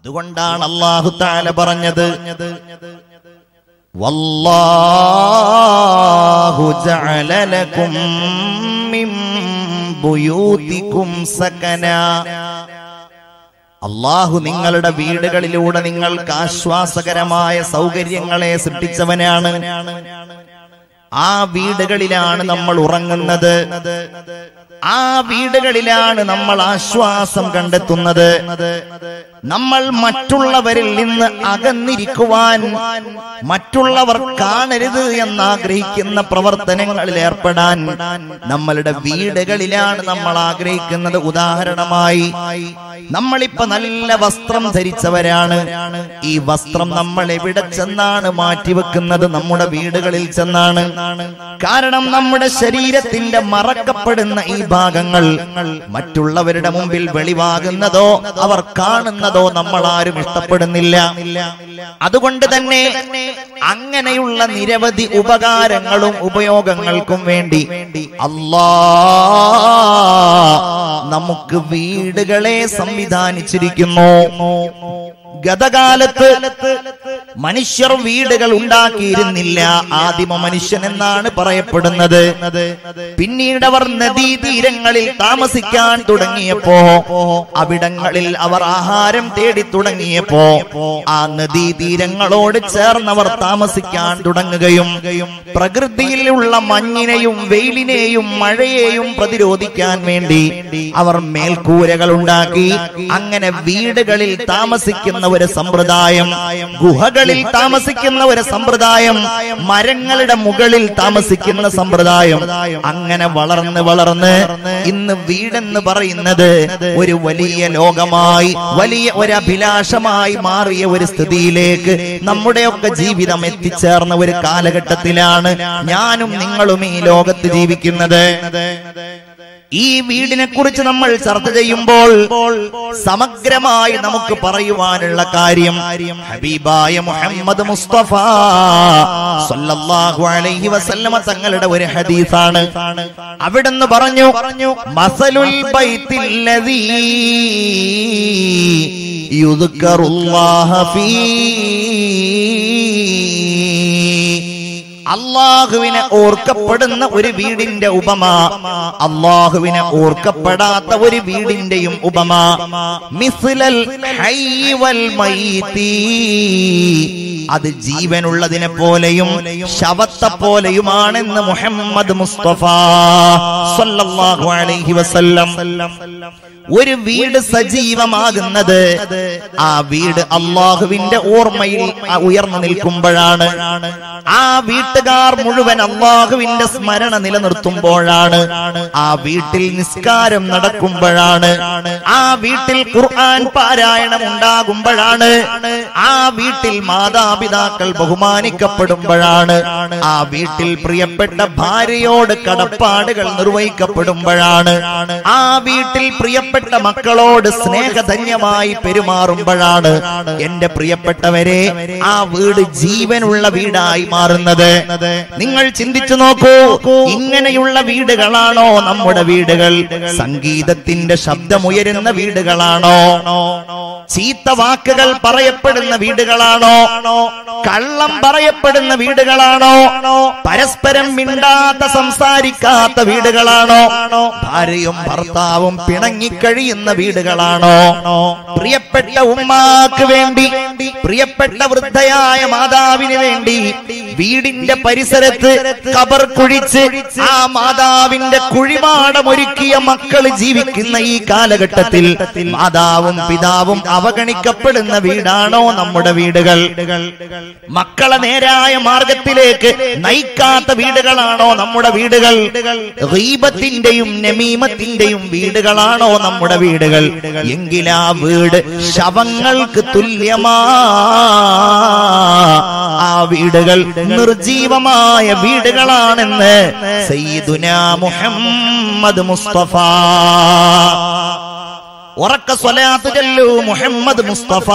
അതുകൊണ്ടാണ് അള്ളാഹു താല പറഞ്ഞത്. വല്ലാഹു ജഅല ലക്കും മിൻ അള്ളാഹു നിങ്ങളുടെ വീടുകളിലൂടെ നിങ്ങൾക്ക് ആശ്വാസകരമായ സൗകര്യങ്ങളെ സൃഷ്ടിച്ചവനാണ്. ആ വീടുകളിലാണ് നമ്മൾ ഉറങ്ങുന്നത്. ആ വീടുകളിലാണ് നമ്മൾ ആശ്വാസം കണ്ടെത്തുന്നത്. നമ്മൾ മറ്റുള്ളവരിൽ നിന്ന് അകന്നിരിക്കുവാൻ മറ്റുള്ളവർ കാണരുത് എന്നാഗ്രഹിക്കുന്ന പ്രവർത്തനങ്ങളിൽ ഏർപ്പെടാൻ നമ്മളുടെ വീടുകളിലാണ് നമ്മൾ ആഗ്രഹിക്കുന്നത്. ഉദാഹരണമായി നമ്മളിപ്പോ നല്ല വസ്ത്രം ധരിച്ചവരാണ്. ഈ വസ്ത്രം നമ്മൾ എവിടെ ചെന്നാണ് മാറ്റിവെക്കുന്നത്? നമ്മുടെ വീടുകളിൽ ചെന്നാണ്. കാരണം നമ്മുടെ ശരീരത്തിന്റെ മറക്കപ്പെടുന്ന ഈ ഭാഗങ്ങൾ മറ്റുള്ളവരുടെ മുമ്പിൽ വെളിവാകുന്നതോ അവർ കാണുന്നതോ നമ്മൾ ആരും ഇഷ്ടപ്പെടുന്നില്ല. അതുകൊണ്ട് തന്നെ അങ്ങനെയുള്ള നിരവധി ഉപകാരങ്ങളും ഉപയോഗങ്ങൾക്കും വേണ്ടി അല്ലാ നമുക്ക് വീടുകളെ സംവിധാനിച്ചിരിക്കുന്നു. ഗതകാലത്ത് മനുഷ്യർ വീടുകൾ ഉണ്ടാക്കിയിരുന്നില്ല. ആദിമ മനുഷ്യൻ എന്നാണ് പറയപ്പെടുന്നത്. പിന്നീട് അവർ നദീതീരങ്ങളിൽ താമസിക്കാൻ തുടങ്ങിയപ്പോ അവിടങ്ങളിൽ അവർ ആഹാരം തേടി തുടങ്ങിയപ്പോ ആ നദീതീരങ്ങളോട് ചേർന്നവർ താമസിക്കാൻ തുടങ്ങുകയും പ്രകൃതിയിലുള്ള മഞ്ഞിനെയും വെയിലിനെയും മഴയെയും പ്രതിരോധിക്കാൻ വേണ്ടി അവർ മേൽക്കൂരകൾ ഉണ്ടാക്കി. അങ്ങനെ വീടുകളിൽ താമസിക്കുന്ന ഒരു സമ്പ്രദായം ഗുഹകളിൽ താമസിക്കുന്ന ഒരു സമ്പ്രദായം മരങ്ങളുടെ മുകളിൽ താമസിക്കുന്ന സമ്പ്രദായം. അങ്ങനെ വളർന്ന് വളർന്ന് ഇന്ന് വീടെന്ന് പറയുന്നത് ഒരു വലിയ ലോകമായി വലിയ ഒരു അഭിലാഷമായി മാറിയ ഒരു സ്ഥിതിയിലേക്ക് നമ്മുടെയൊക്കെ ജീവിതം എത്തിച്ചേർന്ന ഒരു കാലഘട്ടത്തിലാണ് ഞാനും നിങ്ങളും ഈ ലോകത്ത് ജീവിക്കുന്നത്. ഈ വീടിനെ കുറിച്ച് നമ്മൾ ചർച്ച ചെയ്യുമ്പോൾ സമഗ്രമായി നമുക്ക് പറയുവാനുള്ള കാര്യം ഹബീബായ മുഹമ്മദ് മുസ്തഫ സല്ലല്ലാഹു അലൈഹി വസല്ലമ തങ്ങളുടെ ഒരു ഹദീസാണ്. അവിടുന്ന് പറഞ്ഞു മസലുൽ ബൈത്തില്ലദീ ഫീ അള്ളാഹുവിനെ ഓർക്കപ്പെടുന്ന ഒരു വീടിന്റെ ഉപമ. അള്ളാഹുവിനെ ഓർക്കപ്പെടാത്ത ഒരു വീടിന്റെയും ഉപമ. മിസ്ലൽ. അത് ജീവനുള്ളതിനെ പോലെയും ശവത്തെ പോലെയുമാണെന്ന് മുഹമ്മദ് മുസ്തഫ. സല്ലല്ലാഹു അലൈഹി വസല്ലം. ഒരു വീട് സജീവമാകുന്നത് ആ വീട് അള്ളാഹുവിന്റെ ഓർമ്മയിൽ ഉയർന്നു നിൽക്കുമ്പോഴാണ്. ആ വീട്ടുകാർ മുഴുവൻ അള്ളാഹുവിന്റെ സ്മരണ നിലനിർത്തുമ്പോഴാണ്. ആ വീട്ടിൽ നിസ്കാരം നടക്കുമ്പോഴാണ്. ആ വീട്ടിൽ ഖുർആൻ പാരായണം ഉണ്ടാകുമ്പോഴാണ്. ആ വീട്ടിൽ മാതാപിതാക്കൾ ബഹുമാനിക്കപ്പെടുമ്പോഴാണ്. ആ വീട്ടിൽ പ്രിയപ്പെട്ട ഭാര്യയോട് കടപ്പാടുകൾ നിർവഹിക്കപ്പെടുമ്പോഴാണ്. ആ വീട്ടിൽ പ്രിയപ്പെട്ട മക്കളോട് സ്നേഹധന്യമായി പെരുമാറുമ്പോഴാണ് എന്റെ പ്രിയപ്പെട്ടവരെ ആ വീട് ജീവനുള്ള വീടായി മാറുന്നത്. നിങ്ങൾ ചിന്തിച്ചു നോക്കൂ ഇങ്ങനെയുള്ള വീടുകളാണോ നമ്മുടെ വീടുകൾ? സംഗീതത്തിന്റെ ശബ്ദമുയരുന്ന വീടുകളാണോ? ചീത്ത വാക്കുകൾ പറയപ്പെടുന്ന വീടുകളാണോ? കള്ളം പറയപ്പെടുന്ന വീടുകളാണോ? പരസ്പരം മിണ്ടാത്ത സംസാരിക്കാത്ത വീടുകളാണോ? ഭാര്യയും ഭർത്താവും പിണങ്ങിക്കഴിയുന്ന വീടുകളാണോ? പ്രിയപ്പെട്ട ഉമ്മാക്ക് വേണ്ടി പ്രിയപ്പെട്ട വൃദ്ധയായ മാതാവിന് വേണ്ടി വീടിന്റെ പരിസരത്ത് കബർ കുഴിച്ച് ആ മാതാവിന്റെ കുഴിമാടമൊരുക്കിയ മക്കൾ ജീവിക്കുന്ന ഈ കാലഘട്ടത്തിൽ മാതാവും പിതാവും അവഗണിക്കപ്പെടുന്ന വീടാണോ നമ്മുടെ വീടുകൾ? മക്കളെ നേരായ മാർഗത്തിലേക്ക് നയിക്കാത്ത വീടുകളാണോ നമ്മുടെ വീടുകൾ? ഗീബത്തിന്റെയും നമീമത്തിന്റെയും വീടുകളാണോ നമ്മുടെ വീടുകൾ. എങ്കിലാ വീട്. ശവങ്ങൾക്ക് തുല്യമാ. ആ വീടുകൾ നിർജീവമായ വീടുകളാണെന്ന് സയ്യിദുന മുഹമ്മദ് മുസ്തഫ. ഉറക്ക സ്വലാത്ത് ചൊല്ലൂ മുഹമ്മദ് മുസ്തഫ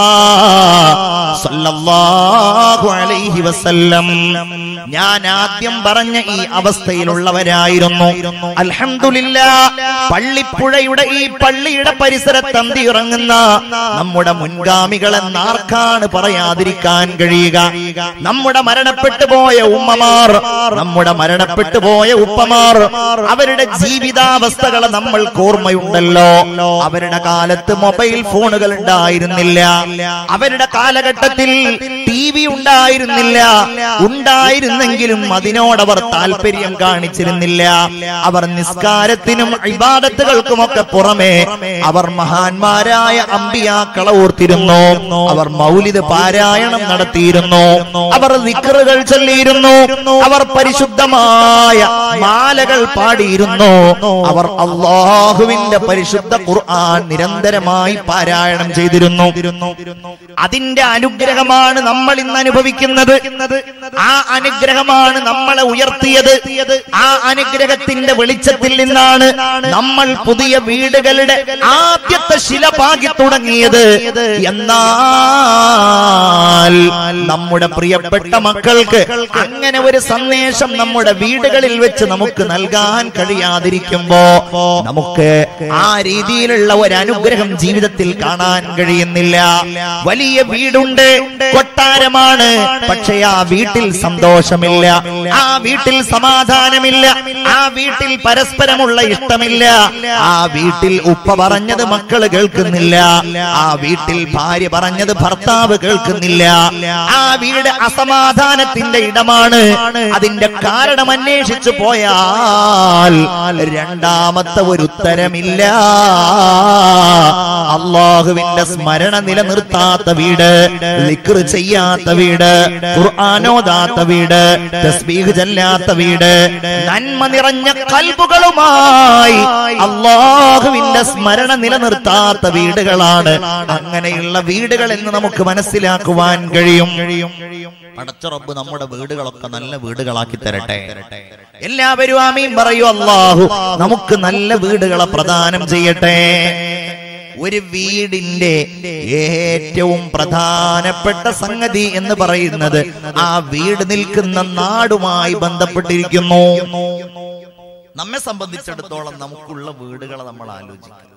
സല്ലല്ലാഹു അലൈഹി വസല്ലം. ഞാൻ ആദ്യം പറഞ്ഞ ഈ അവസ്ഥയിലുള്ളവരായിരുന്നു. അൽഹംദുലില്ലാ പള്ളിപ്പുഴയുടെ ഈ പള്ളിയുടെ പരിസരത്തന്തി ഇറങ്ങുന്ന നമ്മുടെ മുൻഗാമികളെ നാർക്കാണ് പറയാതിരിക്കാൻ കഴിയുക. നമ്മുടെ മരണപ്പെട്ടു പോയ ഉമ്മമാർ നമ്മുടെ മരണപ്പെട്ടു പോയ ഉപ്പമാർ അവരുടെ ജീവിതാവസ്ഥകളെ നമ്മൾ ഓർമ്മയുണ്ടല്ലോ. അവരുടെ കാലത്ത് മൊബൈൽ ഫോണുകൾ ഉണ്ടായിരുന്നില്ല. അവരുടെ കാലഘട്ടത്തിൽ ടി വി ഉണ്ടായിരുന്നില്ല. ഉണ്ടായിരുന്നെങ്കിലും അതിനോടവർ താല്പര്യം കാണിച്ചിരുന്നില്ല. അവർ നിസ്കാരത്തിനും ഇബാദത്തുകൾക്കുമൊക്കെ പുറമെ അവർ മഹാന്മാരായ അമ്പിയാക്കളെ ഓർത്തിരുന്നു. അവർ മൗലിദ് പാരായണം നടത്തിയിരുന്നു. അവർ വിക്റുകൾ ചൊല്ലിയിരുന്നു. അവർ പരിശുദ്ധമായ മാലകൾ പാടിയിരുന്നു. അവർ അള്ളാഹുവിന്റെ പരിശുദ്ധ ഖുർആൻ നിരന്തരമായി പാരായണം ചെയ്തിരുന്നു. അതിന്റെ അനുഗ്രഹമാണ് നമ്മൾ ഇന്ന് അനുഭവിക്കുന്നത്. ആ അനുഗ്രഹമാണ് നമ്മളെ ഉയർത്തിയത്. ആ അനുഗ്രഹത്തിന്റെ വെളിച്ചത്തിൽ നിന്നാണ് നമ്മൾ പുതിയ വീടുകളുടെ ആദ്യത്തെ ശിലപാകി തുടങ്ങിയത്. എന്നാൽ നമ്മുടെ പ്രിയപ്പെട്ട മക്കൾക്ക് അങ്ങനെ ഒരു സന്ദേശം നമ്മുടെ വീടുകളിൽ വെച്ച് നമുക്ക് നൽകാൻ കഴിയാതിരിക്കുമ്പോ നമുക്ക് ആ രീതിയിലുള്ള ഒരു അനുഗ്രഹം ജീവിതത്തിൽ കാണാൻ കഴിയുന്നില്ല. വലിയ വീടുണ്ട് കൊട്ടാരമാണ് പക്ഷെ ആ വീട്ടിൽ സന്തോഷമില്ല. ആ വീട്ടിൽ സമാധാനമില്ല. ആ വീട്ടിൽ പരസ്പരമുള്ള ഇഷ്ടമില്ല. ആ വീട്ടിൽ ഉപ്പ പറഞ്ഞത് മക്കൾ കേൾക്കുന്നില്ല. ആ വീട്ടിൽ ഭാര്യ പറഞ്ഞത് ഭർത്താവ് കേൾക്കുന്നില്ല. ആ വീട് അസമാധാനത്തിന്റെ ഇടമാണ്. അതിന്റെ കാരണം അന്വേഷിച്ചു പോയാൽ രണ്ടാമത്തെ ഒരു ഉത്തരമില്ല. അള്ളാഹുവിന്റെ സ്മരണ നിലനിർത്താത്ത വീട് ലിക്ർ ചെയ്യാത്ത വീട് ഖുർആാനോദാത്ത വീട് തസ്ബീഹ് ചെല്ലാത്ത വീട് നന്മ നിറഞ്ഞ കൽബുകളുമായി അള്ളാഹുവിന്റെ സ്മരണ നിലനിർത്താത്ത വീടുകളാണ്. അങ്ങനെയുള്ള വീടുകൾ എന്ന് നമുക്ക് മനസ്സിലാക്കുവാൻ കഴിയും. പടച്ചുറപ്പ് നമ്മുടെ വീടുകളൊക്കെ നല്ല വീടുകളാക്കി തരട്ടെ. എല്ലാവരും ആമീൻ പറയൂ അള്ളാഹു നമുക്ക് നല്ല വീടുകളെ പ്രദാനം ചെയ്യട്ടെ. ഒരു വീടിന്റെ ഏറ്റവും പ്രധാനപ്പെട്ട സംഗതി എന്ന് പറയുന്നത് ആ വീട് നിൽക്കുന്ന നാടുമായി ബന്ധപ്പെട്ടിരിക്കുന്നു. നമ്മെ സംബന്ധിച്ചിടത്തോളം നമുക്കുള്ള വീടുകളെ നമ്മൾ ആലോചിക്കും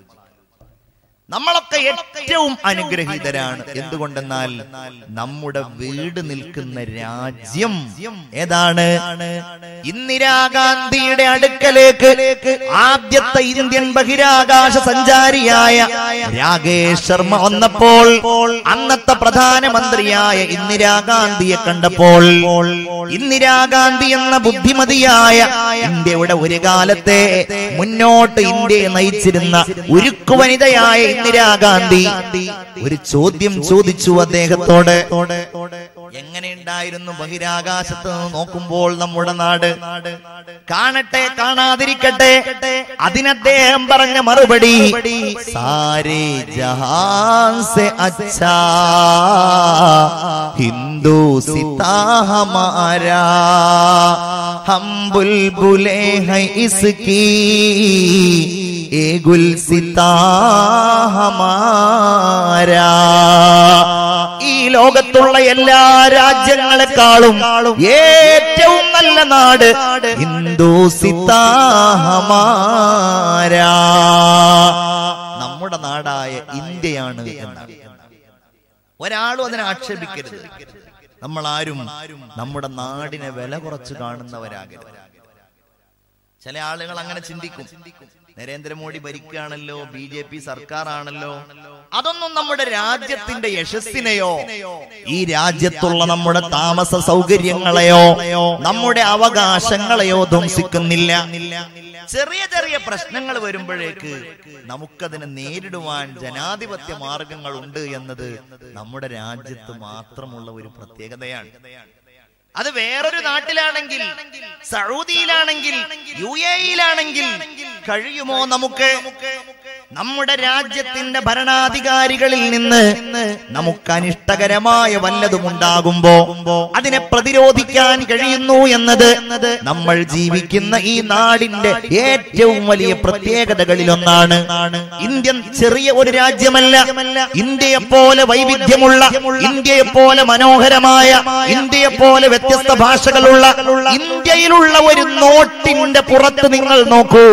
നമ്മളൊക്കെ ഏറ്റവും അനുഗ്രഹീതരാണ്. എന്തുകൊണ്ടെന്നാൽ നമ്മുടെ വീട് നിൽക്കുന്ന രാജ്യം ഏതാണ്? ഇന്ദിരാഗാന്ധിയുടെ അടുക്കലേക്ക് ആദ്യത്തെ ഇന്ത്യൻ ബഹിരാകാശ സഞ്ചാരിയായ രാകേഷ് ശർമ്മ വന്നപ്പോൾ അന്നത്തെ പ്രധാനമന്ത്രിയായ ഇന്ദിരാഗാന്ധിയെ കണ്ടപ്പോൾ ഇന്ദിരാഗാന്ധി എന്ന ബുദ്ധിമതിയായ ഇന്ത്യയുടെ ഒരു കാലത്തെ മുന്നോട്ട് ഇന്ത്യയെ നയിച്ചിരുന്ന ഉരുക്കു വനിതയായ ഇന്ദിരാഗാന്ധി ഒരു ചോദ്യം ചോദിച്ചു അദ്ദേഹത്തോട്. എങ്ങനെയുണ്ടായിരുന്നു? ബഹിരാകാശത്ത് നോക്കുമ്പോൾ നമ്മുടെ നാട്. കാണട്ടെ കാണാതിരിക്കട്ടെ. അതിനദ്ദേഹം പറഞ്ഞ മറുപടി സാരേ ജഹാസെ ഹിന്ദു സിതാഹമാരാ. ഈ ലോകത്തുള്ള എല്ലാ രാജ്യങ്ങളെക്കാളും ഏറ്റവും നല്ല നാട് ഹിന്ദു സിതാഹമാരാ നമ്മുടെ നാടായ ഇന്ത്യയാണ് എന്നാണ്. ഒരാളും അതിനെ ആക്ഷേപിക്കരുത്. നമ്മൾ ആരും നമ്മുടെ നാടിനെ വില കുറച്ച് കാണുന്നവരാകരുത്. ചില ആളുകൾ അങ്ങനെ ചിന്തിക്കും. നരേന്ദ്രമോദി ഭരിക്കുകയാണല്ലോ ബി ജെ പി സർക്കാർ ആണല്ലോ അതൊന്നും നമ്മുടെ രാജ്യത്തിന്റെ യശസ്സിനെയോ ഈ രാജ്യത്തുള്ള നമ്മുടെ താമസ സൗകര്യങ്ങളെയോ നമ്മുടെ അവകാശങ്ങളെയോ ധ്വംസിക്കുന്നില്ല. ചെറിയ ചെറിയ പ്രശ്നങ്ങൾ വരുമ്പോഴേക്ക് നമുക്കതിനെ നേരിടുവാൻ ജനാധിപത്യ മാർഗങ്ങൾ ഉണ്ട് എന്നത് നമ്മുടെ രാജ്യത്ത് മാത്രമുള്ള ഒരു പ്രത്യേകതയാണ്. അത് വേറൊരു നാട്ടിലാണെങ്കിൽ സൗദിയിലാണെങ്കിൽ യു എയിലാണെങ്കിൽ കഴിയുമോ നമുക്ക്? നമ്മുടെ രാജ്യത്തിന്റെ ഭരണാധികാരികളിൽ നിന്ന് നമുക്ക് അനിഷ്ടകരമായ വല്ലതും ഉണ്ടാകുമ്പോ അതിനെ പ്രതിരോധിക്കാൻ കഴിയുന്നു എന്നത് നമ്മൾ ജീവിക്കുന്ന ഈ നാടിന്റെ ഏറ്റവും വലിയ പ്രത്യേകതകളിലൊന്നാണ് ഇന്ത്യൻ ചെറിയ ഒരു രാജ്യമല്ല ഇന്ത്യയെ പോലെ വൈവിധ്യമുള്ള ഇന്ത്യയെ പോലെ മനോഹരമായ ഇന്ത്യയെ പോലെ വ്യത്യസ്ത ഭാഷകളുള്ള ഇന്ത്യയിലുള്ള ഒരു നോട്ടിന്റെ പുറത്ത് നിങ്ങൾ നോക്കൂ.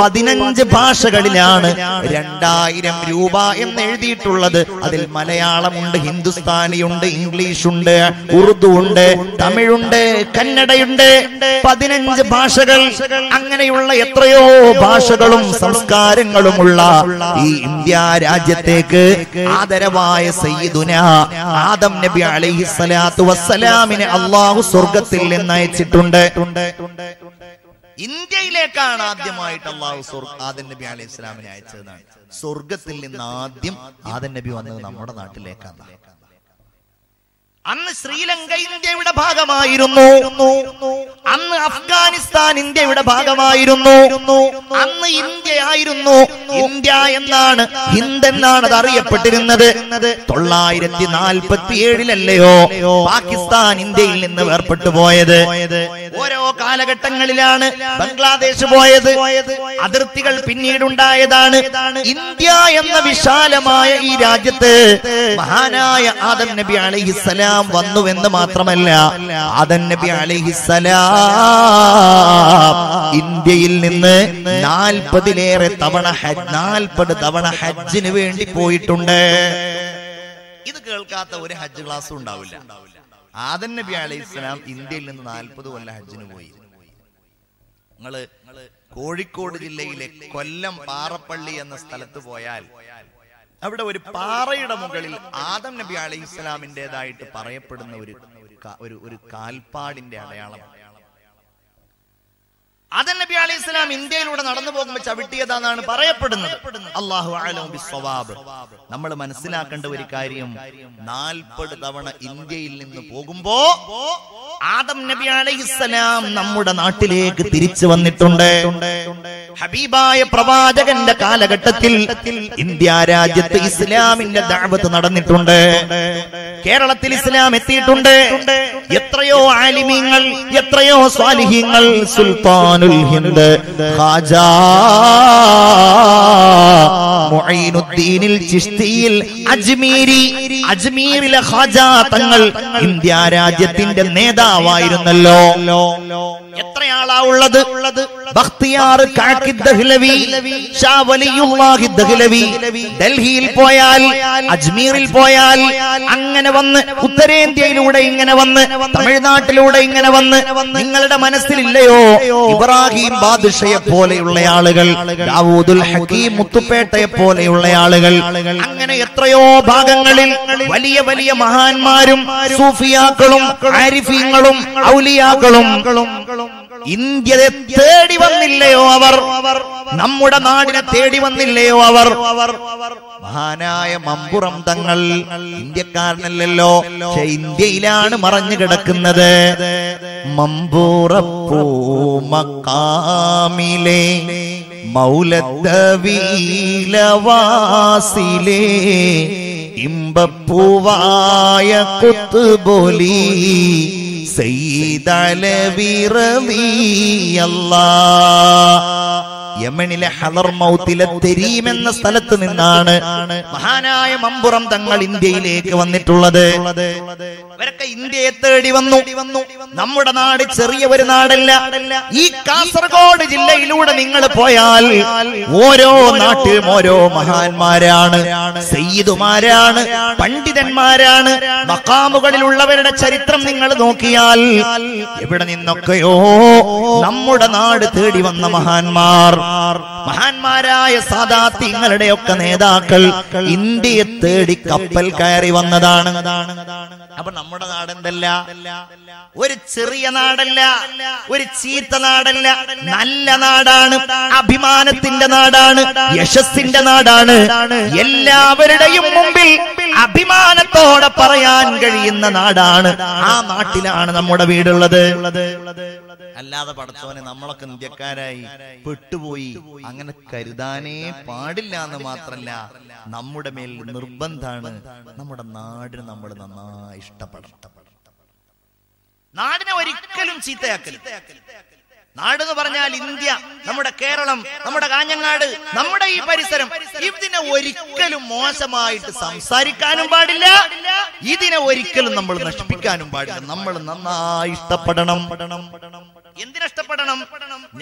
പതിനഞ്ച് ഭാഷകളിലാണ് രണ്ടായിരം രൂപ എന്ന് എഴുതിയിട്ടുള്ളത്. അതിൽ മലയാളമുണ്ട് ഹിന്ദുസ്ഥാനിയുണ്ട് ഇംഗ്ലീഷുണ്ട് ഉറുദു ഉണ്ട് തമിഴുണ്ട് കന്നഡയുണ്ട്. പതിനഞ്ച് ഭാഷകൾ അങ്ങനെയുള്ള എത്രയോ ഭാഷകളും സംസ്കാരങ്ങളുമുള്ള ഈ ഇന്ത്യ രാജ്യത്തേക്ക് ആദരവായ സയ്യിദുന ആദം നബി അലൈഹി സ്വലാത്തു വസ്സലാമിനെ അള്ളാഹു സ്വർഗത്തിൽ നിന്ന് അയച്ചിട്ടുണ്ട്. ഇന്ത്യയിലേക്കാണ് ആദ്യമായിട്ട് അള്ളാഹു ആദൻ നബി അലൈഹി ഇസ്ലാമിനെ അയച്ചത് സ്വർഗത്തിൽ നിന്ന് ആദ്യം ആദൻ നബി വന്നത് നമ്മുടെ നാട്ടിലേക്കാണ്. അന്ന് ശ്രീലങ്ക ഇന്ത്യയുടെ ഭാഗമായിരുന്നു. അന്ന് അഫ്ഗാനിസ്ഥാൻ ഇന്ത്യയുടെ ഭാഗമായിരുന്നു. അന്ന് ഇന്ത്യ ആയിരുന്നു. ഇന്ത്യ എന്നാണ് ഹിന്ദ് എന്നാണ് അത് അറിയപ്പെട്ടിരുന്നത്. തൊള്ളായിരത്തി നാൽപ്പത്തി ഏഴിലല്ലയോ പാകിസ്ഥാൻ ഇന്ത്യയിൽ നിന്ന് വേർപെട്ടു പോയത്. ഓരോ കാലഘട്ടങ്ങളിലാണ് ബംഗ്ലാദേശ് പോയത്. അതിർത്തികൾ പിന്നീടുണ്ടായതാണ്. ഇന്ത്യ എന്ന വിശാലമായ ഈ രാജ്യത്ത് മഹാനായ ആദം നബി അലൈഹിസ്സലാം വന്നുവെന്ന് മാത്രമല്ല ആദൻ നബി അലൈഹിസ്സലാം ഇന്ത്യയിൽ നിന്ന് നാൽപ്പതിലേറെ തവണ ഹജ്ജ് നാൽപ്പത് തവണ ഹജ്ജിന് വേണ്ടി പോയിട്ടുണ്ട്. ഇത് കേൾക്കാത്ത ഒരു ഹജ്ജ് ക്ലാസ്സും ഉണ്ടാവില്ല. ആദൻ നബി അലൈഹി സ്വലാം ഇന്ത്യയിൽ നിന്ന് നാൽപ്പത് കൊല്ലം ഹജ്ജിന് പോയി. നിങ്ങൾ കോഴിക്കോട് ജില്ലയിലെ കൊല്ലം പാറപ്പള്ളി എന്ന സ്ഥലത്ത് പോയാൽ അവിടെ ഒരു പാറയുടെ മുകളിൽ ആദം നബി അലൈഹി ഇസ്ലാമിന്റെതായിട്ട് പറയപ്പെടുന്ന ഒരു ഒരു ഒരു കാൽപ്പാടിന്റെ അടയാളം ആദം നബി അലൈഹി ഇസ്ലാം ഇന്ത്യയിലൂടെ നടന്നു പോകുമ്പോൾ ചവിട്ടിയതാണെന്നാണ് പറയപ്പെടുന്നത്. അള്ളാഹു അലം നമ്മൾ മനസ്സിലാക്കേണ്ട ഒരു കാര്യം നാൽപ്പത് തവണ ഇന്ത്യയിൽ നിന്ന് പോകുമ്പോ ആദം നബി അലൈഹിസ്സലാം നമ്മുടെ നാട്ടിലേക്ക് തിരിച്ചു വന്നിട്ടുണ്ട്. ഹബീബായ പ്രവാചകന്റെ കാലഘട്ടത്തിൽ ഇന്ത്യ രാജ്യത്ത് ഇസ്ലാമിന്റെ ദഅവത്ത് നടന്നിട്ടുണ്ട്. കേരളത്തിൽ ഇസ്ലാം എത്തിയിട്ടുണ്ട്. എത്രയോ ആലിമീങ്ങൾ എത്രയോ സ്വാലിഹ്യങ്ങൾ സുൽത്താനുൽ ഹിന്ദ്. ഖാജാ മുഈനുദ്ദീനിൽ ചിസ്തിയിൽ അജ്മീരി അജ്മീരിലെ ഖാജാ തങ്ങൾ ഇന്ത്യ രാജ്യത്തിന്റെ നേതാവായിരുന്നല്ലോ. ഉള്ളത്? ഷാ വലിയുള്ളാഹി ദഹ്ലവി. ഡൽഹിയിൽ പോയാൽ അജ്മീറിൽ പോയാൽ അങ്ങനെ വന്ന് ഉത്തരേന്ത്യയിലൂടെ ഇങ്ങനെ വന്ന് തമിഴ്നാട്ടിലൂടെ ഇങ്ങനെ വന്ന് നിങ്ങളുടെ മനസ്സിലില്ലയോ? ഇബ്രാഹിം ബാദുഷയെ പോലെയുള്ള ആളുകൾ ദാവൂദുൽ ഹക്കീം മുത്തുപേട്ടയെ പോലെയുള്ള ആളുകൾ. അങ്ങനെ എത്രയോ ഭാഗങ്ങളിൽ വലിയ വലിയ മഹാന്മാരും സൂഫിയാക്കളും ആരിഫീങ്ങളും ഔലിയാക്കളും ഇന്ത്യയെ തേടി വന്നില്ലയോ അവർ? നമ്മുടെ നാടിനെ തേടി വന്നില്ലയോ അവർ? മഹാനായ മമ്പുറം തങ്ങൾ ഇന്ത്യക്കാരനല്ലല്ലോ. പക്ഷെ ഇന്ത്യയിലാണ് മറഞ്ഞു കിടക്കുന്നത്. മമ്പുറപ്പൂ മൗലത്തവീലവാസിലേ ഇമ്പപ്പൂവായ കുത്തുബോലി യമനിലെ ഹദർ മൗത്തിലെ തെരീം എന്ന സ്ഥലത്ത് നിന്നാണ് മഹാനായ മമ്പുറം തങ്ങൾ ഇന്ത്യയിലേക്ക് വന്നിട്ടുള്ളത്. ഇവരൊക്കെ ഇന്ത്യയെ തേടി വന്നു. നമ്മുടെ നാട് ചെറിയ ഒരു നാടല്ല. ഈ കാസർഗോഡ് ജില്ലയിലൂടെ നിങ്ങൾ പോയാൽ ഓരോ നാട്ടിലും ഓരോ മഹാന്മാരാണ് സയ്യിദുമാരാണ് പണ്ഡിതന്മാരാണ്. മക്കാമുകളിലുള്ളവരുടെ ചരിത്രം നിങ്ങൾ നോക്കിയാൽ എവിടെ നിന്നൊക്കെയോ നമ്മുടെ നാട് തേടി വന്ന മഹാന്മാർ. മഹാന്മാരായ സാദാത്യങ്ങളുടെ ഒക്കെ നേതാക്കൾ ഇന്ത്യയെ തേടി കപ്പൽ കയറി വന്നതാണ്. അപ്പൊ നമ്മുടെ നാടെന്തല്ല? ഒരു ചെറിയ നാടല്ല ഒരു ചീത്ത നാടല്ല. നല്ല നാടാണ് അഭിമാനത്തിന്റെ നാടാണ് യശസ്സിന്റെ നാടാണ്. എല്ലാവരുടെയും മുമ്പിൽ അഭിമാനത്തോടെ പറയാൻ കഴിയുന്ന നാടാണ് ആ നാട്ടിലാണ് നമ്മുടെ വീടുള്ളത്. അല്ലാതെ പടച്ചവനെ നമ്മളൊക്കെ ഇന്ത്യക്കാരായി പെട്ടുപോയി. അങ്ങനെ കരുതാനേ പാടില്ല എന്ന് മാത്രല്ല നമ്മുടെ മേൽ നിർബന്ധാണ്. നമ്മുടെ നാടിന് നമ്മൾ നന്നായി ഇഷ്ടപ്പെടണം. നാടിനെ ഒരിക്കലും ചീത്തയാക്കരുത്. നാട് എന്ന് പറഞ്ഞാൽ ഇന്ത്യ നമ്മുടെ കേരളം നമ്മുടെ കാഞ്ഞങ്ങാട് നമ്മുടെ ഈ പരിസരം. ഇതിനെ ഒരിക്കലും മോശമായിട്ട് സംസാരിക്കാനും പാടില്ല. ഇതിനെ ഒരിക്കലും നമ്മൾ നശിപ്പിക്കാനും പാടില്ല. നമ്മൾ നന്നായി ഇഷ്ടപ്പെടണം. എന്തിനഷ്ടപ്പെടണം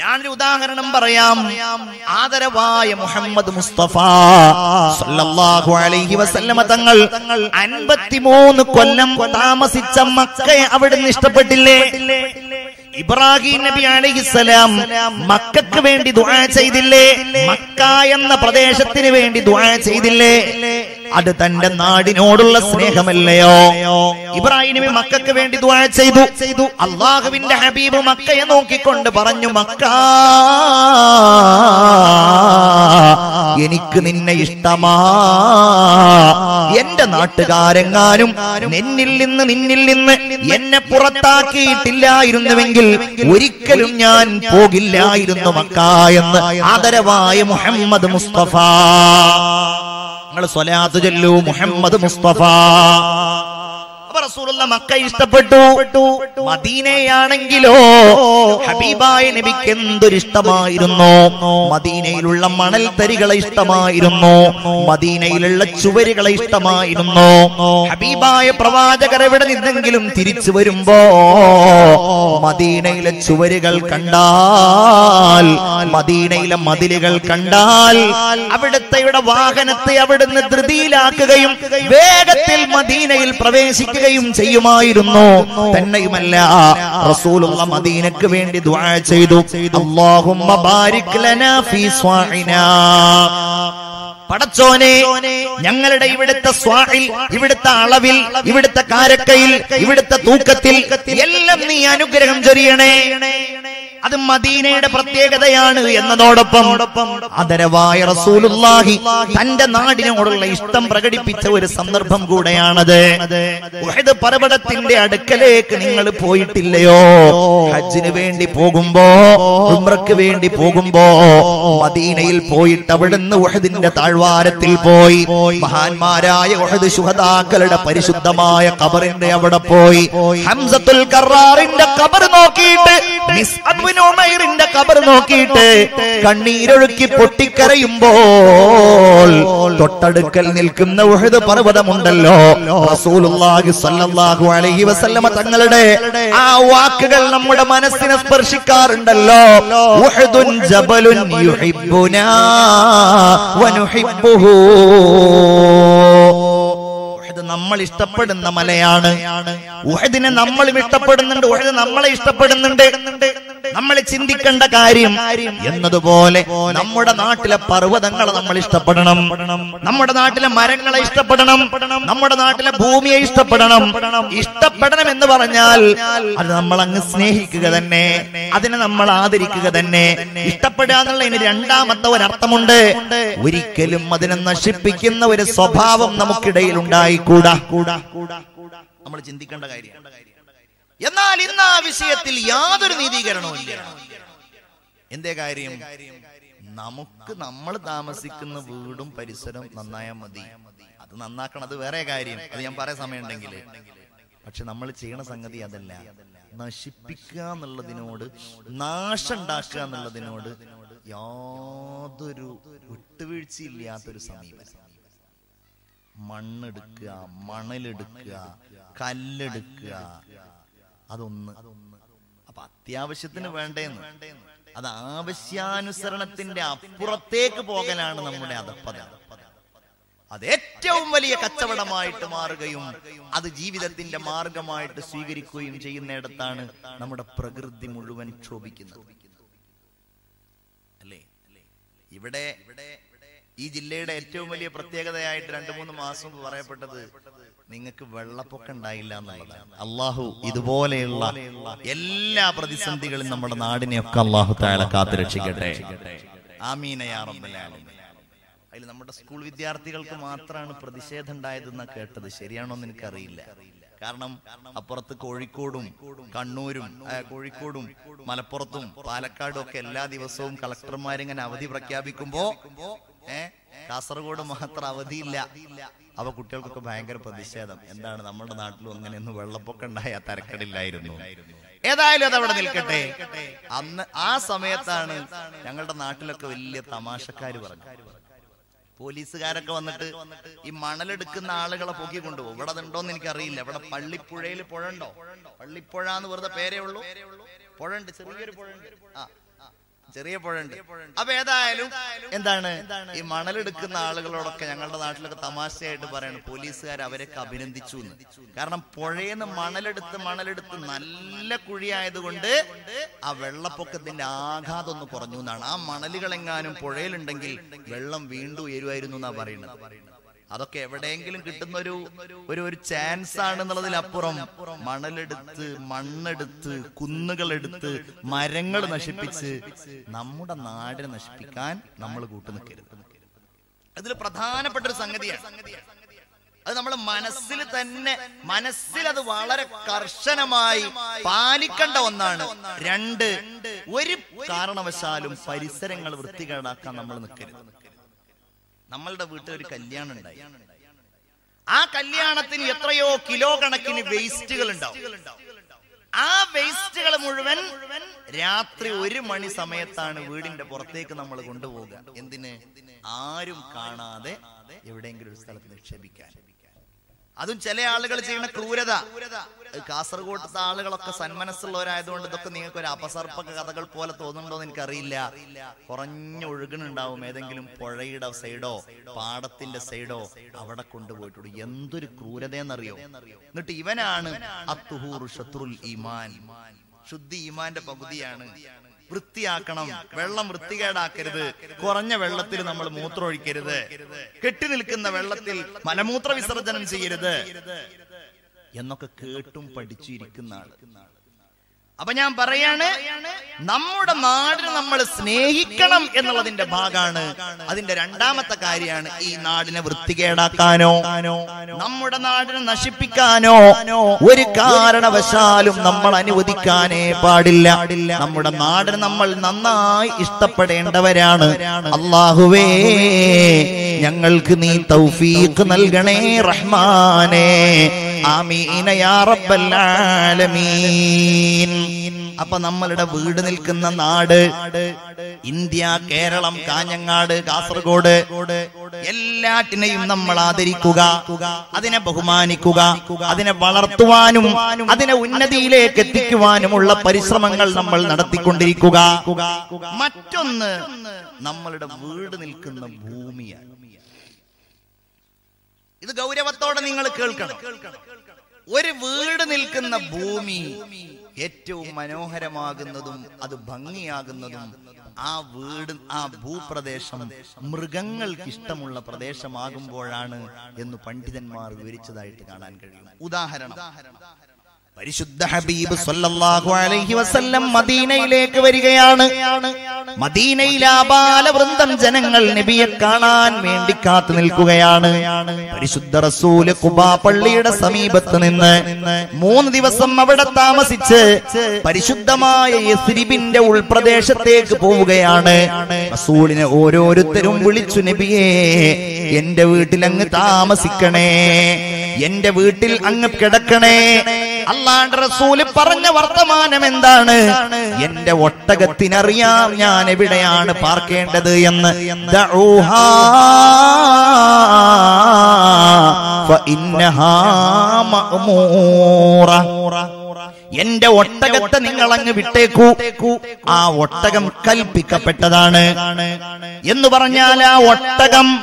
ഞാനൊരു ഉദാഹരണം പറയാം. ആദരവായ മുഹമ്മദ് മുസ്തഫ സല്ലല്ലാഹു അലൈഹി വസല്ലമ തങ്ങൾ അൻപത്തിമൂന്ന് കൊല്ലം താമസിച്ച മക്കയെ അവിടുന്ന് ഇഷ്ടപ്പെട്ടില്ലേ? ഇബ്രാഹിം നബി അലൈഹിസ്സലാം മക്കൾക്ക് വേണ്ടി ദുആ ചെയ്തില്ലേ? മക്ക എന്ന പ്രദേശത്തിന് വേണ്ടി ദുആ ചെയ്തില്ലേ? അത് തന്റെ നാടിനോടുള്ള സ്നേഹമല്ലയോ? ഇബ്രാഹിം നബി മക്കൾക്ക് വേണ്ടി ദുആ ചെയ്തു. ചെയ്തു. അള്ളാഹുവിന്റെ ഹബീബ് മക്കയെ നോക്കിക്കൊണ്ട് പറഞ്ഞു മക്ക എനിക്ക് നിന്നെ ഇഷ്ടമാ. എന്റെ നാട്ടുകാരെങ്ങാനും നിന്നിൽ നിന്ന് നിന്നിൽ നിന്ന് എന്നെ പുറത്താക്കിയിട്ടില്ലായിരുന്നുവെങ്കിൽ ഒരിക്കലും ഞാൻ പോകില്ലായിരുന്നു മക്ക എന്ന് ആദരവായ മുഹമ്മദ് മുസ്തഫ. നിങ്ങൾ സ്വലാത്ത് ചൊല്ലൂ മുഹമ്മദ് മുസ്തഫ. റസൂലുള്ള മക്ക ഇഷ്ടപ്പെട്ടു? മദീനയാണെങ്കിലോ? ഹബീബായ നബിക്ക് എന്തൊരു ഇഷ്ടമായിരുന്നു? മദീനയിലുള്ള മണൽ തരികളെ ഇഷ്ടമായിരുന്നു. മദീനയിലുള്ള ചുവരുകളെ ഇഷ്ടമായിരുന്നു. ഹബീബായ പ്രവാചകർ എവിടെ നിന്നെങ്കിലും തിരിച്ചു വരുമ്പോ മദീനയിലെ ചുവരുകൾ കണ്ടാൽ മദീനയിലെ മതിലുകൾ കണ്ടാൽ അവിടുത്തെ വാഹനത്തെ അവിടുന്ന് ധൃതിയിലാക്കുകയും വേഗത്തിൽ മദീനയിൽ പ്രവേശിക്കുകയും ചെയ്യുമായിരുന്നു. തന്നെയുമല്ല റസൂലുള്ള മദീനക്ക് വേണ്ടി ദുആ ചെയ്തു. അല്ലാഹുമ്മ ബാരിക് ലനാ പടച്ചോനെ ഞങ്ങളുടെ ഇവിടുത്തെ സ്വാഹിൽ ഇവിടുത്തെ അളവിൽ ഇവിടുത്തെ കാരക്കയിൽ ഇവിടുത്തെ തൂക്കത്തിൽ എല്ലാം നീ അനുഗ്രഹം ചൊരിയണേ. അത് മദീനയുടെ പ്രത്യേകതയാണ് എന്നതോടൊപ്പം അതരവായ റസൂലുള്ളാഹി തന്റെ നാടിനോടുള്ള ഇഷ്ടം പ്രകടിപ്പിച്ച ഒരു സന്ദർഭം കൂടെയാണത്. ഉഹദ് പർവതത്തിന്റെ അടുക്കലേക്ക് നിങ്ങൾ പോയിട്ടില്ലയോ? ഹജ്ജിന് വേണ്ടി പോകുമ്പോ ഉംറക്ക് വേണ്ടി പോകുമ്പോ മദീനയിൽ പോയിട്ട് അവിടുന്ന് ഉഹദിന്റെ താഴ്വാരത്തിൽ പോയി. മഹാന്മാരായ ഉഹദ് ശുഹദാക്കളുടെ പരിശുദ്ധമായ കബറിന്റെ അവിടെ പോയി. ഹംസത്തുൽ കറാറിന്റെ കബർ നോക്കിയിട്ട് ഉമൈറിന്റെ കബർ നോക്കിയിട്ട് കണ്ണീരൊഴുക്കി പൊട്ടിക്കരയുമ്പോൾ തൊട്ടടുക്കൽ നിൽക്കുന്ന ഉഹദ് പർവതമുണ്ടല്ലോ. റസൂലുള്ളാഹി സല്ലല്ലാഹു അലൈഹി വസല്ലമ തങ്ങളുടെ ആ വാക്കുകൾ നമ്മുടെ മനസ്സിനെ സ്പർശിക്കാറുണ്ടല്ലോ. ഉഹദുൻ ജബലുൻ യുഹിബ്ബുനാ വനുഹിബ്ബുഹു നമ്മൾ ഇഷ്ടപ്പെടുന്ന മലയാണ്. ഉഹദിനെ നമ്മളും ഇഷ്ടപ്പെടുന്നുണ്ട് ഉഹദ് നമ്മളെ ഇഷ്ടപ്പെടുന്നുണ്ട്. നമ്മൾ ചിന്തിക്കേണ്ട കാര്യം എന്നതുപോലെ നമ്മുടെ നാട്ടിലെ പർവതങ്ങളെ നമ്മൾ ഇഷ്ടപ്പെടണം. നമ്മുടെ നാട്ടിലെ മരങ്ങളെ ഇഷ്ടപ്പെടണം. നമ്മുടെ നാട്ടിലെ ഭൂമിയെ ഇഷ്ടപ്പെടണം. ഇഷ്ടപ്പെടണം എന്ന് പറഞ്ഞാൽ അത് നമ്മൾ അങ്ങ് സ്നേഹിക്കുക തന്നെ. അതിനെ നമ്മൾ ആദരിക്കുക തന്നെ. ഇഷ്ടപ്പെടുക എന്നുള്ളതിന് രണ്ടാമത്തെ ഒരർത്ഥമുണ്ട്. ഒരിക്കലും അതിനെ നശിപ്പിക്കുന്ന ഒരു സ്വഭാവം നമുക്കിടയിൽ ഉണ്ടായിക്കൂടാ നമ്മൾ ചിന്തിക്കേണ്ട കാര്യം എന്നാൽ ഇന്ന് ആ വിഷയത്തിൽ യാതൊരു നീതീകരണവും ഇല്ല. എന്തേ കാര്യം? നമുക്ക് നമ്മൾ താമസിക്കുന്ന വീടും പരിസരവും നന്നായാൽ മതി. അത് നന്നാക്കണം അത് വേറെ കാര്യം. അത് ഞാൻ പറയാൻ സമയമുണ്ടെങ്കിൽ. പക്ഷെ നമ്മൾ ചെയ്യണ സംഗതി അതല്ല. നശിപ്പിക്കുക എന്നുള്ളതിനോട് നാശുണ്ടാക്കുക എന്നുള്ളതിനോട് യാതൊരു വിട്ടുവീഴ്ചയില്ലാത്തൊരു സമീപനം. മണ്ണെടുക്കുക മണലെടുക്കുക കല്ലെടുക്കുക. അതൊന്ന്. അപ്പൊ അത്യാവശ്യത്തിന് വേണ്ടേന്ന്. അത് ആവശ്യാനുസരണത്തിന്റെ അപ്പുറത്തേക്ക് പോകലാണ് നമ്മുടെ അതപ്പത അത് ഏറ്റവും വലിയ കച്ചവടമായിട്ട് മാറുകയും അത് ജീവിതത്തിന്റെ മാർഗമായിട്ട് സ്വീകരിക്കുകയും ചെയ്യുന്നിടത്താണ് നമ്മുടെ പ്രകൃതി മുഴുവൻ ക്ഷോഭിക്കുന്നത്. അല്ലേ? ഇവിടെ ഈ ജില്ലയുടെ ഏറ്റവും വലിയ പ്രത്യേകതയായിട്ട് രണ്ടു മൂന്ന് മാസം പറയപ്പെട്ടത് നിങ്ങൾക്ക് വെള്ളപ്പൊക്കം ഉണ്ടായില്ല എന്നുള്ളതാണ്. അള്ളാഹു ഇതുപോലെയുള്ള എല്ലാ പ്രതിസന്ധികളും നമ്മുടെ നാടിനെയൊക്കെ അള്ളാഹു താഴെ കാത്തു രക്ഷിക്കട്ടെ. അതിൽ നമ്മുടെ സ്കൂൾ വിദ്യാർത്ഥികൾക്ക് മാത്രമാണ് പ്രതിഷേധം ഉണ്ടായതെന്നാണ് കേട്ടത്. ശരിയാണോ എന്ന് എനിക്കറിയില്ല. കാരണം അപ്പുറത്ത് കോഴിക്കോടും കണ്ണൂരും കോഴിക്കോടും മലപ്പുറത്തും പാലക്കാടും ഒക്കെ എല്ലാ ദിവസവും കളക്ടർമാരിങ്ങനെ അവധി പ്രഖ്യാപിക്കുമ്പോ കാസർഗോഡ് മാത്രം അവധിയില്ല. അപ്പൊ കുട്ടികൾക്കൊക്കെ ഭയങ്കര പ്രതിഷേധം. എന്താണ് നമ്മുടെ നാട്ടിലും അങ്ങനെയൊന്നും വെള്ളപ്പൊക്കം ഉണ്ടായ തരക്കടില്ലായിരുന്നു. ഏതായാലും അത് അവിടെ നിൽക്കട്ടെ. അന്ന് ആ സമയത്താണ് ഞങ്ങളുടെ നാട്ടിലൊക്കെ വലിയ തമാശക്കാര് പറഞ്ഞു പോലീസുകാരൊക്കെ വന്നിട്ട് ഈ മണലെടുക്കുന്ന ആളുകളെ പൊക്കി കൊണ്ടുപോകും. ഇവിടെ അതുണ്ടോന്ന് എനിക്കറിയില്ല. ഇവിടെ പള്ളിപ്പുഴയിൽ പുഴ ഉണ്ടോ പള്ളിപ്പുഴ എന്ന് വെറുതെ പേരേ ഉള്ളൂ. പുഴ ഉണ്ട് ചെറിയൊരു പുഴ ഉണ്ട് ആ. ചെറിയ പുഴ ഉണ്ട് അപ്പൊ ഏതായാലും എന്താണ് ഈ മണലെടുക്കുന്ന ആളുകളോടൊക്കെ ഞങ്ങളുടെ നാട്ടിലൊക്കെ തമാശയായിട്ട് പറയാണ്. പോലീസുകാർ അവരൊക്കെ അഭിനന്ദിച്ചു എന്ന്. കാരണം പുഴയെന്ന് മണലെടുത്ത് മണലെടുത്ത് നല്ല കുഴിയായതുകൊണ്ട് ആ വെള്ളപ്പൊക്കത്തിന്റെ ആഘാതം ഒന്ന് കുറഞ്ഞു എന്നാണ്. ആ മണലുകളെങ്ങാനും പുഴയിലുണ്ടെങ്കിൽ വെള്ളം വീണ്ടും ഉയരുമായിരുന്നു എന്നാ പറയുന്നത്. അതൊക്കെ എവിടെയെങ്കിലും കിട്ടുന്ന ഒരു ഒരു ഒരു ചാൻസ് ആണെന്നുള്ളതിലപ്പുറം മണലെടുത്ത് മണ്ണെടുത്ത് കുന്നുകൾ എടുത്ത് മരങ്ങൾ നശിപ്പിച്ച് നമ്മുടെ നാടിനെ നശിപ്പിക്കാൻ നമ്മൾ കൂട്ടു നിൽക്കരുത്. അതിൽ പ്രധാനപ്പെട്ട ഒരു സംഗതിയാണ്. അത് നമ്മൾ മനസ്സിൽ തന്നെ മനസ്സിൽ അത് വളരെ കർശനമായി പാലിക്കേണ്ട ഒന്നാണ്. രണ്ട് ഒരു കാരണവശാലും പരിസരങ്ങൾ വൃത്തികേടാക്കാൻ നമ്മൾ നിൽക്കരുത്. നമ്മളുടെ വീട്ടിൽ ഒരു കല്യാണം ഉണ്ടായി. ആ കല്യാണത്തിന് എത്രയോ കിലോ കണക്കിന് വേസ്റ്റുകൾ ഉണ്ടാവും. ആ വേസ്റ്റുകൾ മുഴുവൻ രാത്രി ഒരു മണി സമയത്താണ് വീടിന്റെ പുറത്തേക്ക് നമ്മൾ കൊണ്ടുപോകുക എന്തിന്? ആരും കാണാതെ എവിടെയെങ്കിലും ഒരു സ്ഥലത്ത് നിക്ഷേപിക്കാൻ. അതും ചില ആളുകൾ ചെയ്യുന്ന ക്രൂരത. കാസർഗോഡത്തെ ആളുകളൊക്കെ സന്മനസ്സുള്ളവരായതുകൊണ്ട് ഇതൊക്കെ നിങ്ങൾക്ക് ഒരു അപസർപ്പ കഥകൾ പോലെ തോന്നുന്നുണ്ടോ എന്ന് എനിക്കറിയില്ല. കുറഞ്ഞ ഒഴുകണുണ്ടാവും ഏതെങ്കിലും പുഴയുടെ സൈഡോ പാടത്തിന്റെ സൈഡോ അവിടെ കൊണ്ടുപോയിട്ടുള്ളൂ എന്തൊരു ക്രൂരതയെന്നറിയോ? എന്നിട്ട് ഇവനാണ് അത്തുഹൂർ ശത്രുൽ ഈമാൻ. ശുദ്ധി ഈമാന്റെ പകുതിയാണ്. വൃത്തിയാക്കണം. വെള്ളം വൃത്തികേടാക്കരുത്. കുറഞ്ഞ വെള്ളത്തിൽ നമ്മൾ മൂത്രമൊഴിക്കരുത്. കെട്ടി നിൽക്കുന്ന വെള്ളത്തിൽ മലമൂത്ര വിസർജനം ചെയ്യരുത്. എന്നൊക്കെ കേട്ടും പഠിച്ചിരിക്കുന്ന ആൾ. അപ്പൊ ഞാൻ പറയാണ് നമ്മുടെ നാടിനെ നമ്മൾ സ്നേഹിക്കണം എന്നുള്ളതിന്റെ ഭാഗമാണ്. അതിന്റെ രണ്ടാമത്തെ കാര്യമാണ് ഈ നാടിനെ വൃത്തികേടാക്കാനോ നമ്മുടെ നാടിനെ നശിപ്പിക്കാനോ ഒരു കാരണവശാലും നമ്മൾ അനുവദിക്കാനേ പാടില്ല. നമ്മുടെ നാടിനെ നമ്മൾ നന്നായി ഇഷ്ടപ്പെടേണ്ടവരാണ്. അള്ളാഹുവേ ഞങ്ങൾക്ക് നീ തൗഫീഖ് നൽകണേ റഹ്മാനേ. ആമീന യാ റബ്ബൽ ആലമീൻ അപ്പൊ നമ്മളുടെ വീട് നിൽക്കുന്ന നാട് ഇന്ത്യ കേരളം കാഞ്ഞങ്ങാട് കാസർഗോഡ് എല്ലാറ്റിനെയും നമ്മൾ ആദരിക്കുക അതിനെ ബഹുമാനിക്കുക അതിനെ വളർത്തുവാനും അതിനെ ഉന്നതിയിലേക്ക് എത്തിക്കുവാനുമുള്ള പരിശ്രമങ്ങൾ നമ്മൾ നടത്തിക്കൊണ്ടിരിക്കുക. മറ്റൊന്ന് നമ്മളുടെ വീട് നിൽക്കുന്ന ഭൂമിയാണ്. ഇത് ഗൗരവത്തോടെ നിങ്ങൾ കേൾക്കണം. ഒരു വീട് നിൽക്കുന്ന ഭൂമി ഏറ്റവും മനോഹരമാകുന്നതും അത് ഭംഗിയാകുന്നതും ആ വീട് ആ ഭൂപ്രദേശം മൃഗങ്ങൾക്ക് ഇഷ്ടമുള്ള പ്രദേശമാകുമ്പോഴാണ് എന്ന് പണ്ഡിതന്മാർ വിവരിച്ചതായിട്ട് കാണാൻ കഴിയും. ഉദാഹരണം. പരിശുദ്ധ ഹബീബ് സല്ലല്ലാഹു അലൈഹി വസല്ലം മദീനയിലേക്ക് വരികയാണ്. മദീനയിൽ ആബാലവൃന്ദം ജനങ്ങൾ നബിയെ കാണാൻ വേണ്ടി കാത്തു നിൽക്കുകയാണ്. പരിശുദ്ധ റസൂൽ കുബാ പള്ളിയുടെ സമീപത്ത് നിന്ന് മൂന്ന് ദിവസം അവിടെ താമസിച്ച് പരിശുദ്ധമായ യസ്രിബിന്റെ ഉൾപ്രദേശത്തേക്ക് പോവുകയാണ്. റസൂലിനെ ഓരോരുത്തരും വിളിച്ചു നബിയേ എന്റെ വീട്ടിലങ്ങ് താമസിക്കണേ. എന്റെ വീട്ടിൽ അങ്ങ് കിടക്കണേ. അള്ളാണ്ട് റസൂൽ പറഞ്ഞ വർത്തമാനം എന്താണ്? എന്റെ ഒട്ടകത്തിനറിയാം ഞാൻ എവിടെയാണ് പാർക്കേണ്ടത് എന്ന്. മഅ്മൂറ. എന്റെ ഒട്ടകത്തെ നിങ്ങൾ അങ്ങ് വിട്ടേക്കൂ. ആ ഒട്ടകം കൽപ്പിക്കപ്പെട്ടതാണ്. എന്ന് പറഞ്ഞാൽ ആ ഒട്ടകം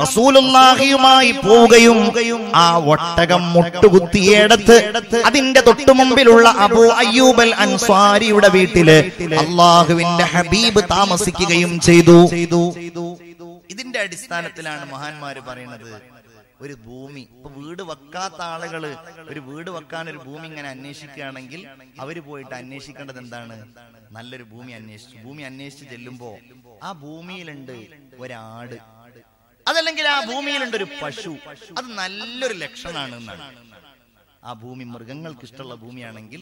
റസൂലുല്ലാഹിയുമായി പോവുകയും ആ ഒട്ടകം മുട്ടുകുത്തിയേടത്ത് അതിന്റെ തൊട്ടു മുമ്പിലുള്ള അബൂ അയ്യൂബൽ അൻസ്വാരിയുടെ വീട്ടിൽ അള്ളാഹുവിന്റെ ഹബീബ് താമസിക്കുകയും ചെയ്തു. ഇതിന്റെ അടിസ്ഥാനത്തിലാണ് മഹാന്മാര് പറയുന്നത്. ഒരു ഭൂമി. ഇപ്പൊ വീട് വെക്കാത്ത ആളുകൾ ഒരു വീട് വെക്കാൻ ഒരു ഭൂമി ഇങ്ങനെ അന്വേഷിക്കുകയാണെങ്കിൽ അവർ പോയിട്ട് അന്വേഷിക്കേണ്ടത് എന്താണ്? നല്ലൊരു ഭൂമി അന്വേഷിച്ചു. ഭൂമി അന്വേഷിച്ച് ചെല്ലുമ്പോ ആ ഭൂമിയിലുണ്ട് ഒരാട്. അതല്ലെങ്കിൽ ആ ഭൂമിയിലുണ്ട് ഒരു പശു. അത് നല്ലൊരു ലക്ഷണമാണ് എന്നാണ് ആ ഭൂമി മൃഗങ്ങൾക്ക് ഇഷ്ടമുള്ള ഭൂമിയാണെങ്കിൽ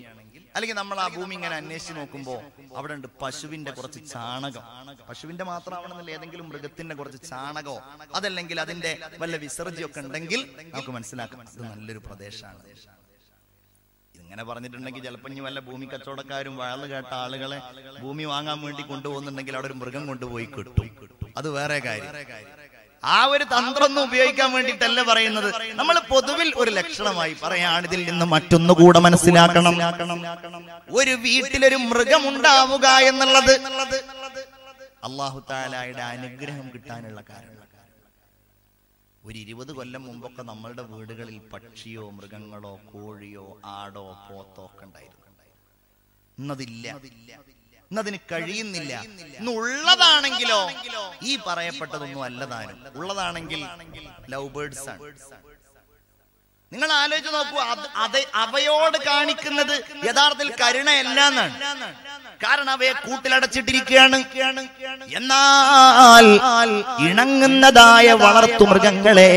അല്ലെങ്കിൽ നമ്മൾ ആ ഭൂമി ഇങ്ങനെ അന്വേഷിച്ച് നോക്കുമ്പോൾ അവിടെ ഉണ്ട് പശുവിന്റെ കുറച്ച് ചാണകം. പശുവിന്റെ മാത്രമാവണമെന്നില്ല ഏതെങ്കിലും മൃഗത്തിന്റെ കുറച്ച് ചാണകോ അതല്ലെങ്കിൽ അതിന്റെ വല്ല വിസർജിയൊക്കെ ഉണ്ടെങ്കിൽ നമുക്ക് മനസ്സിലാക്കാം. ഇത് നല്ലൊരു പ്രദേശമാണ്. ഇങ്ങനെ പറഞ്ഞിട്ടുണ്ടെങ്കിൽ ചിലപ്പോൾ ഇനി വല്ല ഭൂമി കച്ചവടക്കാരും വാഴ് കേട്ട ആളുകളെ ഭൂമി വാങ്ങാൻ വേണ്ടി കൊണ്ടുപോകുന്നുണ്ടെങ്കിൽ അവിടെ ഒരു മൃഗം കൊണ്ടുപോയി കിട്ടും. അത് വേറെ കാര്യം. ആ ഒരു തന്ത്രം ഒന്നും ഉപയോഗിക്കാൻ വേണ്ടിയിട്ടല്ല പറയുന്നത്. നമ്മൾ പൊതുവിൽ ഒരു ലക്ഷണമായി പറയാണ് ഇതിൽ നിന്ന് മറ്റൊന്നുകൂടെ മനസ്സിലാക്കണം. ഒരു വീട്ടിലൊരു മൃഗം ഉണ്ടാവുക എന്നുള്ളത് അള്ളാഹു താലായുടെ അനുഗ്രഹം കിട്ടാനുള്ള കാരണം. ഒരു ഇരുപത് കൊല്ലം മുമ്പൊക്കെ നമ്മളുടെ വീടുകളിൽ പക്ഷിയോ മൃഗങ്ങളോ കോഴിയോ ആടോ പോത്തോ ഒക്കെ ഉണ്ടായിരുന്നു. ഇന്നതില്ല. ഇന്നതിന് കഴിയുന്നില്ല. ഇന്ന് ഉള്ളതാണെങ്കിലോ ഈ പറയപ്പെട്ടതൊന്നും അല്ലതാനും ഉള്ളതാണെങ്കിൽ ലവ് ബേർഡ്സ് ആണ്. നിങ്ങൾ ആലോചിച്ച് നോക്കൂ അത് അവയോട് കാണിക്കുന്നത് യഥാർത്ഥത്തിൽ കരുണയല്ല എന്നാണ് കാരണം അവയെ കൂട്ടിലടച്ചിട്ടിരിക്കുകയാണ്. എന്നാൽ ഇണങ്ങുന്നതായ വളർത്തു മൃഗങ്ങളെ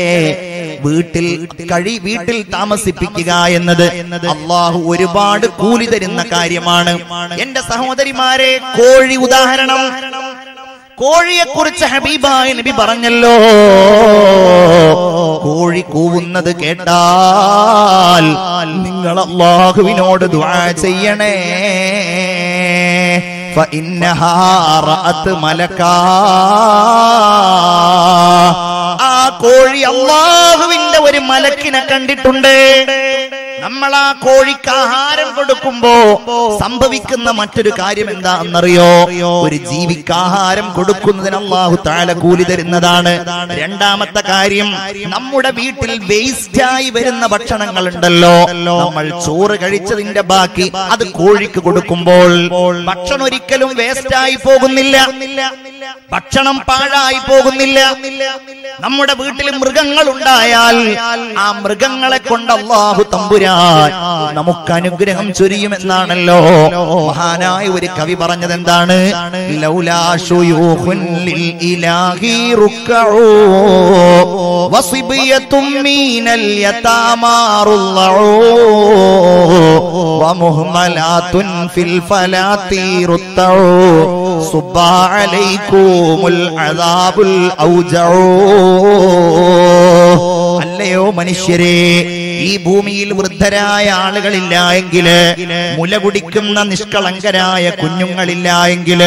വീട്ടിൽ കഴി വീട്ടിൽ താമസിപ്പിക്കുക എന്നത് അള്ളാഹു ഒരുപാട് കൂലി തരുന്ന കാര്യമാണ്. എന്റെ സഹോദരിമാരെ കോഴി ഉദാഹരണം. കോഴിയെ കുറിച്ച് ഹബീബായ നബി പറഞ്ഞല്ലോ. കോഴി കൂവുന്നത് കേട്ടാൽ നിങ്ങൾ അള്ളാഹുവിനോട് ദ്വാ ചെയ്യണേ. മലക്ക. ആ കോഴി അള്ളാഹുവിന്റെ ഒരു മലക്കിനെ കണ്ടിട്ടുണ്ട്. നമ്മൾ ആ കോഴിക്ക് ആഹാരം കൊടുക്കുമ്പോ സംഭവിക്കുന്ന മറ്റൊരു കാര്യം എന്താണെന്നറിയോ ഒരു ജീവിക്ക് ആഹാരം കൊടുക്കുന്നതിന് അള്ളാഹു താല കൂലി തരുന്നതാണ്. രണ്ടാമത്തെ കാര്യം നമ്മുടെ വീട്ടിൽ വേസ്റ്റ് ആയി വരുന്ന ഭക്ഷണങ്ങൾ ഉണ്ടല്ലോ നമ്മൾ ചോറ് കഴിച്ചതിന്റെ ബാക്കി അത് കോഴിക്ക് കൊടുക്കുമ്പോൾ ഭക്ഷണം ഒരിക്കലും വേസ്റ്റ് ആയി പോകുന്നില്ല. ഭക്ഷണം പാഴായി പോകുന്നില്ല. നമ്മുടെ വീട്ടിൽ മൃഗങ്ങൾ ഉണ്ടായാൽ ആ മൃഗങ്ങളെ കൊണ്ട് അള്ളാഹു തമ്പുരാൻ നമുക്ക് അനുഗ്രഹം ചൊരിയുമെന്നാണല്ലോ. മഹാനായ ഒരു കവി പറഞ്ഞത് എന്താണ് അല്ലയോ മനുഷ്യരെ ഈ ഭൂമിയിൽ വൃദ്ധരായ ആളുകളില്ല എങ്കിൽ മുല കുടിക്കുന്ന നിഷ്കളങ്കരായ കുഞ്ഞുങ്ങളില്ല എങ്കിൽ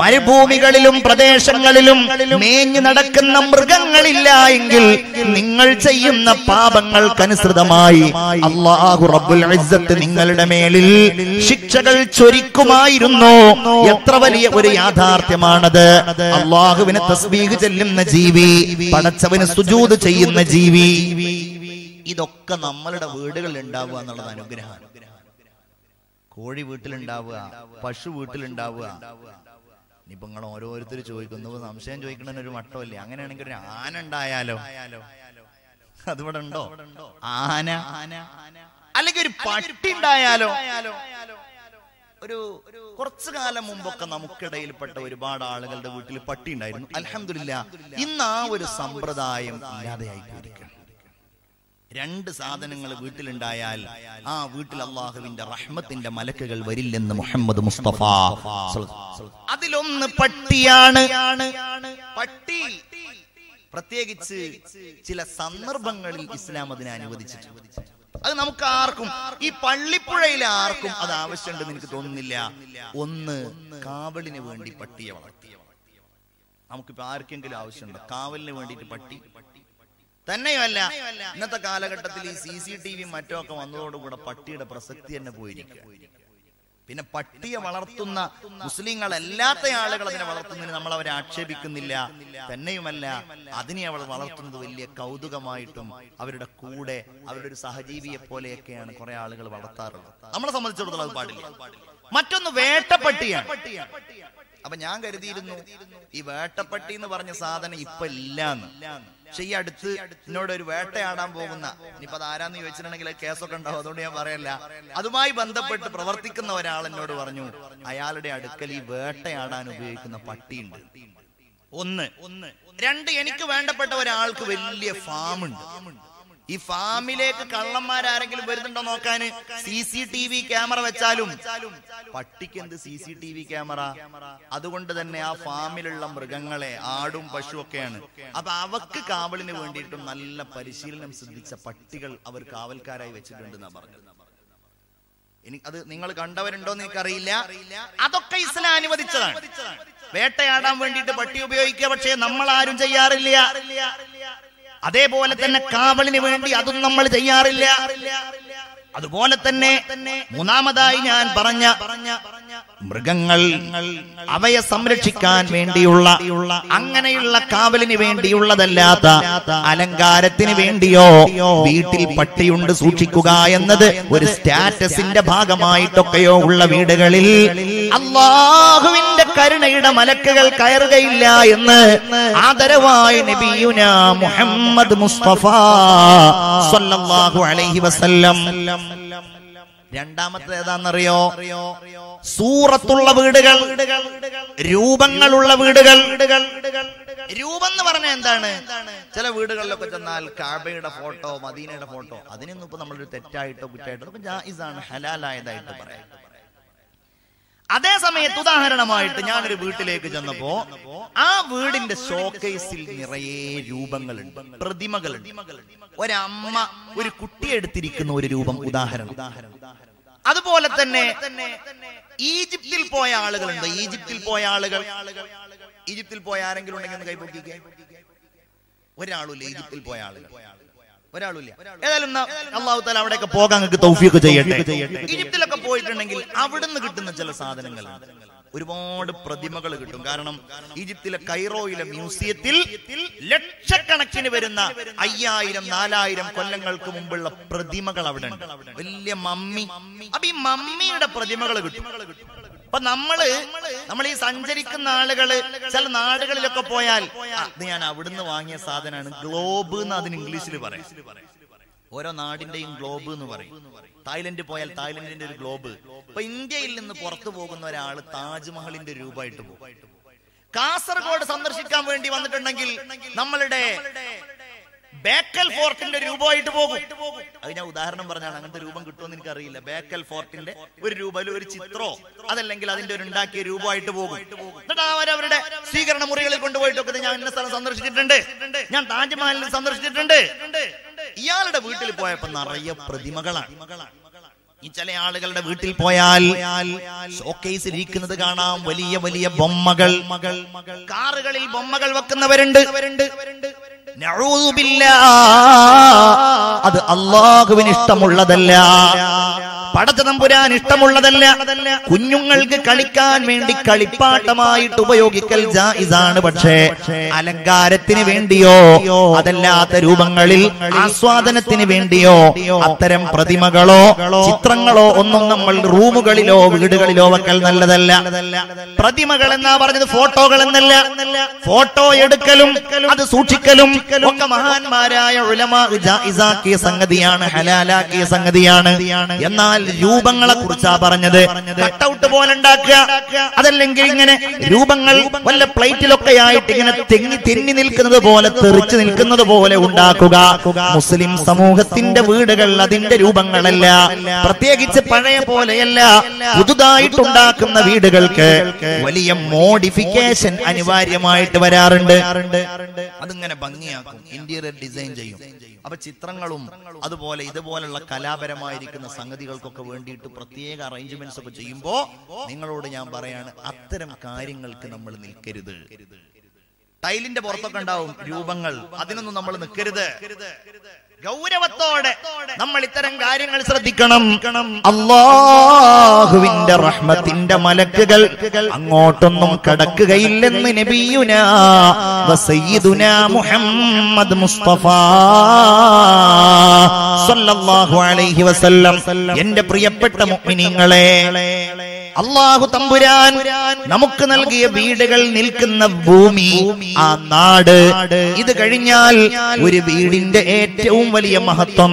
മരുഭൂമികളിലും പ്രദേശങ്ങളിലും മേഞ്ഞു നടക്കുന്ന മൃഗങ്ങളില്ല എങ്കിൽ നിങ്ങൾ ചെയ്യുന്ന പാപങ്ങൾക്കനുസൃതമായി അള്ളാഹു റബ്ബുൽ നിങ്ങളുടെ മേലിൽ ശിക്ഷകൾ ചൊരിക്കുമായിരുന്നു. എത്ര വലിയ ഒരു യാഥാർത്ഥ്യമാണത്. അള്ളാഹുവിന് തസ്ബീഹ് ചെല്ലുന്ന ജീവി പടച്ചവന് സുജൂത് ചെയ്യുന്ന ജീവി. ഇതൊക്കെ നമ്മളുടെ വീടുകളിൽ ഉണ്ടാവുക എന്നുള്ളത് അനുഗ്രഹം. കോഴി വീട്ടിലുണ്ടാവുക പശു വീട്ടിലുണ്ടാവുക. ഇനിയിപ്പോ നിങ്ങൾ ഓരോരുത്തർ ചോദിക്കുന്നു സംശയം ചോദിക്കണതിന് ഒരു മട്ടമല്ലേ? അങ്ങനെയാണെങ്കിൽ ഒരു ആന ഉണ്ടായാലോ? അതിവിടെ ഉണ്ടോ? ആന? അല്ലെങ്കിൽ ഒരു പട്ടി ഉണ്ടായാലോ? ഒരു കുറച്ചു കാലം മുമ്പൊക്കെ നമുക്കിടയിൽപ്പെട്ട ഒരുപാട് ആളുകളുടെ വീട്ടിൽ പട്ടി ഉണ്ടായിരുന്നു. അലഹമില്ല ഇന്ന് ആ ഒരു സമ്പ്രദായം ഇല്ലാതെയായി പോയിരിക്കുകയാണ് രണ്ട് സാധനങ്ങൾ വീട്ടിലുണ്ടായാൽ ആ വീട്ടിൽ അള്ളാഹുവിന്റെ റഹ്മത്തിന്റെ മലക്കുകൾ വരില്ലെന്ന് മുഹമ്മദ് മുസ്തഫ. അതിലൊന്ന് പട്ടിയാണ്. പട്ടി പ്രത്യേകിച്ച് ചില സന്ദർഭങ്ങളിൽ ഇസ്ലാം അതിനെ അനുവദിച്ചിട്ടുണ്ട്. അത് നമുക്ക് ആർക്കും ഈ പള്ളിപ്പുഴയിലെ ആർക്കും അത് ആവശ്യമുണ്ടെന്ന് എനിക്ക് തോന്നുന്നില്ല. ഒന്ന് കാവലിന് വേണ്ടി പട്ടിയെ വളർത്തിയ നമുക്കിപ്പോ ആർക്കെങ്കിലും ആവശ്യമുണ്ടോ? കാവലിന് വേണ്ടിയിട്ട് പട്ടി തന്നെയുമല്ല. ഇന്നത്തെ കാലഘട്ടത്തിൽ ഈ സി സി ടി വി മറ്റൊക്കെ വന്നതോടുകൂടെ പട്ടിയുടെ പ്രസക്തി തന്നെ പോയിരിക്കുക പിന്നെ പട്ടിയെ വളർത്തുന്ന മുസ്ലിങ്ങൾ അല്ലാത്ത ആളുകൾ അതിനെ വളർത്തുന്നതിന് നമ്മൾ അവരെ ആക്ഷേപിക്കുന്നില്ല. തന്നെയുമല്ല അതിനെ അവൾ വളർത്തുന്നത് വലിയ കൗതുകമായിട്ടും അവരുടെ കൂടെ അവരുടെ ഒരു സഹജീവിയെ പോലെയൊക്കെയാണ് കുറെ ആളുകൾ വളർത്താറുള്ളത്. നമ്മളെ സംബന്ധിച്ചിടത്തോളം അത് പാടില്ല. മറ്റൊന്ന് വേട്ടപ്പട്ടിയാണ്. അപ്പൊ ഞാൻ കരുതിയിരുന്നു ഈ വേട്ടപ്പട്ടി എന്ന് പറഞ്ഞ സാധനം ഇപ്പൊ ഇല്ലാന്ന്. പക്ഷെ ഈ അടുത്ത് എന്നോട് ഒരു വേട്ടയാടാൻ പോകുന്ന ഇനിയിപ്പോ അത് ആരാന്ന് ചോദിച്ചിട്ടുണ്ടെങ്കിൽ കേസൊക്കെ ഉണ്ടാവും അതുകൊണ്ട് ഞാൻ പറയല്ല. അതുമായി ബന്ധപ്പെട്ട് പ്രവർത്തിക്കുന്ന ഒരാൾ എന്നോട് പറഞ്ഞു അയാളുടെ അടുക്കൽ ഈ വേട്ടയാടാൻ ഉപയോഗിക്കുന്ന പട്ടിയുണ്ട്. ഒന്ന് ഒന്ന് രണ്ട് എനിക്ക് വേണ്ടപ്പെട്ട ഒരാൾക്ക് വലിയ ഫാമുണ്ട്. ഉണ്ട് ഈ ഫാമിലേക്ക് കള്ളന്മാരാരെങ്കിലും വരുന്നുണ്ടോ നോക്കാന് C C T V camera വെച്ചാലും. പട്ടിക്ക് എന്ത് C C T V camera? അതുകൊണ്ട് തന്നെ ആ ഫാമിലുള്ള മൃഗങ്ങളെ ആടും പശു ഒക്കെയാണ്. അപ്പൊ അവക്ക് കാവലിന് വേണ്ടിയിട്ടും നല്ല പരിശീലനം സിദ്ധിച്ച പട്ടികൾ അവർ കാവൽക്കാരായി വെച്ചിട്ടുണ്ട് എന്നാ പറഞ്ഞത്. എനിക്ക് അത് നിങ്ങൾ കണ്ടവരുണ്ടോ എന്ന് എനിക്കറിയില്ല. അതൊക്കെ ഇസ്ലാം അനുവദിച്ചതാണ്. വേട്ടയാടാൻ വേണ്ടിയിട്ട് പട്ടി ഉപയോഗിക്കുക പക്ഷേ നമ്മൾ ആരും ചെയ്യാറില്ല. അതേപോലെ തന്നെ കാവലിന് വേണ്ടി അതും നമ്മൾ ചെയ്യാറില്ല. അതുപോലെ തന്നെ മൂന്നാമതായി ഞാൻ പറഞ്ഞ മൃഗങ്ങൾ അവയെ സംരക്ഷിക്കാൻ വേണ്ടിയുള്ള അങ്ങനെയുള്ള കാവലിന് വേണ്ടിയുള്ളതല്ലാത്ത അലങ്കാരത്തിന് വേണ്ടിയോ വീട്ടിൽ പട്ടിയുണ്ട് സൂക്ഷിക്കുക എന്നത് ഒരു സ്റ്റാറ്റസിന്റെ ഭാഗമായിട്ടൊക്കെയോ ഉള്ള വീടുകളിൽ അള്ളാഹുവിന്റെ കരുണയുടെ മലക്കുകൾ കയറുകയില്ല എന്ന് ആദരവായി നബിയുന മുഹമ്മദ് മുസ്തഫ സല്ലല്ലാഹു അലൈഹി വസല്ലം രണ്ടാമത്തെ ഏതാണെന്നറിയോ? സൂറത്തുള്ള വീടുകൾ രൂപങ്ങളുള്ള വീടുകൾ. രൂപം എന്ന് പറഞ്ഞാൽ എന്താണ്? ചില വീടുകളിലൊക്കെ ചെന്നാൽ കാബയുടെ ഫോട്ടോ മദീനയുടെ ഫോട്ടോ അതിനൊന്നും ഇപ്പൊ നമ്മളൊരു തെറ്റായിട്ടോ കുറ്റായിട്ടോ ജായിസാണ് ഹലാലായതായിട്ട് പറയാം. അതേ സമയത്ത് ഉദാഹരണമായിട്ട് ഞാനൊരു വീട്ടിലേക്ക് ചെന്നപ്പോ ആ വീടിന്റെ ഷോക്കേസിൽ നിറയെ രൂപങ്ങളുണ്ട് പ്രതിമകളുണ്ട്. ഒരമ്മ ഒരു കുട്ടിയെ എടുത്തിരിക്കുന്ന ഒരു രൂപം ഉദാഹരണം. അതുപോലെ തന്നെ ഈജിപ്തിൽ പോയ ആളുകളുണ്ട്. ഈജിപ്തിൽ പോയ ആളുകൾ ഈജിപ്തിൽ പോയ ആരെങ്കിലും ഉണ്ടെങ്കിൽ ഒന്ന് കൈപൊക്കിക്കേ ഒരാളുമില്ല ഈജിപ്തിൽ പോയ ആളുകൾ. ഒരാളുമില്ല. ഏതായാലും അള്ളാഹു താല അവിടെയൊക്കെ പോകാൻ നിങ്ങൾക്ക് തൗഫീഖ് ചെയ്യട്ടെ. ഈജിപ്തിലൊക്കെ പോയിട്ടുണ്ടെങ്കിൽ അവിടുന്ന് കിട്ടുന്ന ചില സാധനങ്ങൾ ഒരുപാട് പ്രതിമകൾ കിട്ടും. കാരണം ഈജിപ്തിലെ കൈറോയിലെ മ്യൂസിയത്തിൽ ലക്ഷക്കണക്കിന് വരുന്ന അയ്യായിരം നാലായിരം കൊല്ലങ്ങൾക്ക് മുമ്പുള്ള പ്രതിമകൾ അവിടെ ഉണ്ട് വലിയ മമ്മി. അപ്പൊ ഈ മമ്മിയുടെ പ്രതിമകൾ കിട്ടും. അപ്പൊ നമ്മൾ നമ്മൾ ഈ സഞ്ചരിക്കുന്ന ആളുകൾ ചില നാടുകളിലൊക്കെ പോയാൽ അത് ഞാൻ അവിടുന്ന് വാങ്ങിയ സാധനമാണ് ഗ്ലോബ് എന്ന് അതിന് ഇംഗ്ലീഷിൽ പറയും. ഓരോ നാടിന്റെയും ഗ്ലോബ് എന്ന് പറയും. തായ്ലൻഡ് പോയാൽ തായ്ലൻഡിന്റെ ഒരു ഗ്ലോബ്. ഇപ്പൊ ഇന്ത്യയിൽ നിന്ന് പുറത്തു പോകുന്ന ഒരാൾ താജ്മഹലിന്റെ രൂപമായിട്ട് പോകും. കാസർഗോഡ് സന്ദർശിക്കാൻ വേണ്ടി വന്നിട്ടുണ്ടെങ്കിൽ നമ്മളുടെ ബേക്കൽ ഫോർട്ടിന്റെ രൂപമായിട്ട് പോകും. അത് ഞാൻ ഉദാഹരണം പറഞ്ഞാണ് അങ്ങനത്തെ രൂപം കിട്ടുമെന്ന് എനിക്ക് അറിയില്ല ബേക്കൽ ഫോർട്ടിന്റെ ഒരു രൂപയിൽ ഒരു ചിത്രോ അതല്ലെങ്കിൽ അതിന്റെ ഒരു ഉണ്ടാക്കിയ രൂപമായിട്ട് പോകും. എന്നിട്ട് അവരവരുടെ സ്വീകരണ മുറികളിൽ കൊണ്ടുപോയിട്ടൊക്കെ ഞാൻ ഇന്ന സ്ഥലം സന്ദർശിച്ചിട്ടുണ്ട്. ഞാൻ താജ്മഹലിൽ സന്ദർശിച്ചിട്ടുണ്ട്. ഇയാളുടെ വീട്ടിൽ പോയപ്പോ നിറയെ പ്രതിമകളാണ്. ഈ ചില ആളുകളുടെ വീട്ടിൽ പോയാൽ ഷോക്കേസിൽ ഇരിക്കുന്നത് കാണാം. വലിയ വലിയ ബൊമ്മകൾ. കാറുകളിൽ ബൊമ്മകൾ വെക്കുന്നവരുണ്ട്. അത് അള്ളാഹുവിന് ഇഷ്ടമുള്ളതല്ല. പടച്ചതമ്പുരാൻ ഇഷ്ടമുള്ളതല്ല. കുഞ്ഞുങ്ങൾക്ക് കളിക്കാൻ വേണ്ടി കളിപ്പാട്ടമായിട്ട് ഉപയോഗിക്കൽ ജായിസാണ് പക്ഷേ അലങ്കാരത്തിന് വേണ്ടിയോ അതല്ലാത്ത രൂപങ്ങളിൽ ആസ്വാദനത്തിന് വേണ്ടിയോ അത്തരം പ്രതിമകളോ ചിത്രങ്ങളോ ഒന്നും നമ്മൾ റൂമുകളിലോ വീടുകളിലോ വെക്കൽ നല്ലതല്ല. പ്രതിമകൾ എന്നാ പറഞ്ഞത്? ഫോട്ടോകൾ എന്നല്ല. ഫോട്ടോ എടുക്കലും അത് സൂക്ഷിക്കലും ഒക്കെ മഹാന്മാരായ ഉലമാ സംഗതിയാണ് ഹലാലാക്കിയ സംഗതിയാണ്. എന്നാൽ രൂപങ്ങളെ കുറിച്ചാ പറഞ്ഞത്. കട്ടൗട്ട് പോലെ ഉണ്ടാക്കുക. അതല്ലെങ്കിൽ ഇങ്ങനെ രൂപങ്ങൾ വല്ല പ്ലേറ്റിലൊക്കെ ആയിട്ട് ഇങ്ങനെ തെങ്ങി തെന്നി നിൽക്കുന്നത് പോലെ തെറിച്ചു നിൽക്കുന്നത് പോലെ ഉണ്ടാക്കുക. മുസ്ലിം സമൂഹത്തിന്റെ വീടുകൾ അതിന്റെ രൂപങ്ങളല്ല. പ്രത്യേകിച്ച് പഴയ പോലെയല്ല. പുതുതായിട്ട് ഉണ്ടാക്കുന്ന വീടുകൾക്ക് വലിയ മോഡിഫിക്കേഷൻ അനിവാര്യമായിട്ട് വരാറുണ്ട്. അതിങ്ങനെ ഭംഗിയാക്കും. ഇന്റീരിയർ ഡിസൈൻ ചെയ്യും. അപ്പൊ ചിത്രങ്ങളും അതുപോലെ ഇതുപോലുള്ള കലാപരമായിരിക്കുന്ന സംഗതികൾക്കൊക്കെ വേണ്ടിയിട്ട് പ്രത്യേക അറേഞ്ച്മെന്റ്സ് ഒക്കെ ചെയ്യുമ്പോ നിങ്ങളോട് ഞാൻ പറയാണ് അത്തരം കാര്യങ്ങൾക്ക് നമ്മൾ നിൽക്കരുത്. ടൈലിന്റെ പുറത്തൊക്കെ ഉണ്ടാവും രൂപങ്ങൾ അതിനൊന്നും നമ്മൾ നിൽക്കരുത്. ഗൗരവത്തോടെ നമ്മൾ ഇത്തരം കാര്യങ്ങൾ ശ്രദ്ധിക്കണം. അള്ളാഹുവിന്റെ റഹ്മത്തിന്റെ മലക്കുകൾ അങ്ങോട്ടൊന്നും കടക്കുകയില്ലെന്ന് നബിയുന സയ്യിദുനാ മുഹമ്മദ് മുസ്തഫ സല്ലല്ലാഹു അലൈഹി വസല്ലം. എന്റെ പ്രിയപ്പെട്ട മുഅ്മിനീങ്ങളെ അള്ളാഹു തമ്പുരാൻ നമുക്ക് നൽകിയ വീടുകൾ നിൽക്കുന്ന ഭൂമി ആ നാട്. ഇത് കഴിഞ്ഞാൽ ഒരു വീടിന്റെ ഏറ്റവും വലിയ മഹത്വം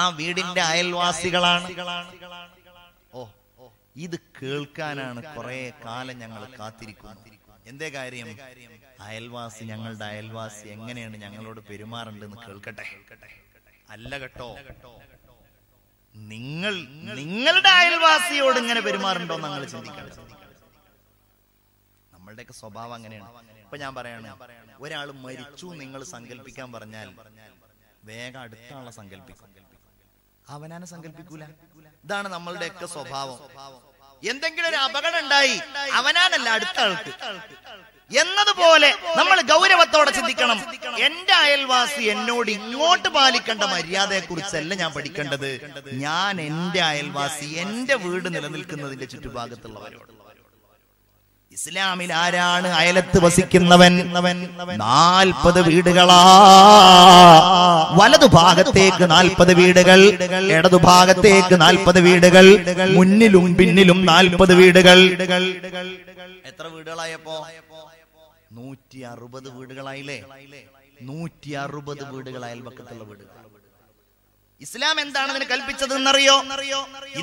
ആ വീടിന്റെ അയൽവാസികളാണ്. ഓ ഇത് കേൾക്കാനാണ് കുറെ കാലം ഞങ്ങൾ കാത്തിരിക്കുന്നത്. എന്തേ കാര്യം? അയൽവാസി ഞങ്ങളുടെ അയൽവാസി എങ്ങനെയാണ് ഞങ്ങളോട് പെരുമാറേണ്ടതെന്ന് കേൾക്കട്ടെ? അല്ല കേട്ടോ. നിങ്ങൾ നിങ്ങളുടെ അയൽവാസിയോട് ഇങ്ങനെ പെരുമാറുണ്ടോ നിങ്ങൾ ചിന്തിക്കണം. നമ്മളുടെയൊക്കെ സ്വഭാവം അങ്ങനെയാണ്. ഇപ്പൊ ഞാൻ പറയാണ് ഒരാൾ മരിച്ചു നിങ്ങൾ സങ്കല്പിക്കാൻ പറഞ്ഞാൽ വേഗം അടുത്ത ആളെ സങ്കല്പിക്കും. അവനാനെ സങ്കല്പിക്കൂല. ഇതാണ് നമ്മളുടെയൊക്കെ സ്വഭാവം. എന്തെങ്കിലും ഒരു അപകടം ഉണ്ടായി അവനാനല്ല അടുത്ത ആൾക്ക്. എന്നതുപോലെ നമ്മൾ ഗൗരവത്തോടെ ചിന്തിക്കണം. എന്റെ അയൽവാസി എന്നോട് ഇങ്ങോട്ട് പാലിക്കേണ്ട മര്യാദയെ കുറിച്ചല്ല ഞാൻ പഠിക്കേണ്ടത്. ഞാൻ എന്റെ അയൽവാസി എന്റെ വീട് നിലനിൽക്കുന്നതിന്റെ ചുറ്റുഭാഗത്തുള്ളവരോട്. ഇസ്ലാമിൽ ആരാണ് അയലത്ത് വസിക്കുന്നവൻ? നാൽപ്പത് വീടുകളാ. വലതുഭാഗത്തേക്ക് നാൽപ്പത് വീടുകൾ ഇടതുഭാഗത്തേക്ക് നാൽപ്പത് വീടുകൾ മുന്നിലും പിന്നിലും നാൽപ്പത് വീടുകൾ. എത്ര വീടുകളായപ്പോ? നൂറ്റി അറുപത് വീടുകളായില്ലേ? നൂറ്റി അറുപത് വീടുകൾ അയൽപക്കത്തുള്ള വീടുകൾ. ഇസ്ലാം എന്താണ് അതിന് കൽപ്പിച്ചത് എന്നറിയോ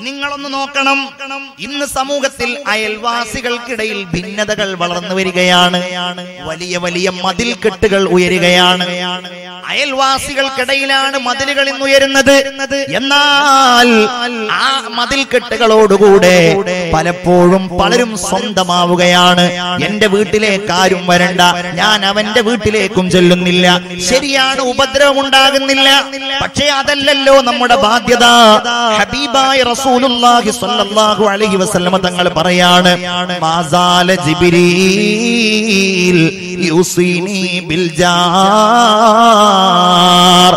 നിങ്ങളൊന്ന് നോക്കണം. ഇന്ന് സമൂഹത്തിൽ അയൽവാസികൾക്കിടയിൽ ഭിന്നതകൾ വളർന്നു വരികയാണ്. വലിയ വലിയ മതിൽ കെട്ടുകൾ ഉയരുകയാണ്. അയൽവാസികൾക്കിടയിലാണ് മതിലുകൾ ഇന്ന് ഉയരുന്നത് എന്നാൽ ആ മതിൽ കെട്ടുകളോടുകൂടെ പലപ്പോഴും പലരും സ്വന്തമാവുകയാണ്. എന്റെ വീട്ടിലേക്ക് ആരും വരണ്ട. ഞാൻ അവന്റെ വീട്ടിലേക്കും ചെല്ലുന്നില്ല. ശരിയാണ് ഉപദ്രവം ഉണ്ടാകുന്നില്ല പക്ഷേ അതല്ലല്ലോ. നമ്മുടെ ബാധ്യത. ഹബീബായ റസൂലുള്ളാഹി സ്വല്ലല്ലാഹു അലൈഹി വസല്ലമ തങ്ങൾ പറയാണ് മാസാല ജിബ്രീൽ യുസീനി ബിൽ ജാർ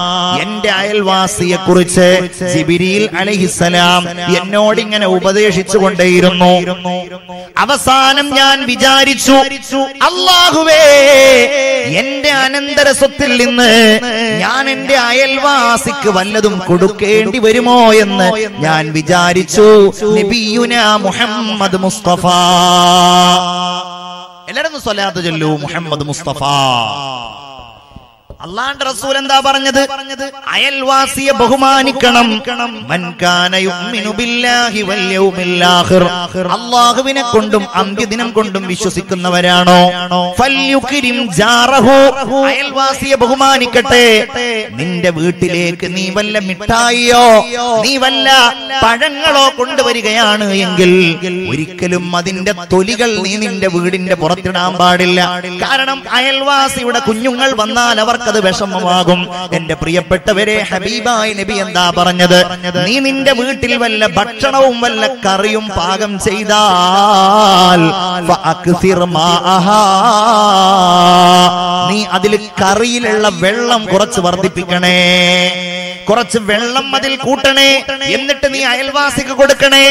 എന്റെ അയൽവാസിയെ കുറിച്ച് ജിബിരിയിൽ അലഹിസലാം എന്നോട് ഇങ്ങനെ ഉപദേശിച്ചു കൊണ്ടേയിരുന്നു അവസാനം ഞാൻ വിചാരിച്ചു അള്ളാഹുവേ എന്റെ അനന്തര സ്വത്തിൽ നിന്ന് ഞാൻ എന്റെ അയൽവാസിക്ക് വല്ലതും കൊടുക്കേണ്ടി വരുമോ എന്ന് ഞാൻ വിചാരിച്ചു. നബിയുന മുഹമ്മദ് മുസ്തഫ. എല്ലാരും സ്വലാത്ത് ചൊല്ലൂ മുഹമ്മദ് മുസ്തഫ. അള്ളാന്റെ റസൂൽ എന്താ പറഞ്ഞത്? അയൽവാസിയെ ബഹുമാനിക്കണം. അള്ളാഹുവിനെ കൊണ്ടും അന്ത്യദിനം കൊണ്ടും വിശ്വസിക്കുന്നവരാണോ? അയൽവാസിയെ ബഹുമാനിക്കട്ടെ. നിന്റെ വീട്ടിലേക്ക് നീ വല്ല മിഠായിയോ നീ വല്ല പഴങ്ങളോ കൊണ്ടുവരികയാണ് എങ്കിൽ ഒരിക്കലും അതിന്റെ തൊലികൾ നീ നിന്റെ വീടിന്റെ പുറത്തിടാൻ പാടില്ല. കാരണം അയൽവാസിയുടെ കുഞ്ഞുങ്ങൾ വന്നാൽ അവർക്കത് വിഷമമാകും. എന്റെ പ്രിയപ്പെട്ടവരെ ഹബീബായി നബി എന്താ പറഞ്ഞത്? നീ നിന്റെ വീട്ടിൽ വല്ല ഭക്ഷണവും വല്ല കറിയും പാകം ചെയ്താൽ. നീ അതിൽ കറിയിലുള്ള വെള്ളം കുറച്ച് വർദ്ധിപ്പിക്കണേ. കുറച്ച് വെള്ളം അതിൽ കൂട്ടണേ. എന്നിട്ട് നീ അയൽവാസിക്ക് കൊടുക്കണേ.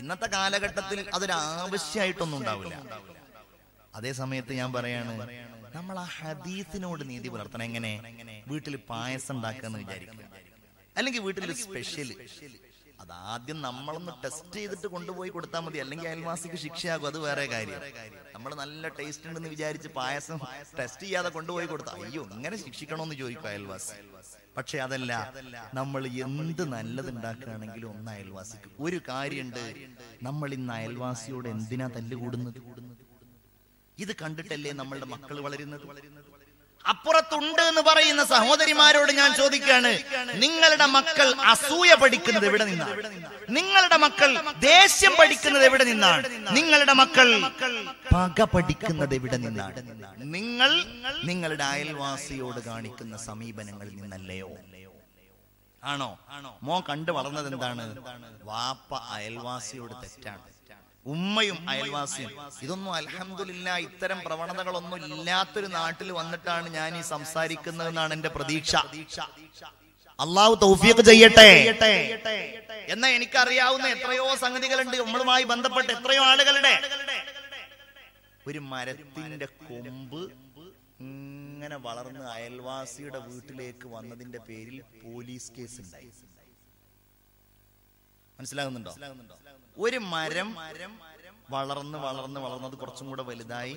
ഇന്നത്തെ കാലഘട്ടത്തിൽ അതൊരു ആവശ്യമായിട്ടൊന്നും ഉണ്ടാവില്ല. അതേ സമയത്ത് ഞാൻ പറയാണ് നമ്മൾ ആ ഹദീസിനോട് നീതി പുലർത്തണം. എങ്ങനെ? വീട്ടിൽ പായസം ഉണ്ടാക്കാന്ന് വിചാരിക്കുക. അല്ലെങ്കിൽ വീട്ടിൽ സ്പെഷ്യൽ അതാദ്യം നമ്മളൊന്ന് ടെസ്റ്റ് ചെയ്തിട്ട് കൊണ്ടുപോയി കൊടുത്താൽ മതി. അല്ലെങ്കിൽ അയൽവാസിക്ക് ശിക്ഷയാകും. അത് വേറെ കാര്യം. നമ്മൾ നല്ല ടേസ്റ്റ് ഉണ്ടെന്ന് വിചാരിച്ച് പായസം ടെസ്റ്റ് ചെയ്യാതെ കൊണ്ടുപോയി കൊടുത്താൽ അയ്യോ ഇങ്ങനെ ശിക്ഷിക്കണമെന്ന് ചോദിക്കും അയൽവാസി. പക്ഷെ അതല്ല നമ്മൾ എന്ത് നല്ലത് ഉണ്ടാക്കുകയാണെങ്കിലും ഒന്ന് അയൽവാസിക്ക്. ഒരു കാര്യമുണ്ട്. നമ്മൾ ഇന്ന് അയൽവാസിയോട് എന്തിനാ തല്ലുകൂടുന്നത് ഇത് കണ്ടിട്ടല്ലേ നമ്മളുടെ മക്കൾ വളരുന്നത്? അപ്പുറത്തുണ്ട് എന്ന് പറയുന്ന സഹോദരിമാരോട് ഞാൻ ചോദിക്കുകയാണ് നിങ്ങളുടെ മക്കൾ അസൂയ പഠിക്കുന്നത് എവിടെ നിന്നാണ്? നിങ്ങളുടെ മക്കൾ ദേഷ്യം പഠിക്കുന്നത് എവിടെ നിന്നാണ്? നിങ്ങളുടെ മക്കൾ പക പഠിക്കുന്നത് എവിടെ നിന്നാണ്? നിങ്ങൾ നിങ്ങളുടെ അയൽവാസിയോട് കാണിക്കുന്ന സമീപനങ്ങളിൽ നിന്നല്ലയോ? ആണോ? മോ കണ്ടു വളർന്നത് എന്താണ്? വാപ്പ അയൽവാസിയോട് തെറ്റാണ്. ഉമ്മയും അയൽവാസിയും. ഇതൊന്നും അലഹമില്ല ഇത്തരം പ്രവണതകളൊന്നും ഇല്ലാത്തൊരു നാട്ടിൽ വന്നിട്ടാണ് ഞാൻ ഈ സംസാരിക്കുന്നതെന്നാണ് എന്റെ പ്രതീക്ഷ. അള്ളാഹു തൗഫീഖ് ചെയ്യട്ടെ. എന്നാ എനിക്കറിയാവുന്ന എത്രയോ സംഗതികളുണ്ട്. നമ്മളുമായി ബന്ധപ്പെട്ട് എത്രയോ ആളുകളുടെ. ഒരു മരത്തിന്റെ കൊമ്പ് ഇങ്ങനെ വളർന്ന് അയൽവാസിയുടെ വീട്ടിലേക്ക് വന്നതിന്റെ പേരിൽ പോലീസ് കേസ് ഉണ്ടായി മനസ്സിലാകുന്നുണ്ടോ? ഒരു മരം വളർന്ന് വളർന്ന് വളർന്നത് കുറച്ചും കൂടെ വലുതായി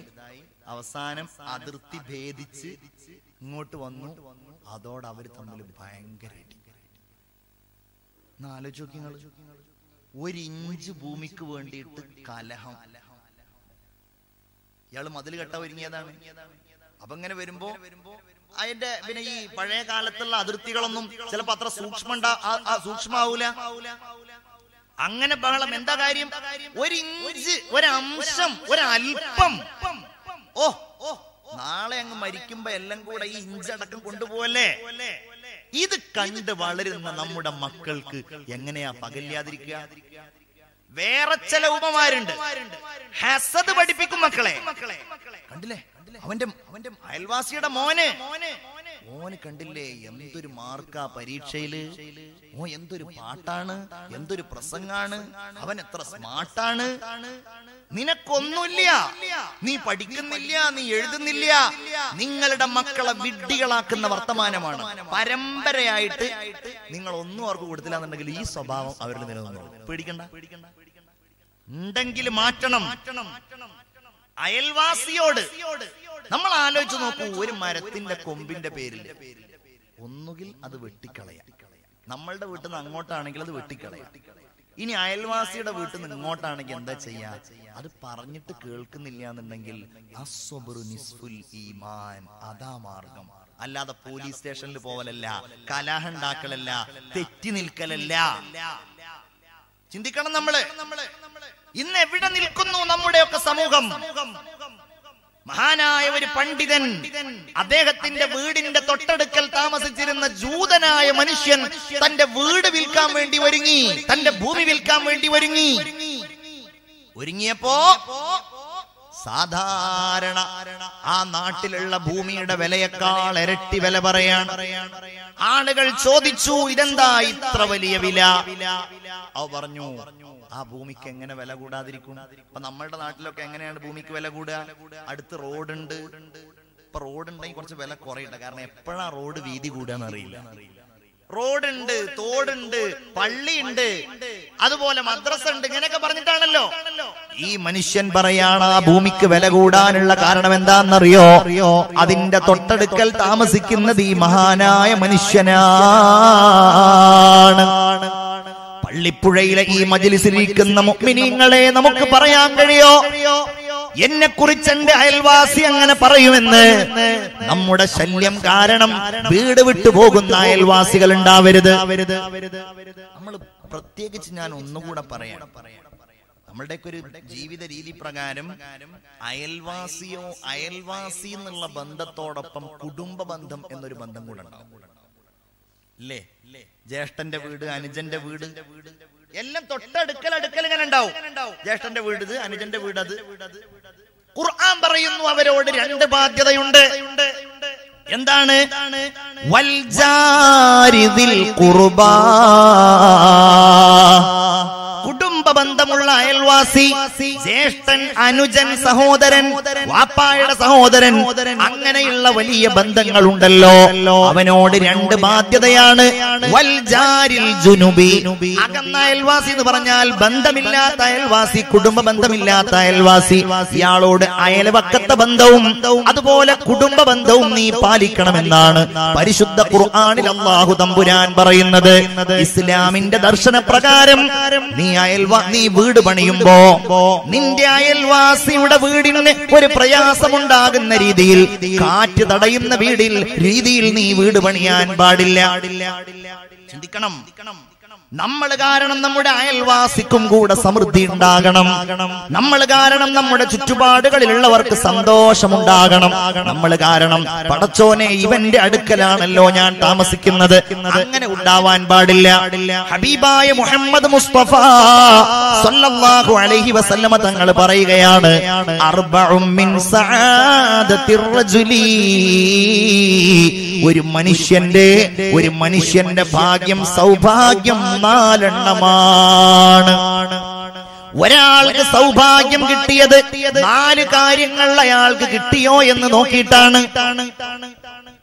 അവസാനം അതിർത്തി ഭേദിച്ച് ഇങ്ങോട്ട് വന്നു. അതോടെ അവർ തമ്മിൽ ഭയങ്കര ഒരിഞ്ച് ഒരു ഇഞ്ച് ഭൂമിക്ക് വേണ്ടിയിട്ട് കലഹം. ഇയാൾ മതിൽ കെട്ട ഒരുങ്ങിയതാണ്. അപ്പൊ ഇങ്ങനെ വരുമ്പോ അതിന്റെ പിന്നെ ഈ പഴയ കാലത്തുള്ള അതിർത്തികളൊന്നും ചിലപ്പോ അത്ര സൂക്ഷ്മ സൂക്ഷ്മാവൂല. അങ്ങനെ ബഹളം എന്താ കാര്യം? ഒരു ഇഞ്ച് ഒരംശം ഒരൽപ്പം. ഓ ഓ നാളെ അങ്ങ് മരിക്കുമ്പോ എല്ലാം കൂടെ ഈ ഇഞ്ചടക്കം കൊണ്ടുപോവല്ലേ? ഇത് കണ്ട് വളരുന്ന നമ്മുടെ മക്കൾക്ക് എങ്ങനെയാ പകല്ലാതിരിക്കുക വേറെ ചില ഉപമാരുണ്ട് ഹസത് പഠിപ്പിക്കും മക്കളെ. കണ്ടില്ലേ? അവന്റെ അവന്റെ അയൽവാസിയുടെ മോനെ മോന്. കണ്ടില്ലേ എന്തൊരു മാർക്കാ പരീക്ഷയിൽ? ഓ എന്തൊരു പാട്ടാണ്? എന്തൊരു പ്രസംഗാണ്? അവൻ എത്ര സ്മാർട്ടാണ്? നിനക്കൊന്നുമില്ല. നീ പഠിക്കുന്നില്ല നീ എഴുതുന്നില്ല. നിങ്ങളുടെ മക്കളെ വിഡ്ഢികളാക്കുന്ന വർത്തമാനമാണ്. പരമ്പരയായിട്ട് നിങ്ങൾ ഒന്നും അവർക്ക് കൊടുത്തില്ല എന്നുണ്ടെങ്കിൽ ഈ സ്വഭാവം അവരിൽ നിലനിന്നു പേടിക്കണ്ട. ഉണ്ടെങ്കിൽ മാറ്റണം. അയൽവാസിയോട് നമ്മൾ ആലോചിച്ച് നോക്കൂ ഒരു മരത്തിന്റെ കൊമ്പിന്റെ പേരിൽ ഒന്നുകിൽ അത് വെട്ടിക്കളയാം. നമ്മളുടെ വീട്ടിൽ നിന്ന് അങ്ങോട്ടാണെങ്കിൽ അത് വെട്ടിക്കളയാം. ഇനി അയൽവാസിയുടെ വീട്ടിൽ നിന്ന് ഇങ്ങോട്ടാണെങ്കിൽ എന്താ ചെയ്യാ? അത് പറഞ്ഞിട്ട് കേൾക്കുന്നില്ല എന്നുണ്ടെങ്കിൽ അതാ മാർഗം. അല്ലാതെ പോലീസ് സ്റ്റേഷനിൽ പോവലല്ല കലാഹുണ്ടാക്കലല്ല തെറ്റി നിൽക്കലല്ല. ചിന്തിക്കണം നമ്മൾ. ഇന്ന് എവിടെ നിൽക്കുന്നു നമ്മുടെയൊക്കെ സമൂഹം? മഹാനായ ഒരു പണ്ഡിതൻ അദ്ദേഹത്തിന്റെ വീടിന്റെ തൊട്ടടുക്കൽ താമസിച്ചിരുന്ന ജൂതനായ മനുഷ്യൻ തന്റെ വീട് വിൽക്കാൻ വേണ്ടി ഒരുങ്ങി തന്റെ ഭൂമി വിൽക്കാൻ വേണ്ടി ഒരുങ്ങി. ഒരുങ്ങിയപ്പോ സാധാരണ ആ നാട്ടിലുള്ള ഭൂമിയുടെ വിലയേക്കാൾ ഇരട്ടി വില പറയാൻ ആളുകൾ ചോദിച്ചു ഇതെന്താ ഇത്ര വലിയ വില? അവ പറഞ്ഞു ആ ഭൂമിക്ക് എങ്ങനെ വില കൂടാതിരിക്കും? അപ്പൊ നമ്മളുടെ നാട്ടിലൊക്കെ എങ്ങനെയാണ് ഭൂമിക്ക് വില കൂടുക അടുത്ത് റോഡുണ്ട്. ഇപ്പൊ റോഡ് ഉണ്ടെങ്കിൽ കുറച്ച് വില കുറയട്ടെ. കാരണം എപ്പോഴാ റോഡ് വീതി കൂടുക അറിയില്ല. റോഡുണ്ട് തോടുണ്ട് പള്ളിയുണ്ട് അതുപോലെ മദ്രസ ഉണ്ട് ഇങ്ങനെയൊക്കെ പറഞ്ഞിട്ടാണല്ലോ. ഈ മനുഷ്യൻ പറയാണ് ആ ഭൂമിക്ക് വില കൂടാനുള്ള കാരണം എന്താണെന്നറിയോ? അതിന്റെ തൊട്ടടുക്കൽ താമസിക്കുന്നത് ഈ മഹാനായ മനുഷ്യനാണ്. പള്ളിപ്പുഴയിലെ ഈ മജിലിസിലിരിക്കുന്ന മുഅ്മിനീങ്ങളെ നമുക്ക് പറയാൻ കഴിയോ? എന്നെ കുറിച്ച് എന്റെ അയൽവാസി അങ്ങനെ പറയുമെന്ന് നമ്മുടെ ശല്യം കാരണം വീട് വിട്ടു പോകുന്ന അയൽവാസികൾ ഉണ്ടാവരുത്. നമ്മൾ പ്രത്യേകിച്ച് ഞാൻ ഒന്നുകൂടെ പറയാം. നമ്മളുടെയൊക്കെ ഒരു ജീവിത രീതി പ്രകാരം അയൽവാസിയോ അയൽവാസി എന്നുള്ള ബന്ധത്തോടൊപ്പം കുടുംബ ബന്ധം എന്നൊരു ബന്ധം കൂടെ ഉണ്ടാവും. ഇല്ലേ? ജ്യേഷ്ഠന്റെ വീട് അനുജന്റെ വീട്. എല്ലാം തൊട്ടടുക്കൽ അടുക്കൽ ഇങ്ങനെ ഉണ്ടാവും. ജ്യേഷ്ഠന്റെ വീട് ഇത് അനുജന്റെ വീട് അത്. ഖുർആൻ പറയുന്നു അവരോട് രണ്ട് ബാധ്യതയുണ്ട്. എന്താണ്? വൽജാരിദിൽ ഖുർബാ. കുടുംബ ബന്ധമുള്ള അയൽവാസി ജ്യേഷ്ഠൻ അനുജൻ സഹോദരൻ വാപ്പായുടെ സഹോദരൻ അങ്ങനെയുള്ള വലിയ ബന്ധങ്ങളുണ്ടല്ലോ. അവനോട് രണ്ട് ബാധ്യതയാണ്. അയൽവാസി എന്ന് പറഞ്ഞാൽ ബന്ധമില്ലാത്ത അയൽവാസി കുടുംബ ബന്ധമില്ലാത്ത അയൽവാസി. ഇയാളോട് അയൽവക്കത്തെ ബന്ധവും അതുപോലെ കുടുംബ ബന്ധവും നീ പാലിക്കണമെന്നാണ് പരിശുദ്ധ ഖുർആനിൽ അള്ളാഹു തമ്പുരാൻ പറയുന്നത്. ഇസ്ലാമിന്റെ ദർശന പ്രകാരം നീ അയൽവാ നീ വീട് പണിയുമ്പോ നിന്റെ അയൽവാസിയുടെ വീടിന് ഒരു പ്രയാസമുണ്ടാകുന്ന രീതിയിൽ കാറ്റ് തടയുന്ന വീടിൽ രീതിയിൽ നീ വീട് പണിയാൻ പാടില്ല. ചിന്തിക്കണം. നമ്മൾ കാരണം നമ്മുടെ അയൽവാസിക്കും കൂടെ സമൃദ്ധി ഉണ്ടാകണം. നമ്മൾ കാരണം നമ്മുടെ ചുറ്റുപാടുകളിലുള്ളവർക്ക് സന്തോഷമുണ്ടാകണം. നമ്മൾ കാരണം പടച്ചോനെ ഇവന്റെ അടുക്കലാണല്ലോ ഞാൻ താമസിക്കുന്നത്. അങ്ങനെ ഉണ്ടാവാൻ പാടില്ല. ഹബീബായ മുഹമ്മദ് മുസ്തഫ സല്ലല്ലാഹു അലൈഹി വസല്ലമ തങ്ങൾ പറയുകയാണ് അർബഉം മിൻ സആദത്തിർ റജുലി. ഒരു മനുഷ്യന്റെ ഒരു മനുഷ്യന്റെ ഭാഗ്യം സൗഭാഗ്യം നാലെണ്ണമാണ്. ഒരാൾക്ക് സൗഭാഗ്യം കിട്ടിയത് നാല് കാര്യങ്ങൾ അയാൾക്ക് കിട്ടിയോ എന്ന് നോക്കിയിട്ടാണ്.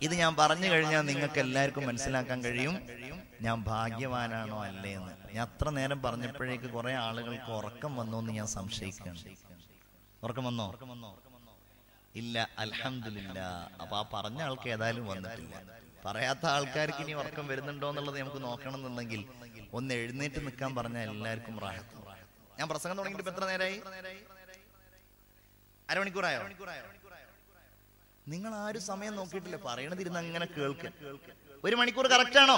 ഇത് ഞാൻ പറഞ്ഞു കഴിഞ്ഞാൽ നിങ്ങൾക്ക് എല്ലാവർക്കും മനസ്സിലാക്കാൻ കഴിയും. ഞാൻ ഭാഗ്യവാനാണോ അല്ലേ എന്ന് ഞാൻ അത്ര നേരം പറഞ്ഞപ്പോഴേക്ക് കുറെ ആളുകൾക്ക് ഉറക്കം വന്നു എന്ന് ഞാൻ സംശയിക്കുകയാണ്. ഉറക്കം വന്നോ? ഇല്ല അലഹമില്ല അപ്പൊ ആ പറഞ്ഞ ആൾക്ക് ഏതായാലും വന്നിട്ടില്ല. പറയാത്ത ആൾക്കാർക്ക് ഇനി ഉറക്കം വരുന്നുണ്ടോ എന്നുള്ളത് നമുക്ക് നോക്കണം എന്നുണ്ടെങ്കിൽ ഒന്ന് എഴുന്നേറ്റ് നിൽക്കാൻ പറഞ്ഞാൽ എല്ലാവർക്കും റാഹത്ത്. ഞാൻ പ്രസംഗം തുടങ്ങിയിട്ട് എത്ര നേരമായി അരമണിക്കൂറായോ? നിങ്ങൾ ആരും സമയം നോക്കിയിട്ടില്ല. പറയണതിരുന്ന് അങ്ങനെ കേൾക്ക് ഒരു മണിക്കൂർ കറക്റ്റ് ആണോ?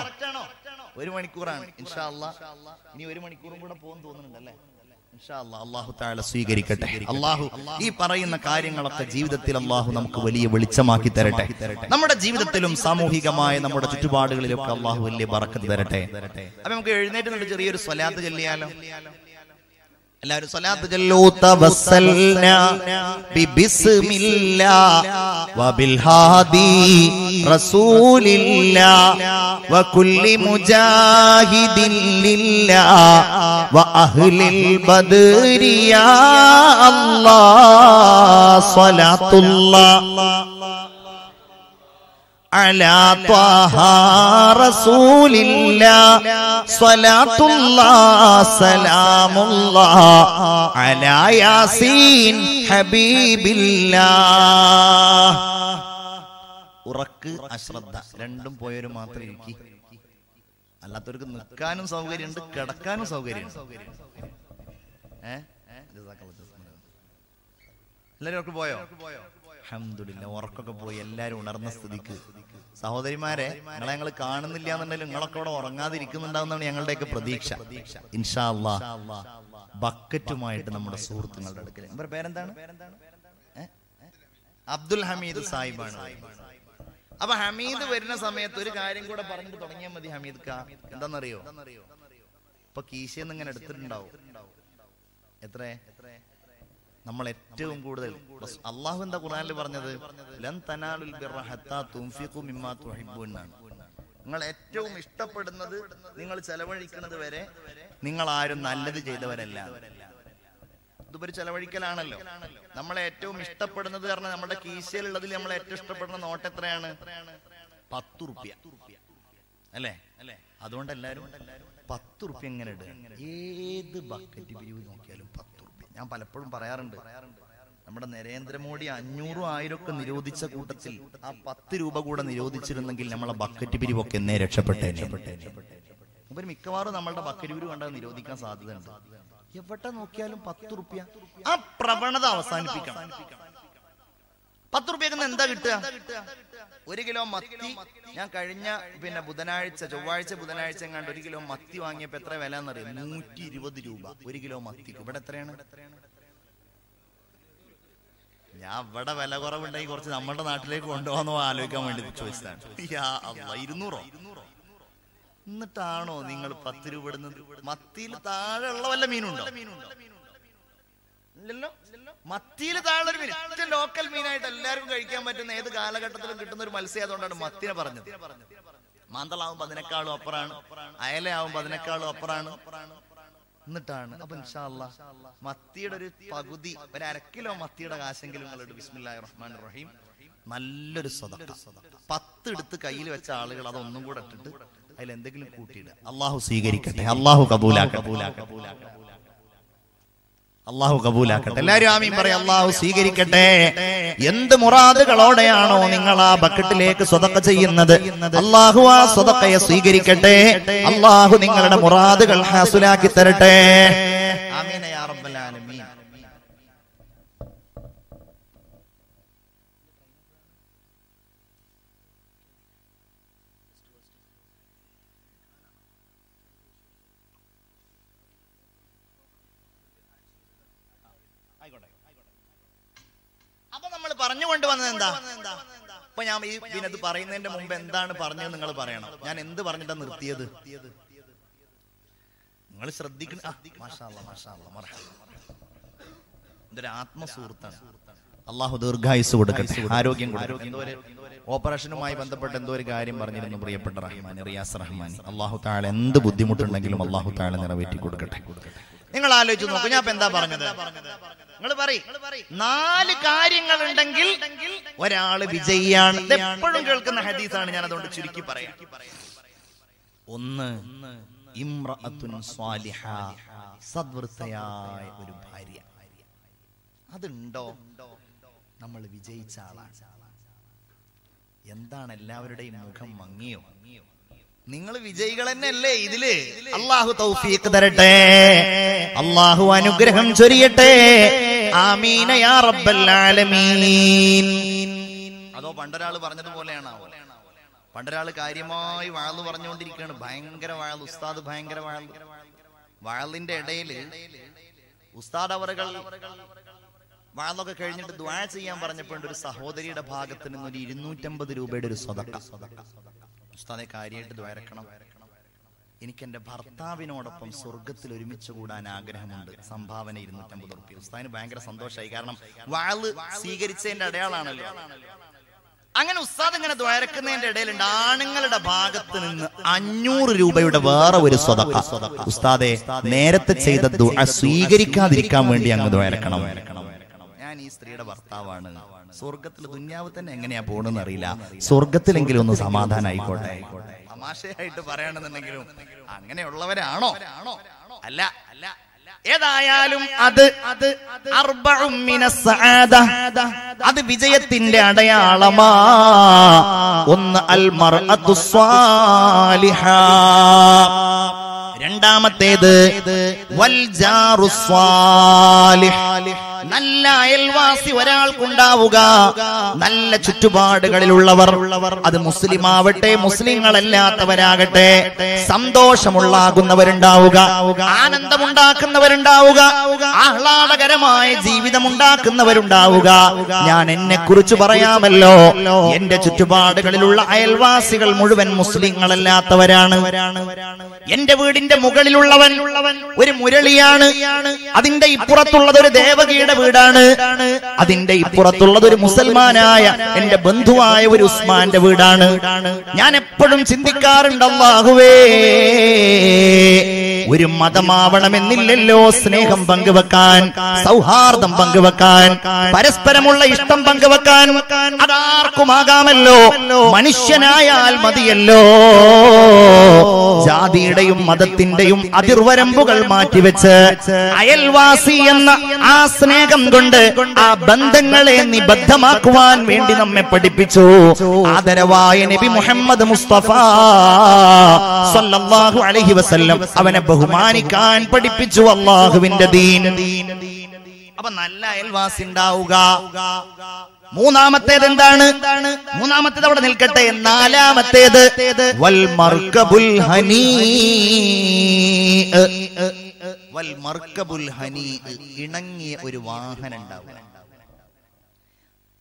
ഒരു മണിക്കൂറാണ്. ഇൻഷാ അല്ലാ. ഇനി ഒരു മണിക്കൂറും കൂടെ പോകും തോന്നുന്നുണ്ടല്ലേ? അള്ളാഹു താഴെ സ്വീകരിക്കട്ടെ. അള്ളാഹു ഈ പറയുന്ന കാര്യങ്ങളൊക്കെ ജീവിതത്തിൽ അള്ളാഹു നമുക്ക് വലിയ വെളിച്ചമാക്കി തരട്ടെ. നമ്മുടെ ജീവിതത്തിലും സാമൂഹികമായ നമ്മുടെ ചുറ്റുപാടുകളിലൊക്കെ അള്ളാഹു വലിയ ബറക്കത്ത് തരട്ടെ. അപ്പൊ നമുക്ക് എഴുന്നേറ്റ് നിന്ന് ചെറിയൊരു സ്വലാത്ത് ചൊല്ലിയാലോ? എല്ലാവരും വകുല്ലി മുജാഹിദിൻ വഅഹ്ലിൽ ബദരിയ على طه رسول الله صلاة الله سلام الله على ياسين حبيب الله ഉറക്ക് അശ്രദ്ധ രണ്ടും പോയവര് മാത്രം ഇരിക്കി അല്ലാത്തവർക്ക് നിൽക്കാനും സൗകര്യമുണ്ട് കിടക്കാനും സൗകര്യമുണ്ട് ഏ എല്ലാരും ഒക്കെ പോയോ അൽഹംദുലില്ലാ ഉറക്കൊക്കെ പോയി എല്ലാരും ഉണർന്ന സ്ഥിതിക്ക്. സഹോദരിമാരെ നിങ്ങളെ ഞങ്ങൾ കാണുന്നില്ല എന്നുണ്ടെങ്കിലും നിങ്ങളൊക്കെ അവിടെ ഉറങ്ങാതിരിക്കുന്നുണ്ടാവുന്നതാണ് ഞങ്ങളുടെയൊക്കെ പ്രതീക്ഷ. ഇൻഷാ അള്ളാ ബക്കറ്റുമായിട്ട് നമ്മുടെ സുഹൃത്തുക്കളുടെ അടുക്കൽ പേരെന്താണ്? അബ്ദുൽ ഹമീദ് സാഹിബാണ്. അപ്പൊ ഹമീദ് വരുന്ന സമയത്ത് ഒരു കാര്യം കൂടെ പറഞ്ഞിട്ട് തുടങ്ങിയാൽ മതി ഹമീദ് കാ എന്താണെന്നറിയോ ഇപ്പൊ കീശയെന്ന് ഇങ്ങനെ എടുത്തിട്ടുണ്ടാവും. എത്ര? നമ്മൾ ഏറ്റവും കൂടുതൽ. അള്ളാഹു എന്താ ഖുർആനിൽ പറഞ്ഞത്? ലൻ തനാലുൽ നിങ്ങൾ ഏറ്റവും ഇഷ്ടപ്പെടുന്നത് നിങ്ങൾ ചെലവഴിക്കുന്നത് വരെ നിങ്ങൾ ആരും നല്ലത് ചെയ്തവരല്ല. ഇതൊരു ചെലവഴിക്കലാണല്ലോ. നമ്മളെ ഏറ്റവും ഇഷ്ടപ്പെടുന്നത് കാരണം നമ്മുടെ കീശയിലുള്ളതിൽ നമ്മൾ ഏറ്റവും ഇഷ്ടപ്പെടുന്ന നോട്ട് എത്രയാണ്? പത്ത് റുപ്യ. അല്ലേ? അതുകൊണ്ട് എല്ലാരും പത്ത് റുപ്യ എങ്ങനെ ഏത് ബക്കറ്റ് പിരിവ് നോക്കിയാലും പത്ത് ഞാൻ പലപ്പോഴും പറയാറുണ്ട് നമ്മുടെ നരേന്ദ്രമോദി അഞ്ഞൂറും ആയിരം ഒക്കെ നിരോധിച്ച കൂട്ടത്തിൽ ആ പത്ത് രൂപ കൂടെ നിരോധിച്ചിരുന്നെങ്കിൽ നമ്മളെ ബക്കറ്റ് പിരിവൊക്കെ എന്നേ രക്ഷപ്പെട്ടേ ഇവർ മിക്കവാറും നമ്മളുടെ ബക്കറ്റ് പിരിവ് കണ്ടാൽ നിരോധിക്കാൻ സാധ്യതയുണ്ട്. എവിടെ നോക്കിയാലും പത്ത് റുപ്യ. ആ പ്രവണത അവസാനിപ്പിക്കണം. പത്ത് റുപ്യക്ക് എന്താ കിട്ടുക? ഒരു കിലോ മത്തി. ഞാൻ കഴിഞ്ഞ പിന്നെ ബുധനാഴ്ച ചൊവ്വാഴ്ച ബുധനാഴ്ച എങ്ങാണ്ട് ഒരു കിലോ മത്തി വാങ്ങിയപ്പോ എത്ര വില എന്നറിയാം നൂറ്റി ഇരുപത് രൂപ. ഒരു കിലോ മത്തിക്ക് ഇവിടെ എത്രയാണ്? ഞാൻ ഇവിടെ വില കുറവുണ്ടെങ്കിൽ കുറച്ച് നമ്മുടെ നാട്ടിലേക്ക് കൊണ്ടുപോകാന്നോ ആലോചിക്കാൻ വേണ്ടി ചോദിച്ചതാണ്. ഇരുന്നൂറോ? എന്നിട്ടാണോ നിങ്ങൾ പത്ത് രൂപ ഇടുന്നത്? മത്തിയിൽ താഴെ ഉള്ള വല്ല മീനുണ്ടോ? ഇല്ലല്ലോ. മത്തിയിൽ താഴെ ഒരു മീൻ. ഏറ്റവും ലോക്കൽ മീനായിട്ട് എല്ലാവർക്കും കഴിക്കാൻ പറ്റുന്ന ഏത് കാലഘട്ടത്തിലും കിട്ടുന്ന ഒരു മത്സ്യം അതുകൊണ്ടാണ് മത്തിനെ പറഞ്ഞത്. മാന്തളാവുമ്പോ അതിനേക്കാളും അപ്പുറാണ്. അയലയാവുമ്പോ അതിനേക്കാളും അപ്പുറാണ്. എന്നിട്ടാണ്. അപ്പൊ ഇൻഷാ അല്ലാ മത്തിയുടെ ഒരു പകുതി ഒരു അരക്കിലോ കിലോ മത്തിയുടെ കാശെങ്കിലും നിങ്ങളുടെ ബിസ്മില്ലാഹി റഹ്മാൻ റഹീം. നല്ലൊരു സ്വതക്ക. പത്ത് എടുത്ത് കയ്യിൽ വെച്ച ആളുകൾ അതൊന്നും കൂടെ ഇട്ടിട്ട് അതിൽ എന്തെങ്കിലും കൂട്ടിയിടുക. അള്ളാഹു സ്വീകരിക്കട്ടെ. അള്ളാഹു കബൂലാക്കട്ടെ. അള്ളാഹു കബൂലാക്കട്ടെ എല്ലാരും ആമീൻ പറയാം. അള്ളാഹു സ്വീകരിക്കട്ടെ. എന്ത് മുറാദുകളോടെയാണോ നിങ്ങൾ ആ ബക്കറ്റിലേക്ക് സ്വതക്ക ചെയ്യുന്നത്? അള്ളാഹു ആ സ്വതക്കയെ സ്വീകരിക്കട്ടെ. അള്ളാഹു നിങ്ങളുടെ മുറാദുകൾ ഹാസുലാക്കി തരട്ടെ ആമീൻ യാ റബ്ബൽ ആലമീൻ അപ്പൊ നമ്മൾ പറഞ്ഞു വന്നത് എന്താ? അപ്പൊ ഞാൻ ഈ പിന്നെ ഇത് പറയുന്നതിന്റെ മുമ്പ് എന്താണ് പറഞ്ഞത് നിങ്ങൾ പറയണം. ഞാൻ എന്ത് പറഞ്ഞിട്ടാ നിർത്തിയത്? നിങ്ങൾ ശ്രദ്ധിക്കണം. ഇതൊരു ആത്മസുഹൃത്താണ്. അള്ളാഹു ദീർഘായുസ് കൊടുക്കട്ടെ ആരോഗ്യം ഓപ്പറേഷനുമായി ബന്ധപ്പെട്ട് എന്തോ ഒരു കാര്യം പറഞ്ഞിരുന്നു പ്രിയപ്പെട്ട റഹ്മാൻ റിയാസ് റഹ്മാൻ അള്ളാഹു താഴെ എന്ത് ബുദ്ധിമുട്ടുണ്ടെങ്കിലും അള്ളാഹു താഴെ നിറവേറ്റി കൊടുക്കട്ടെ നിങ്ങൾ ആലോചിച്ച് നോക്കൂ. ഞാൻ എന്താ പറഞ്ഞത്? നിങ്ങൾ നാല് കാര്യങ്ങൾ ഉണ്ടെങ്കിൽ ഒരാൾ വിജയിയാണ്. എപ്പോഴും കേൾക്കുന്ന ഹദീസാണ് ഞാൻ അതുകൊണ്ട് ചുരുക്കി പറയാം. ഒന്ന് സദ്വൃത്തയായ ഒരു ഭാര്യ. അതുണ്ടോ? നമ്മൾ വിജയിച്ച ആളാണ്. എന്താണ് എല്ലാവരുടെയും മുഖം മങ്ങിയോ മങ്ങിയോ? നിങ്ങൾ വിജയികൾ തന്നെയല്ലേ ഇതിൽ? അള്ളാഹു തൗഫീഖ് തരട്ടെ. അള്ളാഹു അനുഗ്രഹം ചൊരിയട്ടെ. ആമീന യാ റബ്ബൽ ആലമീൻ. അതോ പണ്ടൊരാൾ പറഞ്ഞതുപോലെയാണോ? പണ്ടൊരാൾ കാര്യമായി വാൾ പറഞ്ഞുകൊണ്ടിരിക്കുകയാണ്. ഭയങ്കര വാൾ ഉസ്താദ് ഭയങ്കര വാൾ വാളിന്റെ ഇടയിൽ ഉസ്താദ് അവറുകൾ വാളൊക്കെ കഴിഞ്ഞിട്ട് ദ്വാ ചെയ്യാൻ പറഞ്ഞപ്പോഴുണ്ട് ഒരു സഹോദരിയുടെ ഭാഗത്ത് നിന്ന് ഒരു ഇരുന്നൂറ്റമ്പത് രൂപയുടെ ഒരു സ്വതക്ക. ഉസ്താദെ കാര്യമായിട്ട് ദ്വരക്കണം. എനിക്ക് എന്റെ ഭർത്താവിനോടൊപ്പം സ്വർഗത്തിൽ ഒരുമിച്ച് കൂടാൻ ആഗ്രഹമുണ്ട്. സംഭാവന ഇരുന്നൂറ്റമ്പത് റുപ്യ ഉസ്താദിന് ഭയങ്കര സന്തോഷമായി. കാരണം വാൾ സ്വീകരിച്ചതിന്റെ അടയാളാണല്ലോ അങ്ങനെ ഉസ്താദ് ഇങ്ങനെ ദ്വാരക്കുന്നതിന്റെ ഇടയിലുണ്ട്. ആണുങ്ങളുടെ ഭാഗത്ത് നിന്ന് അഞ്ഞൂറ് രൂപയുടെ വേറെ ഒരു സ്വതക്ക. ഉസ്താദെ നേരത്തെ ചെയ്ത സ്വീകരിക്കാതിരിക്കാൻ വേണ്ടി അങ്ങ് ദ്വാരക്കണം. ഞാൻ ഈ സ്ത്രീയുടെ ഭർത്താവാണ്. സ്വർഗത്തിൽ ദുന്യാവ് തന്നെ എങ്ങനെയാ പോണെന്ന് അറിയില്ല. സ്വർഗത്തിലെങ്കിലും ഒന്ന് സമാധാനം ആയിക്കോട്ടെ തമാശയായിട്ട് പറയണമെന്നുണ്ടെങ്കിലും അങ്ങനെയുള്ളവരാണോ? അല്ല. അല്ല ഏതായാലും അത് അത് അത് വിജയത്തിന്റെ അടയാളമാ. ഒന്ന് അൽമർ രണ്ടാമത്തേത് വൽ ജാറു സ്വാലിഹ്. നല്ല അയൽവാസി ഒരാൾക്കുണ്ടാവുക. നല്ല ചുറ്റുപാടുകളിലുള്ളവർ അത് മുസ്ലിം ആവട്ടെ മുസ്ലിങ്ങളല്ലാത്തവരാകട്ടെ സന്തോഷമുള്ളാകുന്നവരുണ്ടാവുക ആനന്ദമുണ്ടാക്കുന്നവരുണ്ടാവുക ആഹ്ലാദകരമായ ജീവിതമുണ്ടാക്കുന്നവരുണ്ടാവുക. ഞാൻ എന്നെ കുറിച്ച് പറയാമല്ലോ എന്റെ ചുറ്റുപാടുകളിലുള്ള അയൽവാസികൾ മുഴുവൻ മുസ്ലിങ്ങളല്ലാത്തവരാണ്. എന്റെ വീടിന്റെ മുകളിലുള്ളവൻ ഒരു മുരളിയാണ്. അതിന്റെ ഇപ്പുറത്തുള്ളത് ഒരു ദേവകിയുടെ വീടാണ്. അതിന്റെ ഇപ്പുറത്തുള്ളത് ഒരു മുസൽമാനായ എന്റെ ബന്ധുവായ ഒരു ഉസ്മാന്റെ വീടാണ്. ഞാൻ എപ്പോഴും ചിന്തിക്കാറുണ്ട് അള്ളാഹുവേ ഒരു മതമാവണമെന്നില്ലല്ലോ സ്നേഹം പങ്കുവെക്കാൻ സൗഹാർദ്ദം പങ്കുവെക്കാൻ പരസ്പരമുള്ള ഇഷ്ടം പങ്കുവെക്കാൻ. അതാർക്കുമാകാമല്ലോ? മനുഷ്യനായാൽ മതിയല്ലോ. ജാതിയുടെയും മതത്തിന്റെയും അതിർവരമ്പുകൾ മാറ്റിവെച്ച് അയൽവാസി എന്ന ആ സ്നേഹം കൊണ്ട് ആ ബന്ധങ്ങളെ നിബദ്ധമാക്കുവാൻ വേണ്ടി നമ്മെ പഠിപ്പിച്ചു. ആദരവായ നബി മുഹമ്മദ് മുസ്തഫ സല്ലല്ലാഹു അലൈഹി വസല്ലം അവനെ ബഹുമാനിക്കാൻ പഠിപ്പിച്ചു. അള്ളാഹുവിന്റെ ദീൻ. അപ്പൊ നല്ല അയൽവാസി ഉണ്ടാവുക. മൂന്നാമത്തേത് എന്താണ്? മൂന്നാമത്തേത് അവിടെ നിൽക്കട്ടെ. നാലാമത്തേത് വൽ മർക്കബുൽ ഹനീ. വൽ മർക്കബുൽ ഹനി ഇണങ്ങിയ ഒരു വാഹനം ഉണ്ടാവുക.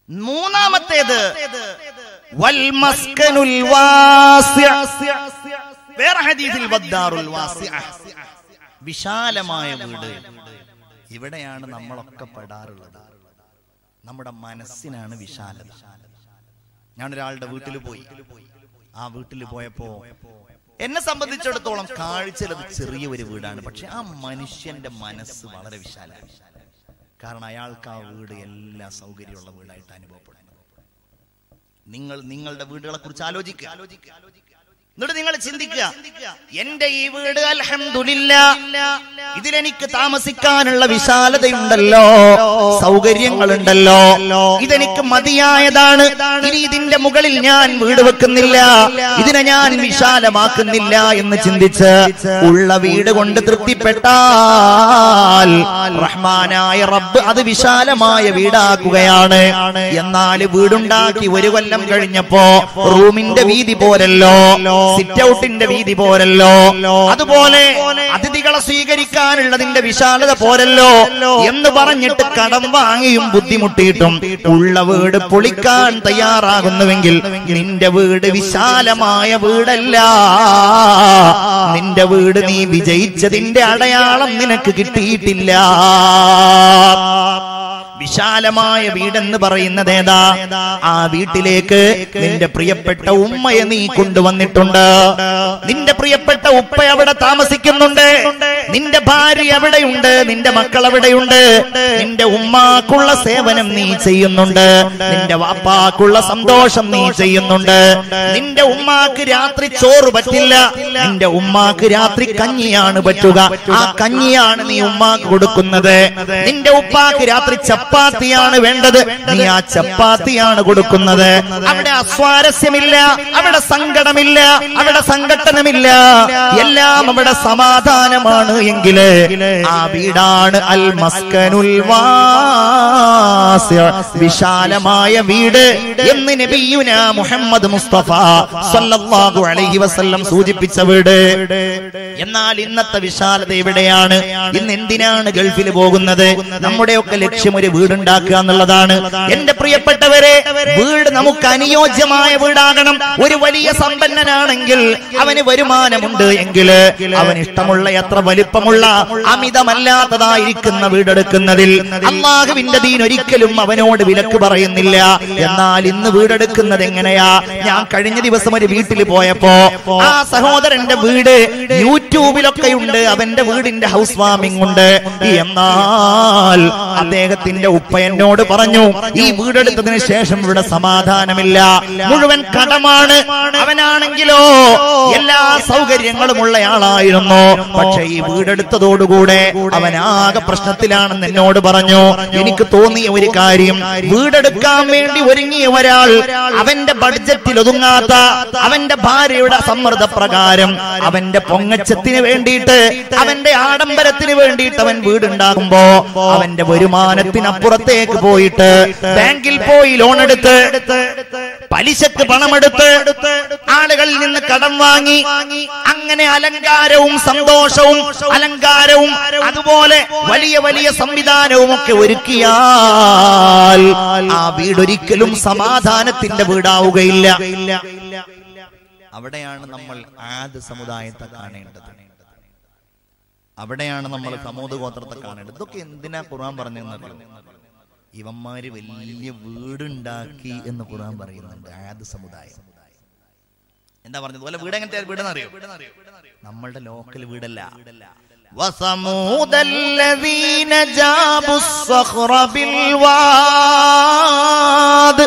മൂന്നാമത്തേത് വൽ മസ്കനുൽ വേറെ ഹദീസിൽ വിശാലമായ വീട്. ഇവിടെയാണ് നമ്മളൊക്കെ പെടാറുള്ളത്. നമ്മുടെ മനസ്സിനാണ് വിശാലത. ഞാൻ ഒരാളുടെ വീട്ടിൽ പോയി. ആ വീട്ടിൽ പോയപ്പോ എന്നെ സംബന്ധിച്ചിടത്തോളം കാഴ്ചയിലത് ചെറിയ ഒരു വീടാണ്. പക്ഷെ ആ മനുഷ്യന്റെ മനസ്സ് വളരെ വിശാലമാണ്. കാരണം അയാൾക്ക് ആ വീട് എല്ലാ സൗകര്യമുള്ള വീടായിട്ട് അനുഭവപ്പെടുന്നു. നിങ്ങൾ നിങ്ങളുടെ വീടുകളെ കുറിച്ച് ആലോചിക്കുക. എന്നിട്ട് നിങ്ങൾ ചിന്തിക്കുക എന്റെ ഈ വീട് അലഹമില്ല ഇതിലെനിക്ക് താമസിക്കാനുള്ള വിശാലതയുണ്ടല്ലോ സൗകര്യങ്ങളുണ്ടല്ലോ. ഇതെനിക്ക് മതിയായതാണ്. ഇനി ഇതിന്റെ മുകളിൽ ഞാൻ വീട് വെക്കുന്നില്ല. ഇതിനെ ഞാൻ വിശാലമാക്കുന്നില്ല എന്ന് ചിന്തിച്ച് ഉള്ള വീട് കൊണ്ട് തൃപ്തിപ്പെട്ടാൽ റഹ്മാനായ റബ്ബ് അത് വിശാലമായ വീടാക്കുകയാണ്. എന്നാൽ വീടുണ്ടാക്കി ഒരു കൊല്ലം കഴിഞ്ഞപ്പോ റൂമിന്റെ വീതി പോരല്ലോ. സിറ്റ് ഔട്ടിന്റെ വീതി പോരല്ലോ. അതുപോലെ അതിഥികളെ സ്വീകരിക്കാനുള്ളതിന്റെ വിശാലത പോരല്ലോ എന്ന് പറഞ്ഞിട്ട് കടം വാങ്ങിയും ബുദ്ധിമുട്ടിയിട്ടും ഉള്ള വീട് പൊളിക്കാൻ തയ്യാറാകുന്നുവെങ്കിൽ നിന്റെ വീട് വിശാലമായ വീടല്ല. നിന്റെ വീട് നീ വിജയിച്ചതിന്റെ അടയാളം നിനക്ക് കിട്ടിയിട്ടില്ല. വിശാലമായ വീടെന്ന് പറയുന്നത് ഏതാ ആ വീട്ടിലേക്ക് നിന്റെ പ്രിയപ്പെട്ട ഉമ്മയെ നീ കൊണ്ടുവന്നിട്ടുണ്ട്. നിന്റെ പ്രിയപ്പെട്ട ഉപ്പ അവിടെ താമസിക്കുന്നുണ്ട്. നിന്റെ ഭാര്യ എവിടെയുണ്ട് നിന്റെ മക്കൾ എവിടെയുണ്ട് നിന്റെ ഉമ്മാക്കുള്ള സേവനം നീ ചെയ്യുന്നുണ്ട്. നിന്റെ വാപ്പാക്കുള്ള സന്തോഷം നീ ചെയ്യുന്നുണ്ട്. നിന്റെ ഉമ്മാക്ക് രാത്രി ചോറ് പറ്റില്ല. നിന്റെ ഉമ്മാക്ക് രാത്രി കഞ്ഞിയാണ് പറ്റുക. ആ കഞ്ഞിയാണ് നീ ഉമ്മാക്ക് കൊടുക്കുന്നത്. നിന്റെ ഉപ്പാക്ക് രാത്രി ചപ്പാത്തി ചപ്പാത്തിയാണ് വേണ്ടത്. നീ ആ ചപ്പാത്തിയാണ് കൊടുക്കുന്നത്. അവിടെ അസ്വാരസ്യമില്ല അവിടെ സങ്കടമില്ല അവിടെ സംഘട്ടനമില്ല. എല്ലാം അവിടെ സമാധാനമാണ് എങ്കിൽ. ആ വീടാണ് അൽ മസ്കനുൽ. വിശാലമായ വീട് എന്ന് നബിയുന മുഹമ്മദ് മുസ്തഫ സല്ലല്ലാഹു അലൈഹി വസല്ലം സൂചിപ്പിച്ച വീട്. എന്നാൽ ഇന്നത്തെ വിശാലത എവിടെയാണ്? ഇന്ന് എന്തിനാണ് ഗൾഫിൽ പോകുന്നത്? നമ്മുടെയൊക്കെ ലക്ഷ്യം ഒരു വീടുണ്ടാക്കുക എന്നുള്ളതാണ്. എന്റെ പ്രിയപ്പെട്ടവരെ വീട് നമുക്ക് അനുയോജ്യമായ വീടാകണം. ഒരു വലിയ സമ്പന്നനാണെങ്കിൽ അവന് വരുമാനമുണ്ട് എങ്കിൽ അവൻ ഇഷ്ടമുള്ള എത്ര വലിപ്പമുള്ള അമിതമല്ലാത്തതായിരിക്കുന്ന വീടെടുക്കുന്നതിൽ അള്ളാഹുവിന്റെ ദീൻ ഒരിക്കലും അവനോട് വിലക്ക് പറയുന്നില്ല. എന്നാൽ ഇന്ന് വീടെടുക്കുന്നത് എങ്ങനെയാ? ഞാൻ കഴിഞ്ഞ ദിവസം ഒരു വീട്ടിൽ പോയപ്പോ ആ സഹോദരന്റെ വീട് യൂട്യൂബിലൊക്കെ ഉണ്ട് അവന്റെ വീടിന്റെ ഹൗസ് വാമിംഗ് ഉണ്ട്. എന്നാൽ അദ്ദേഹത്തിന്റെ ഉപ്പ എന്നോട് പറഞ്ഞു ഈ വീടെടുത്തതിന് ശേഷം ഇവിടെ സമാധാനമില്ല. മുഴുവൻ കടമാണ്. അവനാണെങ്കിലോ എല്ലാ സൗകര്യങ്ങളുമുള്ള ആളായിരുന്നു പക്ഷെ ഈ വീടെടുത്തതോടുകൂടെ അവനാകെ പ്രശ്നത്തിലാണെന്ന് എന്നോട് പറഞ്ഞു. എനിക്ക് തോന്നിയ ഒരു കാര്യം വീടെടുക്കാൻ വേണ്ടി ഒരുങ്ങിയ ഒരാൾ അവന്റെ ബഡ്ജറ്റിൽ ഒതുങ്ങാത്ത അവന്റെ ഭാര്യയുടെ സമ്മർദ്ദ പ്രകാരം അവന്റെ പൊങ്ങച്ചത്തിന് വേണ്ടിയിട്ട് അവന്റെ ആഡംബരത്തിന് വേണ്ടിയിട്ട് അവൻ വീടുണ്ടാകുമ്പോ അവന്റെ വരുമാനത്തിനപ്പുറത്തേക്ക് പോയിട്ട് ബാങ്കിൽ പോയി ലോൺ എടുത്ത് പലിശക്ക് പണമെടുത്ത് ആളുകളിൽ നിന്ന് കടം വാങ്ങി അങ്ങനെ അലങ്കാരവും സന്തോഷവും അലങ്കാരവും അതുപോലെ വലിയ വലിയ സംവിധാനവും ഒക്കെ ഒരുക്കിയാൽ ആ വീടൊരിക്കലും സമാധാനത്തിന്റെ വീടാവുകയില്ല. അവിടെയാണ് നമ്മൾ ആദ്യ സമുദായത്തെ കാണേണ്ടത്. അവിടെയാണ് നമ്മൾ സമൂഹ ഗോത്രത്തെ കാണേണ്ടത് ഇതൊക്കെ എന്തിനാ ഖുർആൻ പറഞ്ഞെന്നറിയോ ഇവന്മാര് വലിയ വീടുണ്ടാക്കി എന്ന് ഖുർആൻ പറയുന്നുണ്ട് ആദ് സമുദായം എന്താ പറഞ്ഞത് പോലെ വീട് എങ്ങനത്തെ വീടെന്നറിയോ നമ്മളുടെ ലോക്കൽ വീടല്ല وثمود الذين جابوا الصخر بالواد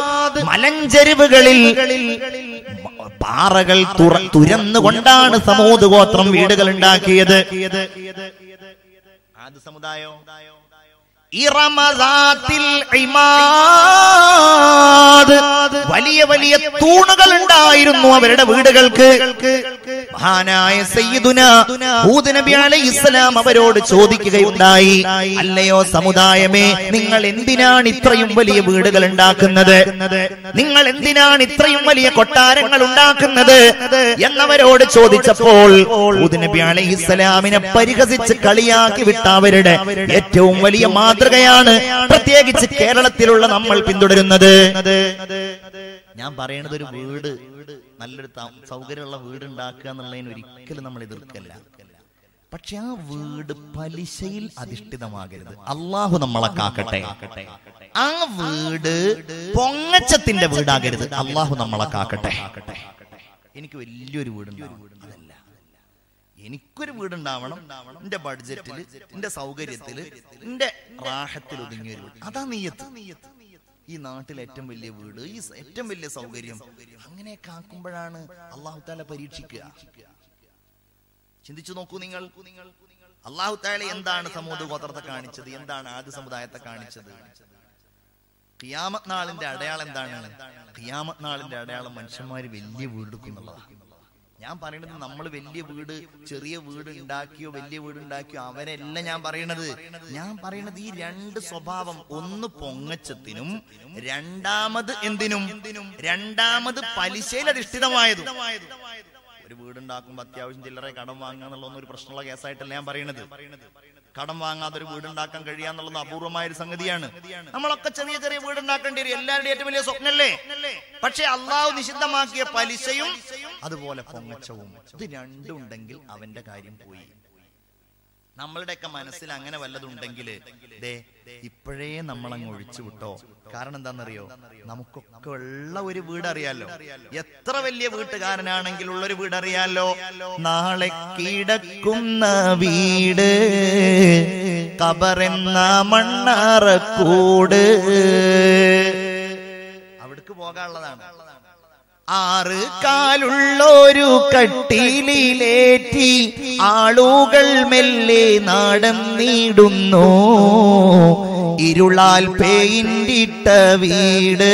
മലഞ്ചെരിവുകളിൽ പാറകൾ തുരന്നുകൊണ്ടാണ് സമൂത് ഗോത്രം വീടുകൾ ഉണ്ടാക്കിയത് സമുദായോ. വലിയ വലിയ തൂണുകൾ ഉണ്ടായിരുന്നു അവരുടെ വീടുകൾക്ക്. മഹാനായ സയ്യിദുന ഹൂദ് നബി അലൈഹി ഇസ്ലാം അവരോട് ചോദിക്കുകയുണ്ടായി അല്ലയോ സമുദായമേ നിങ്ങൾ എന്തിനാണ് ഇത്രയും വലിയ വീടുകൾ ഉണ്ടാക്കുന്നത്? നിങ്ങൾ എന്തിനാണ് ഇത്രയും വലിയ കൊട്ടാരങ്ങൾ ഉണ്ടാക്കുന്നത്? എന്നവരോട് ചോദിച്ചപ്പോൾ നബി അലൈഹി ഇസ്ലാമിനെ പരിഹസിച്ച് കളിയാക്കി വിട്ട അവരുടെ ഏറ്റവും വലിയ മാതൃകയാണ് പ്രത്യേകിച്ച് കേരളത്തിലുള്ള നമ്മൾ പിന്തുടരുന്നത്. ഞാൻ പറയണത് ഒരു വീട് നല്ലൊരു സൗകര്യമുള്ള വീട് ഉണ്ടാക്കുക എന്നുള്ളതിന് ഒരിക്കലും നമ്മൾ എതിർക്കല്ല. പക്ഷെ ആ വീട് പലിശയിൽ അധിഷ്ഠിതമാകരുത്. അള്ളാഹു നമ്മളെ കാക്കട്ടെ. ആ വീട് പൊങ്ങച്ചത്തിന്റെ വീടാകരുത്. അള്ളാഹു നമ്മളെ കാക്കട്ടെ. എനിക്ക് വലിയൊരു അതല്ല എനിക്കൊരു വീടുണ്ടാവണം എന്റെ ബഡ്ജറ്റിൽ എന്റെ സൗകര്യത്തിൽ എന്റെ റാഹത്തിൽ ഒതുങ്ങിയ ഒരു വീട്. അതാ നീയത്ത് ഈ നാട്ടിൽ ഏറ്റവും വലിയ വീട് ഈ ഏറ്റവും വലിയ സൗകര്യം. അങ്ങനെ ആക്കുമ്പോഴാണ് അള്ളാഹു താല പരീക്ഷിക്കുക. ചിന്തിച്ചു നോക്കൂ നിങ്ങൾ. അള്ളാഹു താല എന്താണ് സമൂഹ ഗോത്രത്തെ കാണിച്ചത്? എന്താണ് ആദ്യ സമുദായത്തെ കാണിച്ചത്? ഖിയാമത് നാളിന്റെ അടയാളം എന്താണ്? ഖിയാമത് നാളിന്റെ അടയാളം മനുഷ്യന്മാര് വലിയ വീടെടുക്കുന്നുള്ളതാണ് ഞാൻ പറയണത് നമ്മൾ വലിയ വീട് ചെറിയ വീട് ഉണ്ടാക്കിയോ വലിയ വീട് ഉണ്ടാക്കിയോ അവരല്ല ഞാൻ പറയണത്. ഞാൻ പറയണത് ഈ രണ്ട് സ്വഭാവം ഒന്ന് പൊങ്ങച്ചത്തിനും രണ്ടാമത് എന്തിനും? രണ്ടാമത് പലിശയിൽ അധിഷ്ഠിതമായതും. ഒരു വീടുണ്ടാക്കുമ്പോ അത്യാവശ്യം ചില്ലറ കടം വാങ്ങുക എന്നുള്ള ഒരു പ്രശ്നമുള്ള കേസായിട്ടല്ല ഞാൻ പറയണത്. കടം വാങ്ങാതെ ഒരു വീടുണ്ടാക്കാൻ കഴിയാന്നുള്ളത് അപൂർവമായ ഒരു സംഗതിയാണ്. നമ്മളൊക്കെ ചെറിയ ചെറിയ വീടുണ്ടാക്കേണ്ടി വരും. എല്ലാവരുടെയും ഏറ്റവും വലിയ സ്വപ്നല്ലേ? പക്ഷെ അള്ളാഹു നിഷിദ്ധമാക്കിയ പലിശയും അതുപോലെ പൊങ്ങച്ചവും. ഇത് രണ്ടുണ്ടെങ്കിൽ അവന്റെ കാര്യം പോയി. നമ്മളുടെയൊക്കെ മനസ്സിൽ അങ്ങനെ വല്ലതുണ്ടെങ്കിൽ ദേ ഇപ്പോഴേ നമ്മൾ അങ്ങ് ഒഴിച്ചു വിട്ടോ. കാരണം എന്താണെന്നറിയോ? നമുക്കൊക്കെ ഉള്ള ഒരു വീട് അറിയാലോ എത്ര വലിയ വീട്ടുകാരനാണെങ്കിൽ ഉള്ള ഒരു വീട് അറിയാലോ നാളെ കിടക്കുന്ന വീട് കബറെന്ന മണ്ണാറക്കൂട്. അവിടേക്ക് പോകാനുള്ളതാണ്. ആറ് കാലുള്ളൊരു കട്ടിലിലേറ്റി ആളുകൾ മെല്ലെ നീടുന്നു ഇരുളാൽ പേയിന്റിട്ട വീട്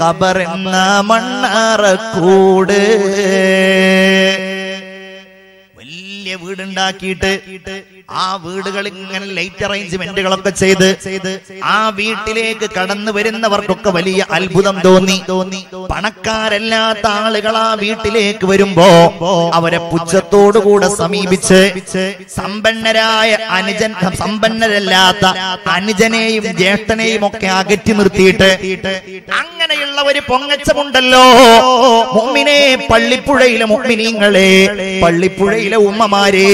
കബറെന്ന മണ്ണറക്കൂട്. വലിയ വീടുണ്ടാക്കിയിട്ട് ആ വീടുകൾ ഇങ്ങനെ ലൈറ്റ് അറേഞ്ച്മെന്റുകളൊക്കെ ചെയ്ത് ആ വീട്ടിലേക്ക് കടന്നു വരുന്നവർക്കൊക്കെ വലിയ അത്ഭുതം തോന്നി. തോന്നി. പണക്കാരല്ലാത്ത ആളുകൾ ആ വീട്ടിലേക്ക് വരുമ്പോ അവരെ പുച്ഛത്തോടുകൂടെ സമീപിച്ച് സമ്പന്നരായ അനുജൻ സമ്പന്നരല്ലാത്ത അനുജനെയും ജ്യേഷ്ഠനെയും ഒക്കെ അകറ്റി നിർത്തിയിട്ട് അങ്ങനെയുള്ള ഒരു പൊങ്ങച്ചമുണ്ടല്ലോ. മുമ്മിനെ പള്ളിപ്പുഴയിലെ മുമ്മിനീങ്ങളെ പള്ളിപ്പുഴയിലെ ഉമ്മമാരെ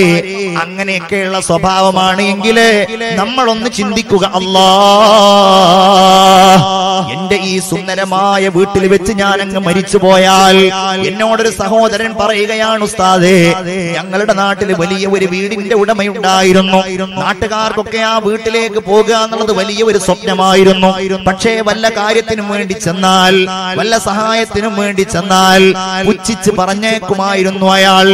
അങ്ങനെയൊക്കെയുള്ള സ്വഭാവമാണ് എങ്കിൽ നമ്മളൊന്ന് ചിന്തിക്കുക. അല്ലാ എന്റെ ഈ സുന്ദരമായ വീട്ടിൽ വെച്ച് ഞാൻ അങ്ങ് മരിച്ചു പോയാൽ എന്നോടൊരു സഹോദരൻ പറയുകയാണ് ഉസ്താദേ ഞങ്ങളുടെ നാട്ടിൽ വലിയ ഒരു വീടിന്റെ ഉടമയുണ്ടായിരുന്നു. നാട്ടുകാർക്കൊക്കെ ആ വീട്ടിലേക്ക് പോകുക എന്നുള്ളത് വലിയ ഒരു സ്വപ്നമായിരുന്നു. പക്ഷേ വല്ല കാര്യത്തിനും വേണ്ടി ചെന്നാൽ വല്ല സഹായത്തിനും വേണ്ടി ചെന്നാൽ പുച്ഛിച്ച് പറഞ്ഞേക്കുമായിരുന്നു അയാൾ.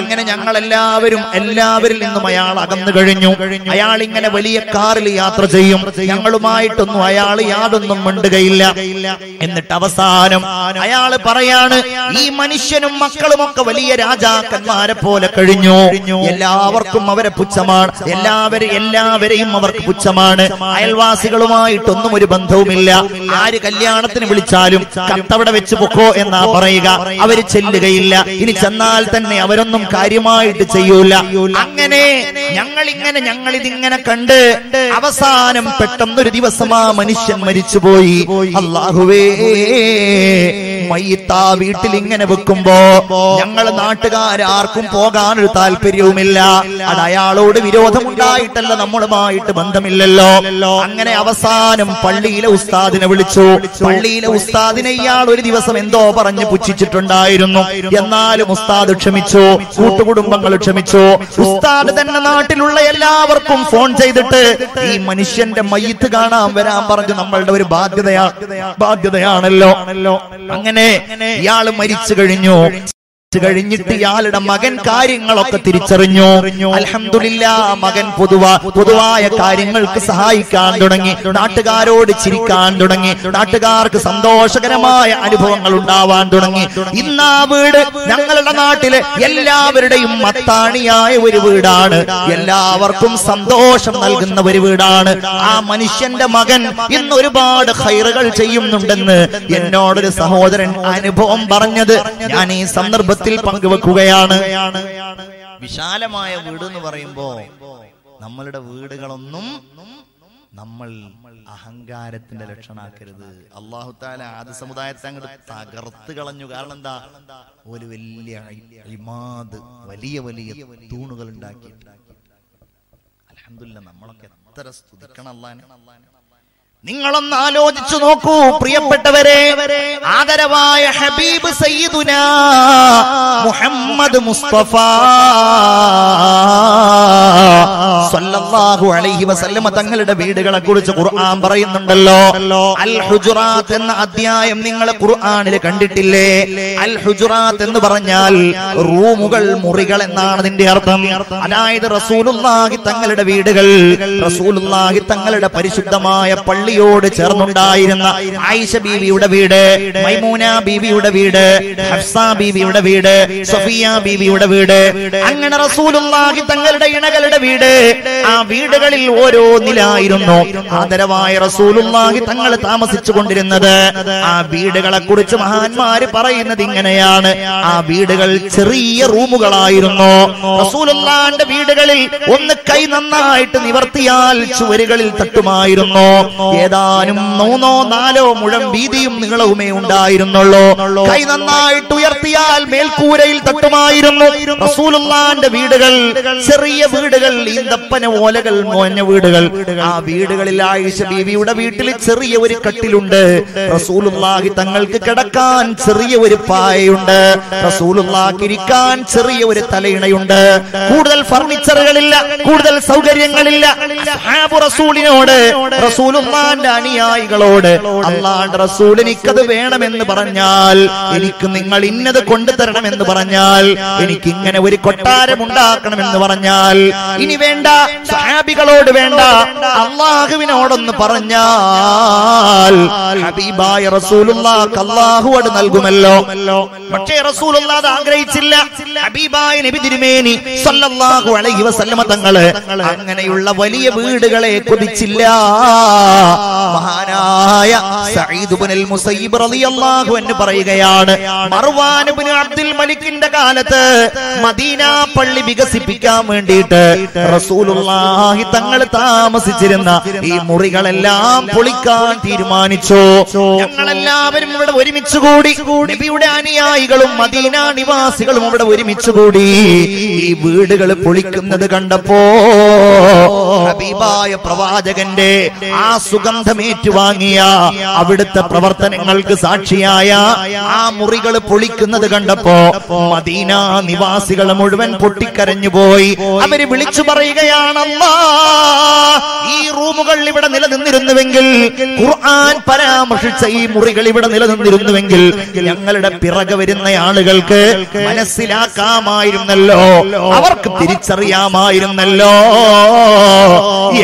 അങ്ങനെ ഞങ്ങൾ എല്ലാവരും എല്ലാവരിൽ നിന്നും അയാൾ അകന്നു കഴിഞ്ഞു. അയാൾ ഇങ്ങനെ വലിയ കാറിൽ യാത്ര ചെയ്യും. ഞങ്ങളുമായിട്ടൊന്നും അയാൾ യാതൊന്നും മിണ്ടുകയില്ല. എന്നിട്ട് അവസാനം അയാൾ പറയാണ് ഈ മനുഷ്യനും മക്കളുമൊക്കെ വലിയ രാജാക്കന്മാരെ പോലെ കഴിഞ്ഞു. എല്ലാവർക്കും അവരെ പുച്ഛമാണ്. എല്ലാവരും എല്ലാവരെയും അവർക്ക് പുച്ഛമാണ്. അയൽവാസികളുമായിട്ടൊന്നും ഒരു ബന്ധവുമില്ല. ആര് കല്യാണത്തിന് വിളിച്ചാലും കത്തവിടെ വെച്ച് പൊക്കോ എന്നാ പറയുക. അവർ ചെല്ലുകയില്ല. ഇനി ചെന്നാൽ തന്നെ അവരൊന്നും കാര്യമായിട്ട് ചെയ്യൂല. അങ്ങനെ ഞങ്ങൾ ഇങ്ങനെ ഞങ്ങൾ ഇതിങ്ങനെ കണ്ട് അവസാനം പെട്ടെന്നൊരു ദിവസം ആ മനുഷ്യൻ മരിച്ചുപോയി. അള്ളാഹുവേ മയ്യത്താ വീട്ടിൽ ഇങ്ങനെ വെക്കുമ്പോ ഞങ്ങൾ നാട്ടുകാരാർക്കും പോകാനൊരു താല്പര്യവുമില്ല. അത് അയാളോട് വിരോധമുണ്ടായിട്ടല്ല നമ്മളുമായിട്ട് ബന്ധമില്ലല്ലോ. അങ്ങനെ അവസാനം പള്ളിയിലെ ഉസ്താദിനെ വിളിച്ചു. പള്ളിയിലെ ഉസ്താദിനെ ഇയാൾ ഒരു ദിവസം എന്തോ പറഞ്ഞ് പുച്ഛിച്ചിട്ടുണ്ടായിരുന്നു. എന്നാലും ഉസ്താദ് ക്ഷമിച്ചു. കൂട്ടുകുടുംബങ്ങൾ ക്ഷമിച്ചു. ഉസ്താദ് തന്നെ നാട്ടിലുള്ള എല്ലാവർക്കും ഫോൺ ചെയ്തിട്ട് ഈ മനുഷ്യന്റെ മയ്യത്ത് കാണാൻ വരാൻ പറഞ്ഞു നമ്മളുടെ ഒരു ബാധ്യതയാ ബാധ്യതയാണല്ലോ. അങ്ങനെ ഇയാൾ മരിച്ചു കഴിഞ്ഞു. കഴിഞ്ഞിട്ട് ഇയാളുടെ മകൻ കാര്യങ്ങളൊക്കെ തിരിച്ചറിഞ്ഞു. അലഹമില്ല മകൻ പൊതുവാ പൊതുവായ കാര്യങ്ങൾക്ക് സഹായിക്കാൻ തുടങ്ങി. നാട്ടുകാരോട് ചിരിക്കാൻ തുടങ്ങി. നാട്ടുകാർക്ക് സന്തോഷകരമായ അനുഭവങ്ങൾ ഉണ്ടാവാൻ തുടങ്ങി. ഇന്ന് ആ വീട് ഞങ്ങളുടെ നാട്ടിലെ എല്ലാവരുടെയും മത്താണിയായ ഒരു വീടാണ്. എല്ലാവർക്കും സന്തോഷം നൽകുന്ന ഒരു വീടാണ്. ആ മനുഷ്യന്റെ മകൻ ഇന്ന് ഒരുപാട് ഹൈറുകൾ ചെയ്യുന്നുണ്ടെന്ന് എന്നോടൊരു സഹോദരൻ അനുഭവം പറഞ്ഞത്. ഞാൻ ഈ സന്ദർഭത്തിൽ പങ്കുവെക്കുകയാണ്. വിശാലമായ വീട് എന്ന് പറയുമ്പോ നമ്മളുടെ വീടുകളൊന്നും നമ്മൾ അഹങ്കാരത്തിന്റെ ലക്ഷണാക്കരുത്. അള്ളാഹു താല ആദ്യ സമുദായത്തെ അങ്ങോട്ട് തകർത്ത് കളഞ്ഞു. കാരണം എന്താ? ഒരു വലിയ ഇമാദ് വലിയ വലിയ തൂണുകൾ ഉണ്ടാക്കി അലഹമില്ല നമ്മളൊക്കെ എത്ര സ്തുതിക്കണം അള്ളാനെ? നിങ്ങളൊന്ന് ആലോചിച്ചു നോക്കൂ പ്രിയപ്പെട്ടവരെ. ആദരവായ ഹബീബ് സയ്യിദുന മുഹമ്മദ് മുസ്തഫ. സല്ലല്ലാഹു അലൈഹി വസല്ലമ തങ്ങളുടെ വീടുകളെ കുറിച്ച് ഖുർആൻ പറയുന്നുണ്ടല്ലോ. അൽ ഹുജുറാത്ത് എന്ന അധ്യായം നിങ്ങൾ ഖുർആനിൽ കണ്ടിട്ടില്ലേ? അൽ ഹുജുറാത്ത് എന്ന് പറഞ്ഞാൽ റൂമുകൾ മുറികൾ എന്നാണ് അതിന്റെ അർത്ഥം. അതായത് റസൂലുള്ളാഹി തങ്ങളുടെ വീടുകൾ റസൂലുള്ളാഹി തങ്ങളുടെ പരിശുദ്ധമായ പള്ളിയോട് ചേർന്നുണ്ടായിരുന്ന ആയിഷ ബീവിയുടെ വീട് മൈമൂന ബീവിയുടെ വീട് ഹഫ്സ ബീവിയുടെ വീട് സഫിയ ബീവിയുടെ വീട്. അങ്ങനെ റസൂലുള്ളാഹി തങ്ങളുടെ ഇണകളുടെ വീട് ആ വീടുകളിൽ ഓരോ നിലായിരുന്നു. ആദരവായ റസൂലുള്ളാഹി തങ്ങൾ താമസിച്ചു കൊണ്ടിരുന്നത് ആ വീടുകളെ കുറിച്ച് മഹാന്മാര് പറയുന്നത് ഇങ്ങനെയാണ്. ആ വീടുകൾ ചെറിയ റൂമുകളായിരുന്നു. റസൂലുള്ളാന്റെ വീടുകളിൽ ഒന്ന് കൈ നന്നായിട്ട് നിവർത്തിയാൽ ചുവരുകളിൽ തട്ടുമായിരുന്നു. ഏതാനും മൂന്നോ നാലോ മുഴം വീതിയും നീളവുമേ ഉണ്ടായിരുന്നുള്ളൂ. കൈ നന്നായിട്ട് ഉയർത്തിയാൽ മേൽക്കൂരയിൽ തട്ടുമായിരുന്നു. റസൂലുള്ളാന്റെ വീടുകൾ ചെറിയ വീടുകൾ ഈന്തപ്പന ഓലകൾ മോഞ്ഞ വീടുകൾ. ആ വീടുകളിൽ ആയിഷ ബീവിയുടെ വീട്ടിൽ ചെറിയ ഒരു കട്ടിലുണ്ട്. റസൂലുള്ളാഹി തങ്ങൾക്ക് കിടക്കാൻ ചെറിയ ഒരു പായയുണ്ട്. റസൂലുള്ളാഹി ഇരിക്കാൻ ചെറിയ ഒരു തലയിണയുണ്ട്. കൂടുതൽ ഫർണിച്ചറുകളില്ല കൂടുതൽ സൗകര്യങ്ങളില്ല. റസൂലിനോട് റസൂലുള്ളാന്റെ അനുയായികളോട് അള്ളാന്റെ റസൂൽ എനിക്കത് വേണമെന്ന് പറഞ്ഞാൽ എനിക്ക് നിങ്ങൾ ഇന്നത് കൊണ്ടുതരണമെന്ന് പറഞ്ഞാൽ എനിക്ക് ഇങ്ങനെ ഒരു കൊട്ടാരം ഉണ്ടാക്കണമെന്ന് പറഞ്ഞാൽ ഇനി വേണ്ട സഹാബികളോട് വേണ്ട. അള്ളാഹുവിനോടൊന്ന് പറഞ്ഞാൽ ഹബീബായ റസൂലുള്ളാഹ് അള്ളാഹുവോട് നൽകുമല്ലോ. പക്ഷേ റസൂലുള്ള അത് ആഗ്രഹിച്ചില്ല. ഹബീബായ നബി തിരുമേനി സല്ലല്ലാഹു അലൈഹി വസല്ലമ തങ്ങൾ അങ്ങനെയുള്ള വലിയ വീടുകളെ കൊതിച്ചില്ല. മഹാനായ സഈദ് ഇബ്നുൽ മുസയ്യിബ് റളിയല്ലാഹു അൻഹു പറയുകയാണ് മർവാൻ ഇബ്നു അബ്ദുൽ മലിക്കിന്റെ കാലത്ത് മദീന പള്ളി വികസിപ്പിക്കാൻ വേണ്ടിയിട്ട് റസൂലുള്ളാഹി തങ്ങൾ താമസിച്ചിരുന്ന ഈ മുറികളെല്ലാം പൊളിക്കാൻ തീരുമാനിച്ചു? ഞങ്ങളെല്ലാവരും ഇവിടെ ഒരുമിച്ച് കൂടി നബിയുടെ അനുയായികളും മദീന നിവാസികളും അവിടെ ഒരുമിച്ച് കൂടി ഈ വീടുകൾ പൊളിക്കുന്നത് കണ്ടപ്പോ ഹബീബായ പ്രവാചകന്റെ ആ സുഗന്ധമേറ്റുവാങ്ങിയ അവിടുത്തെ പ്രവർത്തനങ്ങൾക്ക് സാക്ഷിയായ ആ മുറികൾ പൊളിക്കുന്നത് കണ്ടപ്പോ മദീന നിവാസികൾ മുഴുവൻ പൊട്ടിക്കരഞ്ഞു പോയി അവർ വിളിച്ചു പറയുകയാണല്ലാ ഈ റൂമുകൾ ഇവിടെ നിലനിന്നിരുന്നുവെങ്കിൽ ഖുർആൻ പരാമർശിച്ച ഈ മുറികൾ ഇവിടെ നിലനിന്നിരുന്നുവെങ്കിൽ ഞങ്ങളുടെ പിറകെ വരുന്ന ആളുകൾക്ക് മനസ്സിലാക്കാമായിരുന്നല്ലോ. അവർക്ക് തിരിച്ചറിയാമായിരുന്നല്ലോ.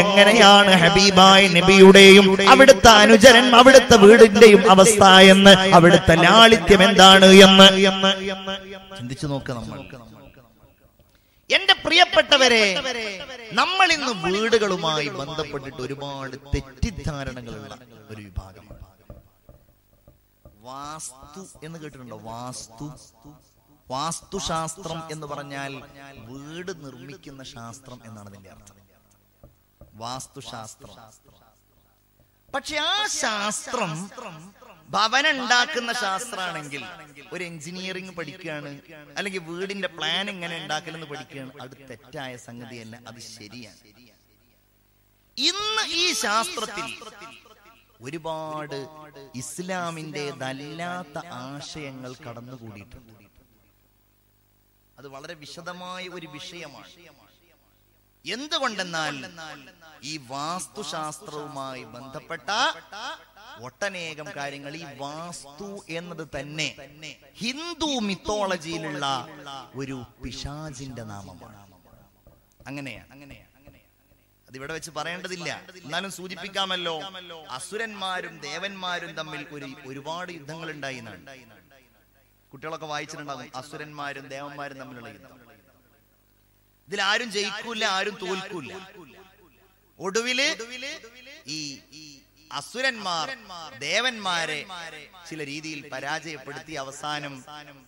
എങ്ങനെയാണ് ഹബീബായ് നബിയുടെയും അവിടുത്തെ അനുചരൻ അവിടുത്തെ വീടിന്റെയും അവസ്ഥ എന്ന് അവിടുത്തെ ലാളിത്യം എന്താണ് എന്ന് ചിന്തിച്ചു നോക്കുക നമ്മൾ. എന്റെ പ്രിയപ്പെട്ടവരെ നമ്മൾ ഇന്ന് വീടുകളുമായി ബന്ധപ്പെട്ടിട്ട് ഒരുപാട് തെറ്റിദ്ധാരണകളുള്ള ഒരു വിഭാഗമാണ്. വാസ്തു എന്ന് കേട്ടിട്ടുണ്ടോ? വാസ്തു. വാസ്തുശാസ്ത്രം എന്ന് പറഞ്ഞാൽ വീട് നിർമ്മിക്കുന്ന ശാസ്ത്രം എന്നാണ് അതിന്റെ അർത്ഥം. വാസ്തുശാസ്ത്രം. പക്ഷെ ആ ശാസ്ത്രം ഭവനം ഉണ്ടാക്കുന്ന ശാസ്ത്രമാണെങ്കിൽ ഒരു എഞ്ചിനീയറിംഗ് പഠിക്കുകയാണ് അല്ലെങ്കിൽ വീടിന്റെ പ്ലാൻ എങ്ങനെ ഉണ്ടാക്കലെന്ന് പഠിക്കുകയാണ്. അത് തെറ്റായ സംഗതിയല്ല അത് ശരിയാണ്. ഇന്ന് ഈ ശാസ്ത്രത്തിൽ ഒരുപാട് ഇസ്ലാമിന്റെതല്ലാത്ത ആശയങ്ങൾ കടന്നുകൂടിയിട്ടുണ്ട്. അത് വളരെ വിശദമായ ഒരു വിഷയമാണ്. എന്തുകൊണ്ടെന്നാൽ ഈ വാസ്തുശാസ്ത്രവുമായി ബന്ധപ്പെട്ട ഒട്ടനേകം കാര്യങ്ങൾ ഈ വാസ്തു എന്നത് തന്നെ ഹിന്ദു മിത്തോളജിയിലുള്ള ഒരു പിശാജിന്റെ നാമമാണ്. അങ്ങനെയാണ്. അങ്ങനെയാണ്. അതിവിടെ വെച്ച് പറയേണ്ടതില്ല. എന്നാലും സൂചിപ്പിക്കാമല്ലോ അസുരന്മാരും ദേവന്മാരും തമ്മിൽ ഒരു ഒരുപാട് യുദ്ധങ്ങൾ ഉണ്ടായി കുട്ടികളൊക്കെ വായിച്ചിട്ടുണ്ടാകും. അസുരന്മാരും ദേവന്മാരും തമ്മിലുള്ള യുദ്ധം. ഇതിൽ ആരും ജയിക്കൂല ആരും തോൽക്കൂല. ഒടുവിൽ ഈ അസുരന്മാർ ദേവന്മാരെ ചില രീതിയിൽ പരാജയപ്പെടുത്തി അവസാനം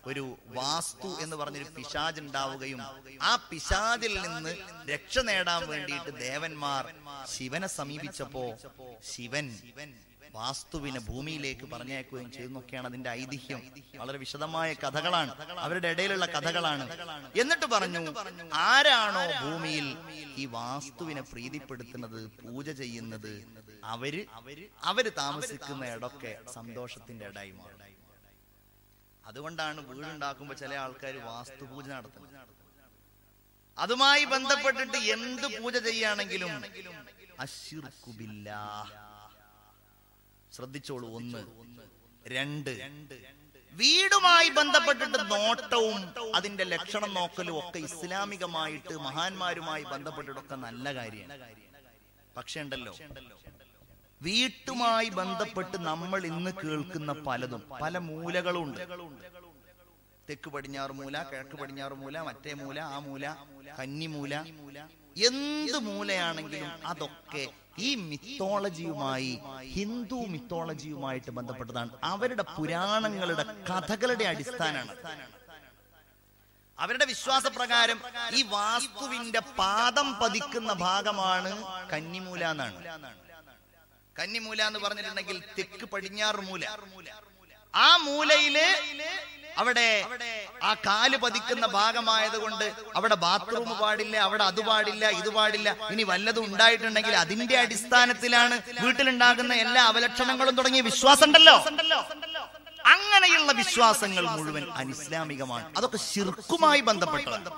ഒരു വാസ്തു എന്ന് പറഞ്ഞൊരു പിശാജ് ഉണ്ടാവുകയും ആ പിശാജിൽ നിന്ന് രക്ഷ നേടാൻ വേണ്ടിയിട്ട് ദേവന്മാർ ശിവനെ സമീപിച്ചപ്പോ ശിവൻ വാസ്തുവിനെ ഭൂമിയിലേക്ക് പറഞ്ഞയക്കുകയും ചെയ്യുന്നൊക്കെയാണ് അതിന്റെ ഐതിഹ്യം. വളരെ വിശദമായ കഥകളാണ്. അവരുടെ ഇടയിലുള്ള കഥകളാണ്. എന്നിട്ട് പറഞ്ഞു ആരാണോ ഭൂമിയിൽ ഈ വാസ്തുവിനെ പ്രീതിപ്പെടുത്തുന്നത് പൂജ ചെയ്യുന്നത് അവർ അവർ താമസിക്കുന്ന ഇടൊക്കെ സന്തോഷത്തിന്റെ ഇടായി മാറും അതുകൊണ്ടാണ് വീടുണ്ടാക്കുമ്പോ ചില ആൾക്കാർ വാസ്തുപൂജ നടത്തുന്നത്. അതുമായി ബന്ധപ്പെട്ടിട്ട് എന്ത് പൂജ ചെയ്യുകയാണെങ്കിലും അശ്വർക്കുബില്ല ശ്രദ്ധിച്ചോളൂ ഒന്ന്. രണ്ട്. വീടുമായി ബന്ധപ്പെട്ടിട്ട് നോട്ടവും അതിന്റെ ലക്ഷണം നോക്കലും ഒക്കെ ഇസ്ലാമികമായിട്ട് മഹാന്മാരുമായി ബന്ധപ്പെട്ടിട്ടൊക്കെ നല്ല കാര്യമാണ്. പക്ഷെ ഉണ്ടല്ലോ. വീട്ടുമായി ബന്ധപ്പെട്ട് നമ്മൾ ഇന്ന് കേൾക്കുന്ന പലതും പല മൂലകളും ഉണ്ട് തെക്ക് പടിഞ്ഞാറ് മൂല കിഴക്ക് പടിഞ്ഞാറ് മൂല മറ്റേ മൂല ആ മൂല കന്നിമൂല എന്ത് മൂലയാണെങ്കിലും അതൊക്കെ ഈ മിത്തോളജിയുമായി ഹിന്ദു മിത്തോളജിയുമായിട്ട് ബന്ധപ്പെട്ടതാണ്. അവരുടെ പുരാണങ്ങളുടെ കഥകളുടെ അടിസ്ഥാനമാണ്. അവരുടെ വിശ്വാസപ്രകാരം ഈ വാസ്തുവിന്റെ പാദം പതിക്കുന്ന ഭാഗമാണ് കന്നിമൂല എന്നാണ്. കന്നിമൂല എന്ന് പറഞ്ഞിട്ടുണ്ടെങ്കിൽ തെക്ക് പടിഞ്ഞാറ് മൂല. ആ മൂലയിൽ അവിടെ ആ കാൽ പതിക്കുന്ന ഭാഗമായത് കൊണ്ട് അവിടെ ബാത്റൂം പാടില്ല അവിടെ അത് പാടില്ല ഇത് പാടില്ല. ഇനി വല്ലതും ഉണ്ടായിട്ടുണ്ടെങ്കിൽ അതിന്റെ അടിസ്ഥാനത്തിലാണ് വീട്ടിലുണ്ടാകുന്ന എല്ലാ അവലക്ഷണങ്ങളും തുടങ്ങിയ വിശ്വാസം ഉണ്ടല്ലോ അങ്ങനെയുള്ള വിശ്വാസങ്ങൾ മുഴുവൻ അനിസ്ലാമികമാണ്. അതൊക്കെ ശിർക്കുമായി ബന്ധപ്പെട്ടതാണ്.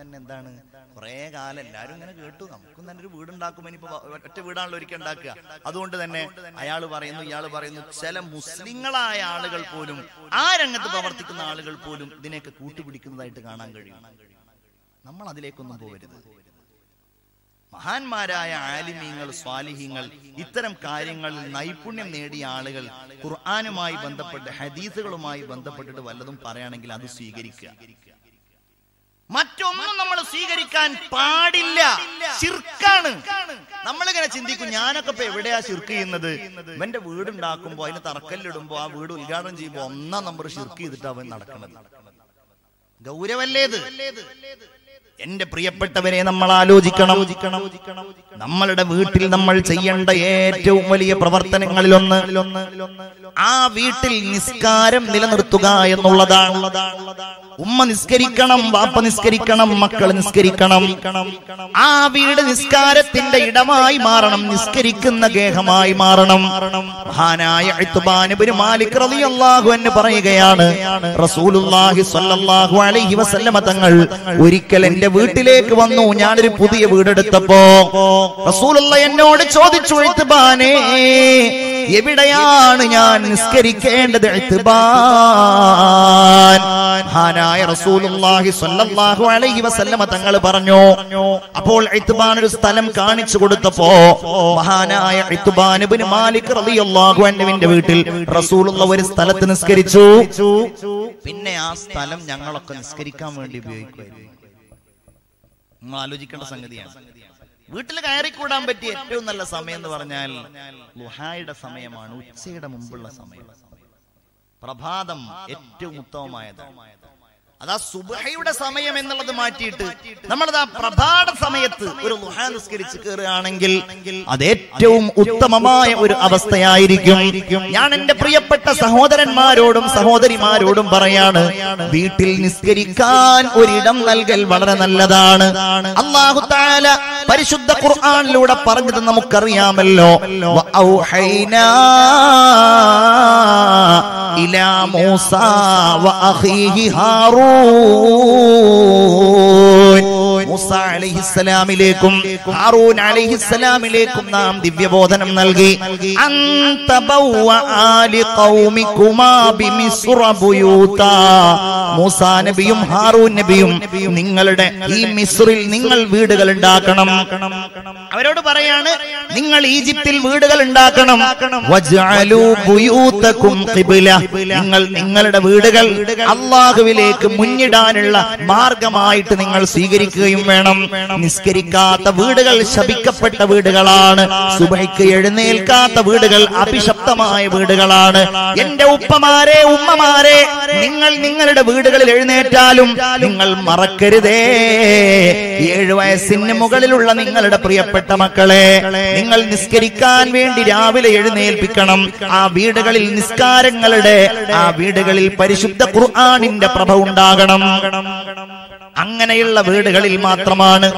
തന്നെ എന്താണ്? കുറെ കാലം എല്ലാരും ഇങ്ങനെ കേട്ടു. നമുക്കും തന്നെ ഒരു വീടുണ്ടാക്കും ഇനിയിപ്പോ ഒറ്റ വീടാണല്ലോ ഒരിക്കൽ ഉണ്ടാക്കുക. അതുകൊണ്ട് തന്നെ അയാൾ പറയുന്നു ഇയാൾ പറയുന്നു ചില മുസ്ലിങ്ങളായ ആളുകൾ പോലും ആ രംഗത്ത് പ്രവർത്തിക്കുന്ന ആളുകൾ പോലും ഇതിനെയൊക്കെ കൂട്ടുപിടിക്കുന്നതായിട്ട് കാണാൻ കഴിയും. നമ്മൾ അതിലേക്കൊന്നും പോകരുത് മഹാന്മാരായ ആലിമീങ്ങൾ സ്വാലിഹീങ്ങൾ ഇത്തരം കാര്യങ്ങളിൽ നൈപുണ്യം നേടിയ ആളുകൾ ഖുർആാനുമായി ബന്ധപ്പെട്ട് ഹദീസുകളുമായി ബന്ധപ്പെട്ടിട്ട് വല്ലതും പറയുകയാണെങ്കിൽ അത് സ്വീകരിക്കുക. മറ്റൊന്നും നമ്മൾ സ്വീകരിക്കാൻ പാടില്ല. ശിർക്കാണ്. നമ്മളിങ്ങനെ ചിന്തിക്കും ഞാനൊക്കെ ഇപ്പൊ എവിടെയാ ശിർക്ക് ചെയ്യുന്നത്? ഇവന്റെ വീടുണ്ടാക്കുമ്പോ അതിന് തറക്കല്ലിടുമ്പോ ആ വീട് ഉദ്ഘാടനം ചെയ്യുമ്പോ ഒന്നാം നമ്പർ ശിർക്ക് ചെയ്തിട്ട് അവൻ നടക്കുന്നത്. ഗൗരവല്ലേത് എന്റെ പ്രിയപ്പെട്ടവരെ നമ്മൾ ആലോചിക്കണം. നമ്മളുടെ വീട്ടിൽ നമ്മൾ ചെയ്യേണ്ട ഏറ്റവും വലിയ പ്രവർത്തനങ്ങളിലൊന്ന് ആ വീട്ടിൽ നിസ്കാരം നിലനിർത്തുക എന്നുള്ളതാണ്. ഉമ്മ നിസ്കരിക്കണം വാപ്പ നിസ്കരിക്കണം മക്കൾ നിസ്കരിക്കണം. ആ വീട് നിസ്കാരത്തിന്റെ ഇടമായി മാറണം നിസ്കരിക്കുന്ന ഗേഹമായി മാറണം. മഹാനായ മാലിക് റളിയല്ലാഹു അൻഹു പറയുകയാണ് റസൂലുള്ളാഹി സ്വല്ലല്ലാഹു അലൈഹി വസല്ലമ തങ്ങൾ ഒരിക്കൽ എന്റെ വീട്ടിലേക്ക് വന്നു ഞാനൊരു പുതിയ വീടെടുത്തപ്പോ റസൂലുള്ള എന്നോട് ചോദിച്ചു ഇത്ബാനേ എവിടെയാണ് ഞാൻ നിസ്കരിക്കേണ്ടത് മഹാനായ റസൂലുള്ളാഹി സ്വല്ലല്ലാഹു അലൈഹി വസല്ലമ തങ്ങൾ പറഞ്ഞു അപ്പോൾ ഇത്ബാൻ ഒരു സ്ഥലം കാണിച്ചു കൊടുത്തപ്പോ മഹാനായ ഇത്ബാൻ ഇബ്നു മാലിക് റളിയല്ലാഹു അൻഹുവിന്റെ വീട്ടിൽ റസൂലുള്ള ഒരു സ്ഥലത്ത് നിസ്കരിച്ചു. പിന്നെ ആ സ്ഥലം ഞങ്ങളൊക്കെ നിസ്കരിക്കാൻ വേണ്ടി ഉപയോഗിക്കുകയായിരുന്നു ആലോചിക്കേണ്ട സംഗതിയാണ്. വീട്ടിൽ കയറിക്കൂടാൻ പറ്റിയ ഏറ്റവും നല്ല സമയം എന്ന് പറഞ്ഞാൽ ലുഹായുടെ സമയമാണ് ഉച്ചയുടെ മുമ്പുള്ള സമയം. പ്രഭാതം ഏറ്റവും ഉത്തമമായതാണ്. അതാ സുബഹയുടെ സമയം എന്നുള്ളത് മാറ്റിയിട്ട് നമ്മളത് ആ പ്രഭാത സമയത്ത് ഒരു ലുഹ നിസ്കരിച്ച് കയറുകയാണെങ്കിൽ അത് ഏറ്റവും ഉത്തമമായ ഒരു അവസ്ഥയായിരിക്കും. ഞാൻ എന്റെ പ്രിയപ്പെട്ട സഹോദരന്മാരോടും സഹോദരിമാരോടും പറയാണ് വീട്ടിൽ നിസ്കരിക്കാൻ ഒരിടം നൽകൽ വളരെ നല്ലതാണ്. അള്ളാഹു താല പരിശുദ്ധ ഖുർആാനിലൂടെ പറഞ്ഞത് നമുക്കറിയാമല്ലോ. ഇലാ മൂസ വഅഖീഹി ഹാറൂൻ മൂസ അലൈഹിസ്സലാമിലേക്കും ഹാറൂൻ അലൈഹിസ്സലാമിലേക്കും നാം ദിവ്യബോധനം നൽകി. മൂസ നബിയും ഹാറൂൻ നബിയും നിങ്ങളുടെ ഈ മിസ്രിൽ നിങ്ങൾ വീടുകൾ ഉണ്ടാക്കണം. അവരോട് പറയാണ് നിങ്ങൾ ഈജിപ്തിൽ വീടുകൾ ഉണ്ടാക്കണം. നിങ്ങൾ നിങ്ങളുടെ വീടുകൾ അള്ളാഹുവിലേക്ക് മുന്നിടാനുള്ള മാർഗമായിട്ട് നിങ്ങൾ സ്വീകരിക്കുകയും വേണം. നിസ്കരിക്കാത്ത വീടുകൾ ശപിക്കപ്പെട്ട വീടുകളാണ്. സുബൈക്ക് എഴുന്നേൽക്കാത്ത വീടുകൾ അഭിശപ്തമായ വീടുകളാണ്. എന്റെ ഉപ്പമാരെ ഉമ്മമാരെ നിങ്ങൾ നിങ്ങളുടെ വീടുകളിൽ എഴുന്നേറ്റാലും നിങ്ങൾ മറക്കരുതേ. ഏഴു വയസ്സിന് മുകളിലുള്ള നിങ്ങളുടെ പ്രിയപ്പെട്ട മക്കളെ നിങ്ങൾ നിസ്കരിക്കാൻ വേണ്ടി രാവിലെ എഴുന്നേൽപ്പിക്കണം. ആ വീടുകളിൽ നിസ്കാരങ്ങളുടെ ആ വീടുകളിൽ പരിശുദ്ധ ഖുർആാനിന്റെ പ്രഭ ഉണ്ടാകണം. അങ്ങനെയുള്ള വീടുകളിൽ മാത്രമാണ്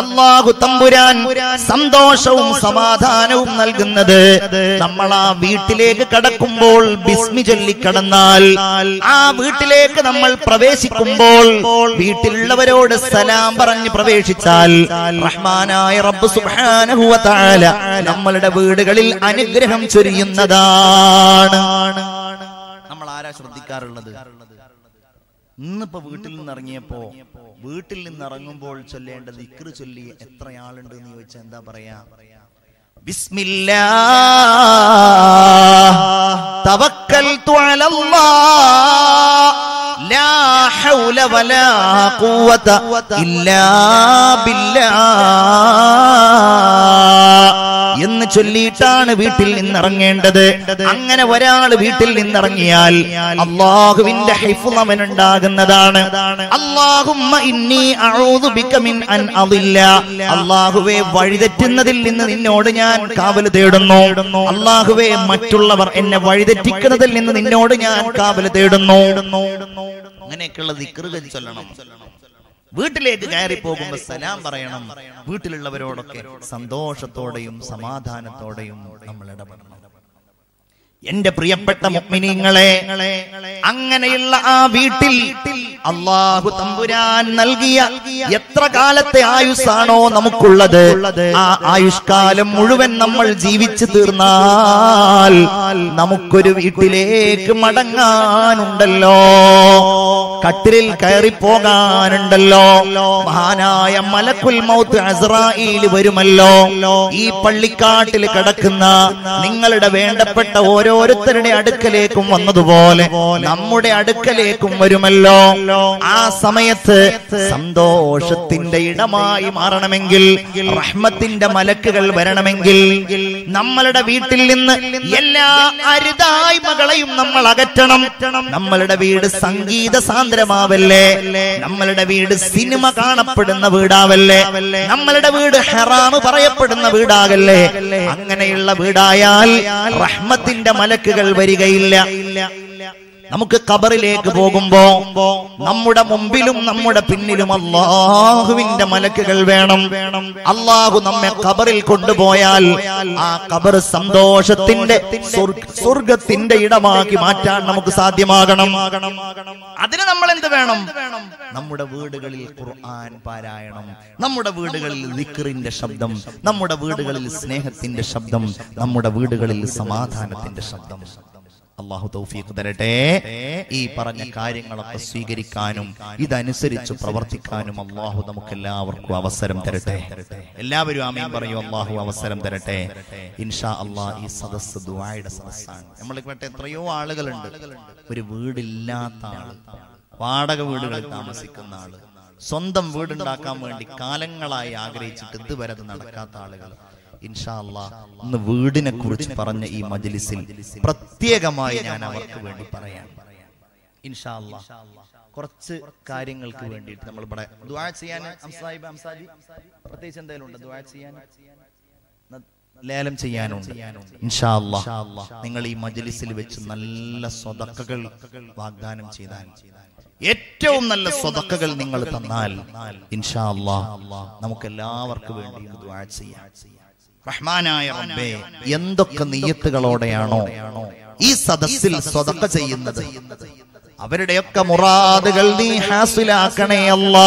അള്ളാഹു തമ്പുരാൻ സന്തോഷവും സമാധാനവും നൽകുന്നത്. നമ്മൾ ആ വീട്ടിലേക്ക് കടക്കുമ്പോൾ ബിസ്മി ചൊല്ലിക്കടന്നാൽ ആ വീട്ടിലേക്ക് നമ്മൾ പ്രവേശിക്കുമ്പോൾ വീട്ടിലുള്ളവരോട് സലാം പറഞ്ഞ് പ്രവേശിച്ചാൽ റഹ്മാനായ റബ്ബ് സുബ്ഹാനഹു തആല നമ്മളുടെ വീടുകളിൽ അനുഗ്രഹം ചൊരിയുന്നതാണ്. നമ്മൾ ആരാ ശ്രദ്ധിക്കാറുള്ളത്? ഇന്നിപ്പോ വീട്ടിൽ നിന്ന് ഇറങ്ങിയപ്പോ വീട്ടിൽ നിന്ന് ഇറങ്ങുമ്പോൾ ചൊല്ലേണ്ട ദിക്റ് ചൊല്ലി എത്രയാളുണ്ട് എന്ന് ചോദിച്ചാൽ എന്താ പറയാ? എന്ന് ചൊല്ലിയിട്ടാണ് വീട്ടിൽ നിന്നിറങ്ങേണ്ടത്. അങ്ങനെ ഒരാൾ വീട്ടിൽ നിന്നിറങ്ങിയാൽ അള്ളാഹുവിന്റെ ഹൈഫുൾ ഉണ്ടാകുന്നതാണ് അള്ളാഹുമ്മ ഇന്നി അൻ അദില്ല. അള്ളാഹുവെ വഴിതെറ്റുന്നതിൽ നിന്ന് നിന്നോട് ഞാൻ കാവൽ തേടുന്നു. അള്ളാഹുവെ മറ്റുള്ളവർ എന്നെ വഴിതെറ്റിക്കുന്നതിൽ നിന്ന് നിന്നോട് ഞാൻ കാവൽ തേടുന്നു. അങ്ങനെയൊക്കെയുള്ള ചൊല്ലണം. വീട്ടിലേക്ക് കയറി പോകുമ്പോ സലാം പറയണം. വീട്ടിലുള്ളവരോടൊക്കെ സന്തോഷത്തോടെയും സമാധാനത്തോടെയും നമ്മൾ ഇടപെടണം. എന്റെ പ്രിയപ്പെട്ട മുഗ്മിനീങ്ങളെ അങ്ങനെയുള്ള ആ വീട്ടിൽ അള്ളാഹു തമ്പുരാൻ നൽകിയ എത്ര കാലത്തെ ആയുസ്സാണോ നമുക്കുള്ളത്? ആ ആയുഷ്കാലം മുഴുവൻ നമ്മൾ ജീവിച്ചു തീർന്നാൽ നമുക്കൊരു വീട്ടിലേക്ക് മടങ്ങാനുണ്ടല്ലോ. കട്ടിലിൽ കയറി പോകാനുണ്ടല്ലോ മഹാനായ മലക്കുൽ മൗത്ത് അസ്രായിൽ വരുമല്ലോ. ഈ പള്ളിക്കാട്ടിൽ കിടക്കുന്ന നിങ്ങളുടെ വേണ്ടപ്പെട്ട ഓരോരുത്തരുടെ അടുക്കലേക്കും വന്നതുപോലെ നമ്മുടെ അടുക്കലേക്കും വരുമല്ലോ. ആ സമയത്ത് സന്തോഷത്തിന്റെ ഇടമായി മാറണമെങ്കിൽ റഹ്മത്തിന്റെ മലക്കുകൾ വരണമെങ്കിൽ നമ്മളുടെ വീട്ടിൽ നിന്ന് എല്ലാ അരുതായ്മകളെയും നമ്മൾ അകറ്റണം. നമ്മളുടെ വീട് സംഗീത സാന്ദ്രമാവല്ലേ? നമ്മളുടെ വീട് സിനിമ കാണപ്പെടുന്ന വീടാവല്ലേ? നമ്മളുടെ വീട് ഹെറാമ് പറയപ്പെടുന്ന വീടാകല്ലേ? അങ്ങനെയുള്ള വീടായാൽ റഹ്മത്തിന്റെ മലക്കുകൾ വരികയില്ല. നമുക്ക് കബറിലേക്ക് പോകുമ്പോ നമ്മുടെ മുമ്പിലും നമ്മുടെ പിന്നിലും അള്ളാഹുവിന്റെ മലക്കുകൾ വേണം. അള്ളാഹു നമ്മെ കബറിൽ കൊണ്ടുപോയാൽ ആ കബർ സന്തോഷത്തിന്റെ സ്വർഗ- സ്വർഗത്തിന്റെ ഇടമാക്കി മാറ്റാൻ നമുക്ക് സാധ്യമാകണം. അതിന് നമ്മൾ എന്ത് വേണം? നമ്മുടെ വീടുകളിൽ ഖുർആൻ പാരായണം. നമ്മുടെ വീടുകളിൽ നിക്കറിന്റെ ശബ്ദം. നമ്മുടെ വീടുകളിൽ സ്നേഹത്തിന്റെ ശബ്ദം. നമ്മുടെ വീടുകളിൽ സമാധാനത്തിന്റെ ശബ്ദം. അള്ളാഹു തൗഫീഖ് തരട്ടെ. ഈ പറഞ്ഞ കാര്യങ്ങളൊക്കെ സ്വീകരിക്കാനും ഇതനുസരിച്ച് പ്രവർത്തിക്കാനും അള്ളാഹു നമുക്ക് എല്ലാവർക്കും അവസരം തരട്ടെ. എല്ലാവരും ആമീൻ പറയൂ അള്ളാഹു അവസരം തരട്ടെ. ഇൻഷാ അള്ളാഹ് ഈ സദസ്സ് ദുആയുടെ സദസ്സാണ്. ഇവിടെ എത്രയോ ആളുകളുണ്ട്. ഒരു വീടില്ലാത്ത ആൾ വാടക വീടുകളിൽ താമസിക്കുന്ന ആൾ സ്വന്തം വീടുണ്ടാക്കാൻ വേണ്ടി കാലങ്ങളായി ആഗ്രഹിച്ചിട്ട് ഇതുവരെ അത് നടക്കാത്ത ആളുകൾ ഇന്ന് വീടിനെ കുറിച്ച് പറഞ്ഞ ഈ മജ്ലിസിൽ പ്രത്യേകമായി ഞാൻ അവർക്ക് വേണ്ടി പറയാം. കുറച്ച് കാര്യങ്ങൾക്ക് വേണ്ടിയിട്ട് നമ്മൾ ഇവിടെ ചെയ്യാൻ പ്രത്യേകിച്ച് എന്തെങ്കിലും ഉണ്ട്? ചെയ്യാൻ? ലേലം ചെയ്യാനുണ്ട്. നിങ്ങൾ ഈ മജ്ലിസിൽ വെച്ച് നല്ല സ്വതക്കകൾ വാഗ്ദാനം ചെയ്താൽ ഏറ്റവും നല്ല സ്വതക്കകൾ നിങ്ങൾ തന്നാൽ ഇൻഷാ അല്ലാ നമുക്ക് എല്ലാവർക്കും വേണ്ടി ചെയ്യാം. റഹ്മാനായ റബ്ബേ എന്തൊക്കെ നിയ്യത്തുകളോടെയാണോ ഈ സദസ്സിൽ സ്വതക്ക ചെയ്യുന്നത്? അവരുടെയൊക്കെ മുറാദുകൾ നീ ഹാസിലാക്കണേ അല്ലാ.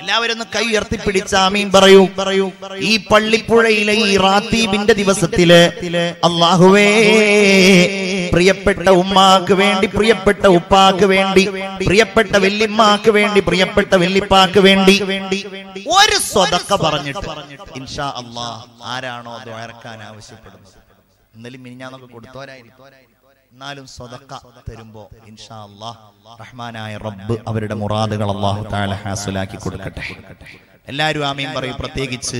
എല്ലാവരും ഒന്ന് കൈ ഉയർത്തിപ്പിടിച്ച ആമീൻ പറയൂ. പറയൂ ഈ പള്ളിപ്പുഴയിലെ ഈ റാത്തീബിന്റെ ദിവസത്തിൽ അള്ളാഹുവേ പ്രിയപ്പെട്ട ഉമ്മാക്ക് വേണ്ടി പ്രിയപ്പെട്ട ഉപ്പാക്ക് വേണ്ടി പ്രിയപ്പെട്ട വെല്ലിമ്മാക്ക് വേണ്ടി പ്രിയപ്പെട്ട വെല്ലിപ്പാക്ക് വേണ്ടി ഒരു സ്വതക്ക പറഞ്ഞിട്ട് ഇൻഷാ അള്ളാഹ് ആരാണോ അത് വഴക്കാൻ ആവശ്യപ്പെടുന്നത്. ഇന്നലെ മിനിഞ്ഞാന്നൊക്കെ കൊടുത്തോരായിരിക്കും എന്നാലും സ്വതക്ക തരുമ്പോ ഇൻഷാ അള്ളാഹ് റഹ്മാനായ റബ്ബ് അവരുടെ മുറാദുകൾ അള്ളാഹു താല ഹാസുലാക്കി കൊടുക്കട്ടെ. എല്ലാവരും ആമീൻ പറയും. പ്രത്യേകിച്ച്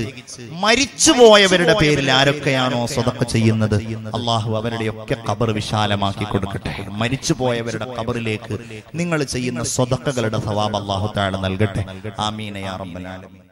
മരിച്ചുപോയവരുടെ പേരിൽ ആരൊക്കെയാണോ സ്വതക്ക ചെയ്യുന്നത്? അള്ളാഹു അവരുടെയൊക്കെ കബർ വിശാലമാക്കി കൊടുക്കട്ടെ. മരിച്ചുപോയവരുടെ കബറിലേക്ക് നിങ്ങൾ ചെയ്യുന്ന സ്വതക്കകളുടെ സവാബ് അള്ളാഹു താഴെ നൽകട്ടെ. ആമീന യാ റബ്ബൽ ആലമീൻ.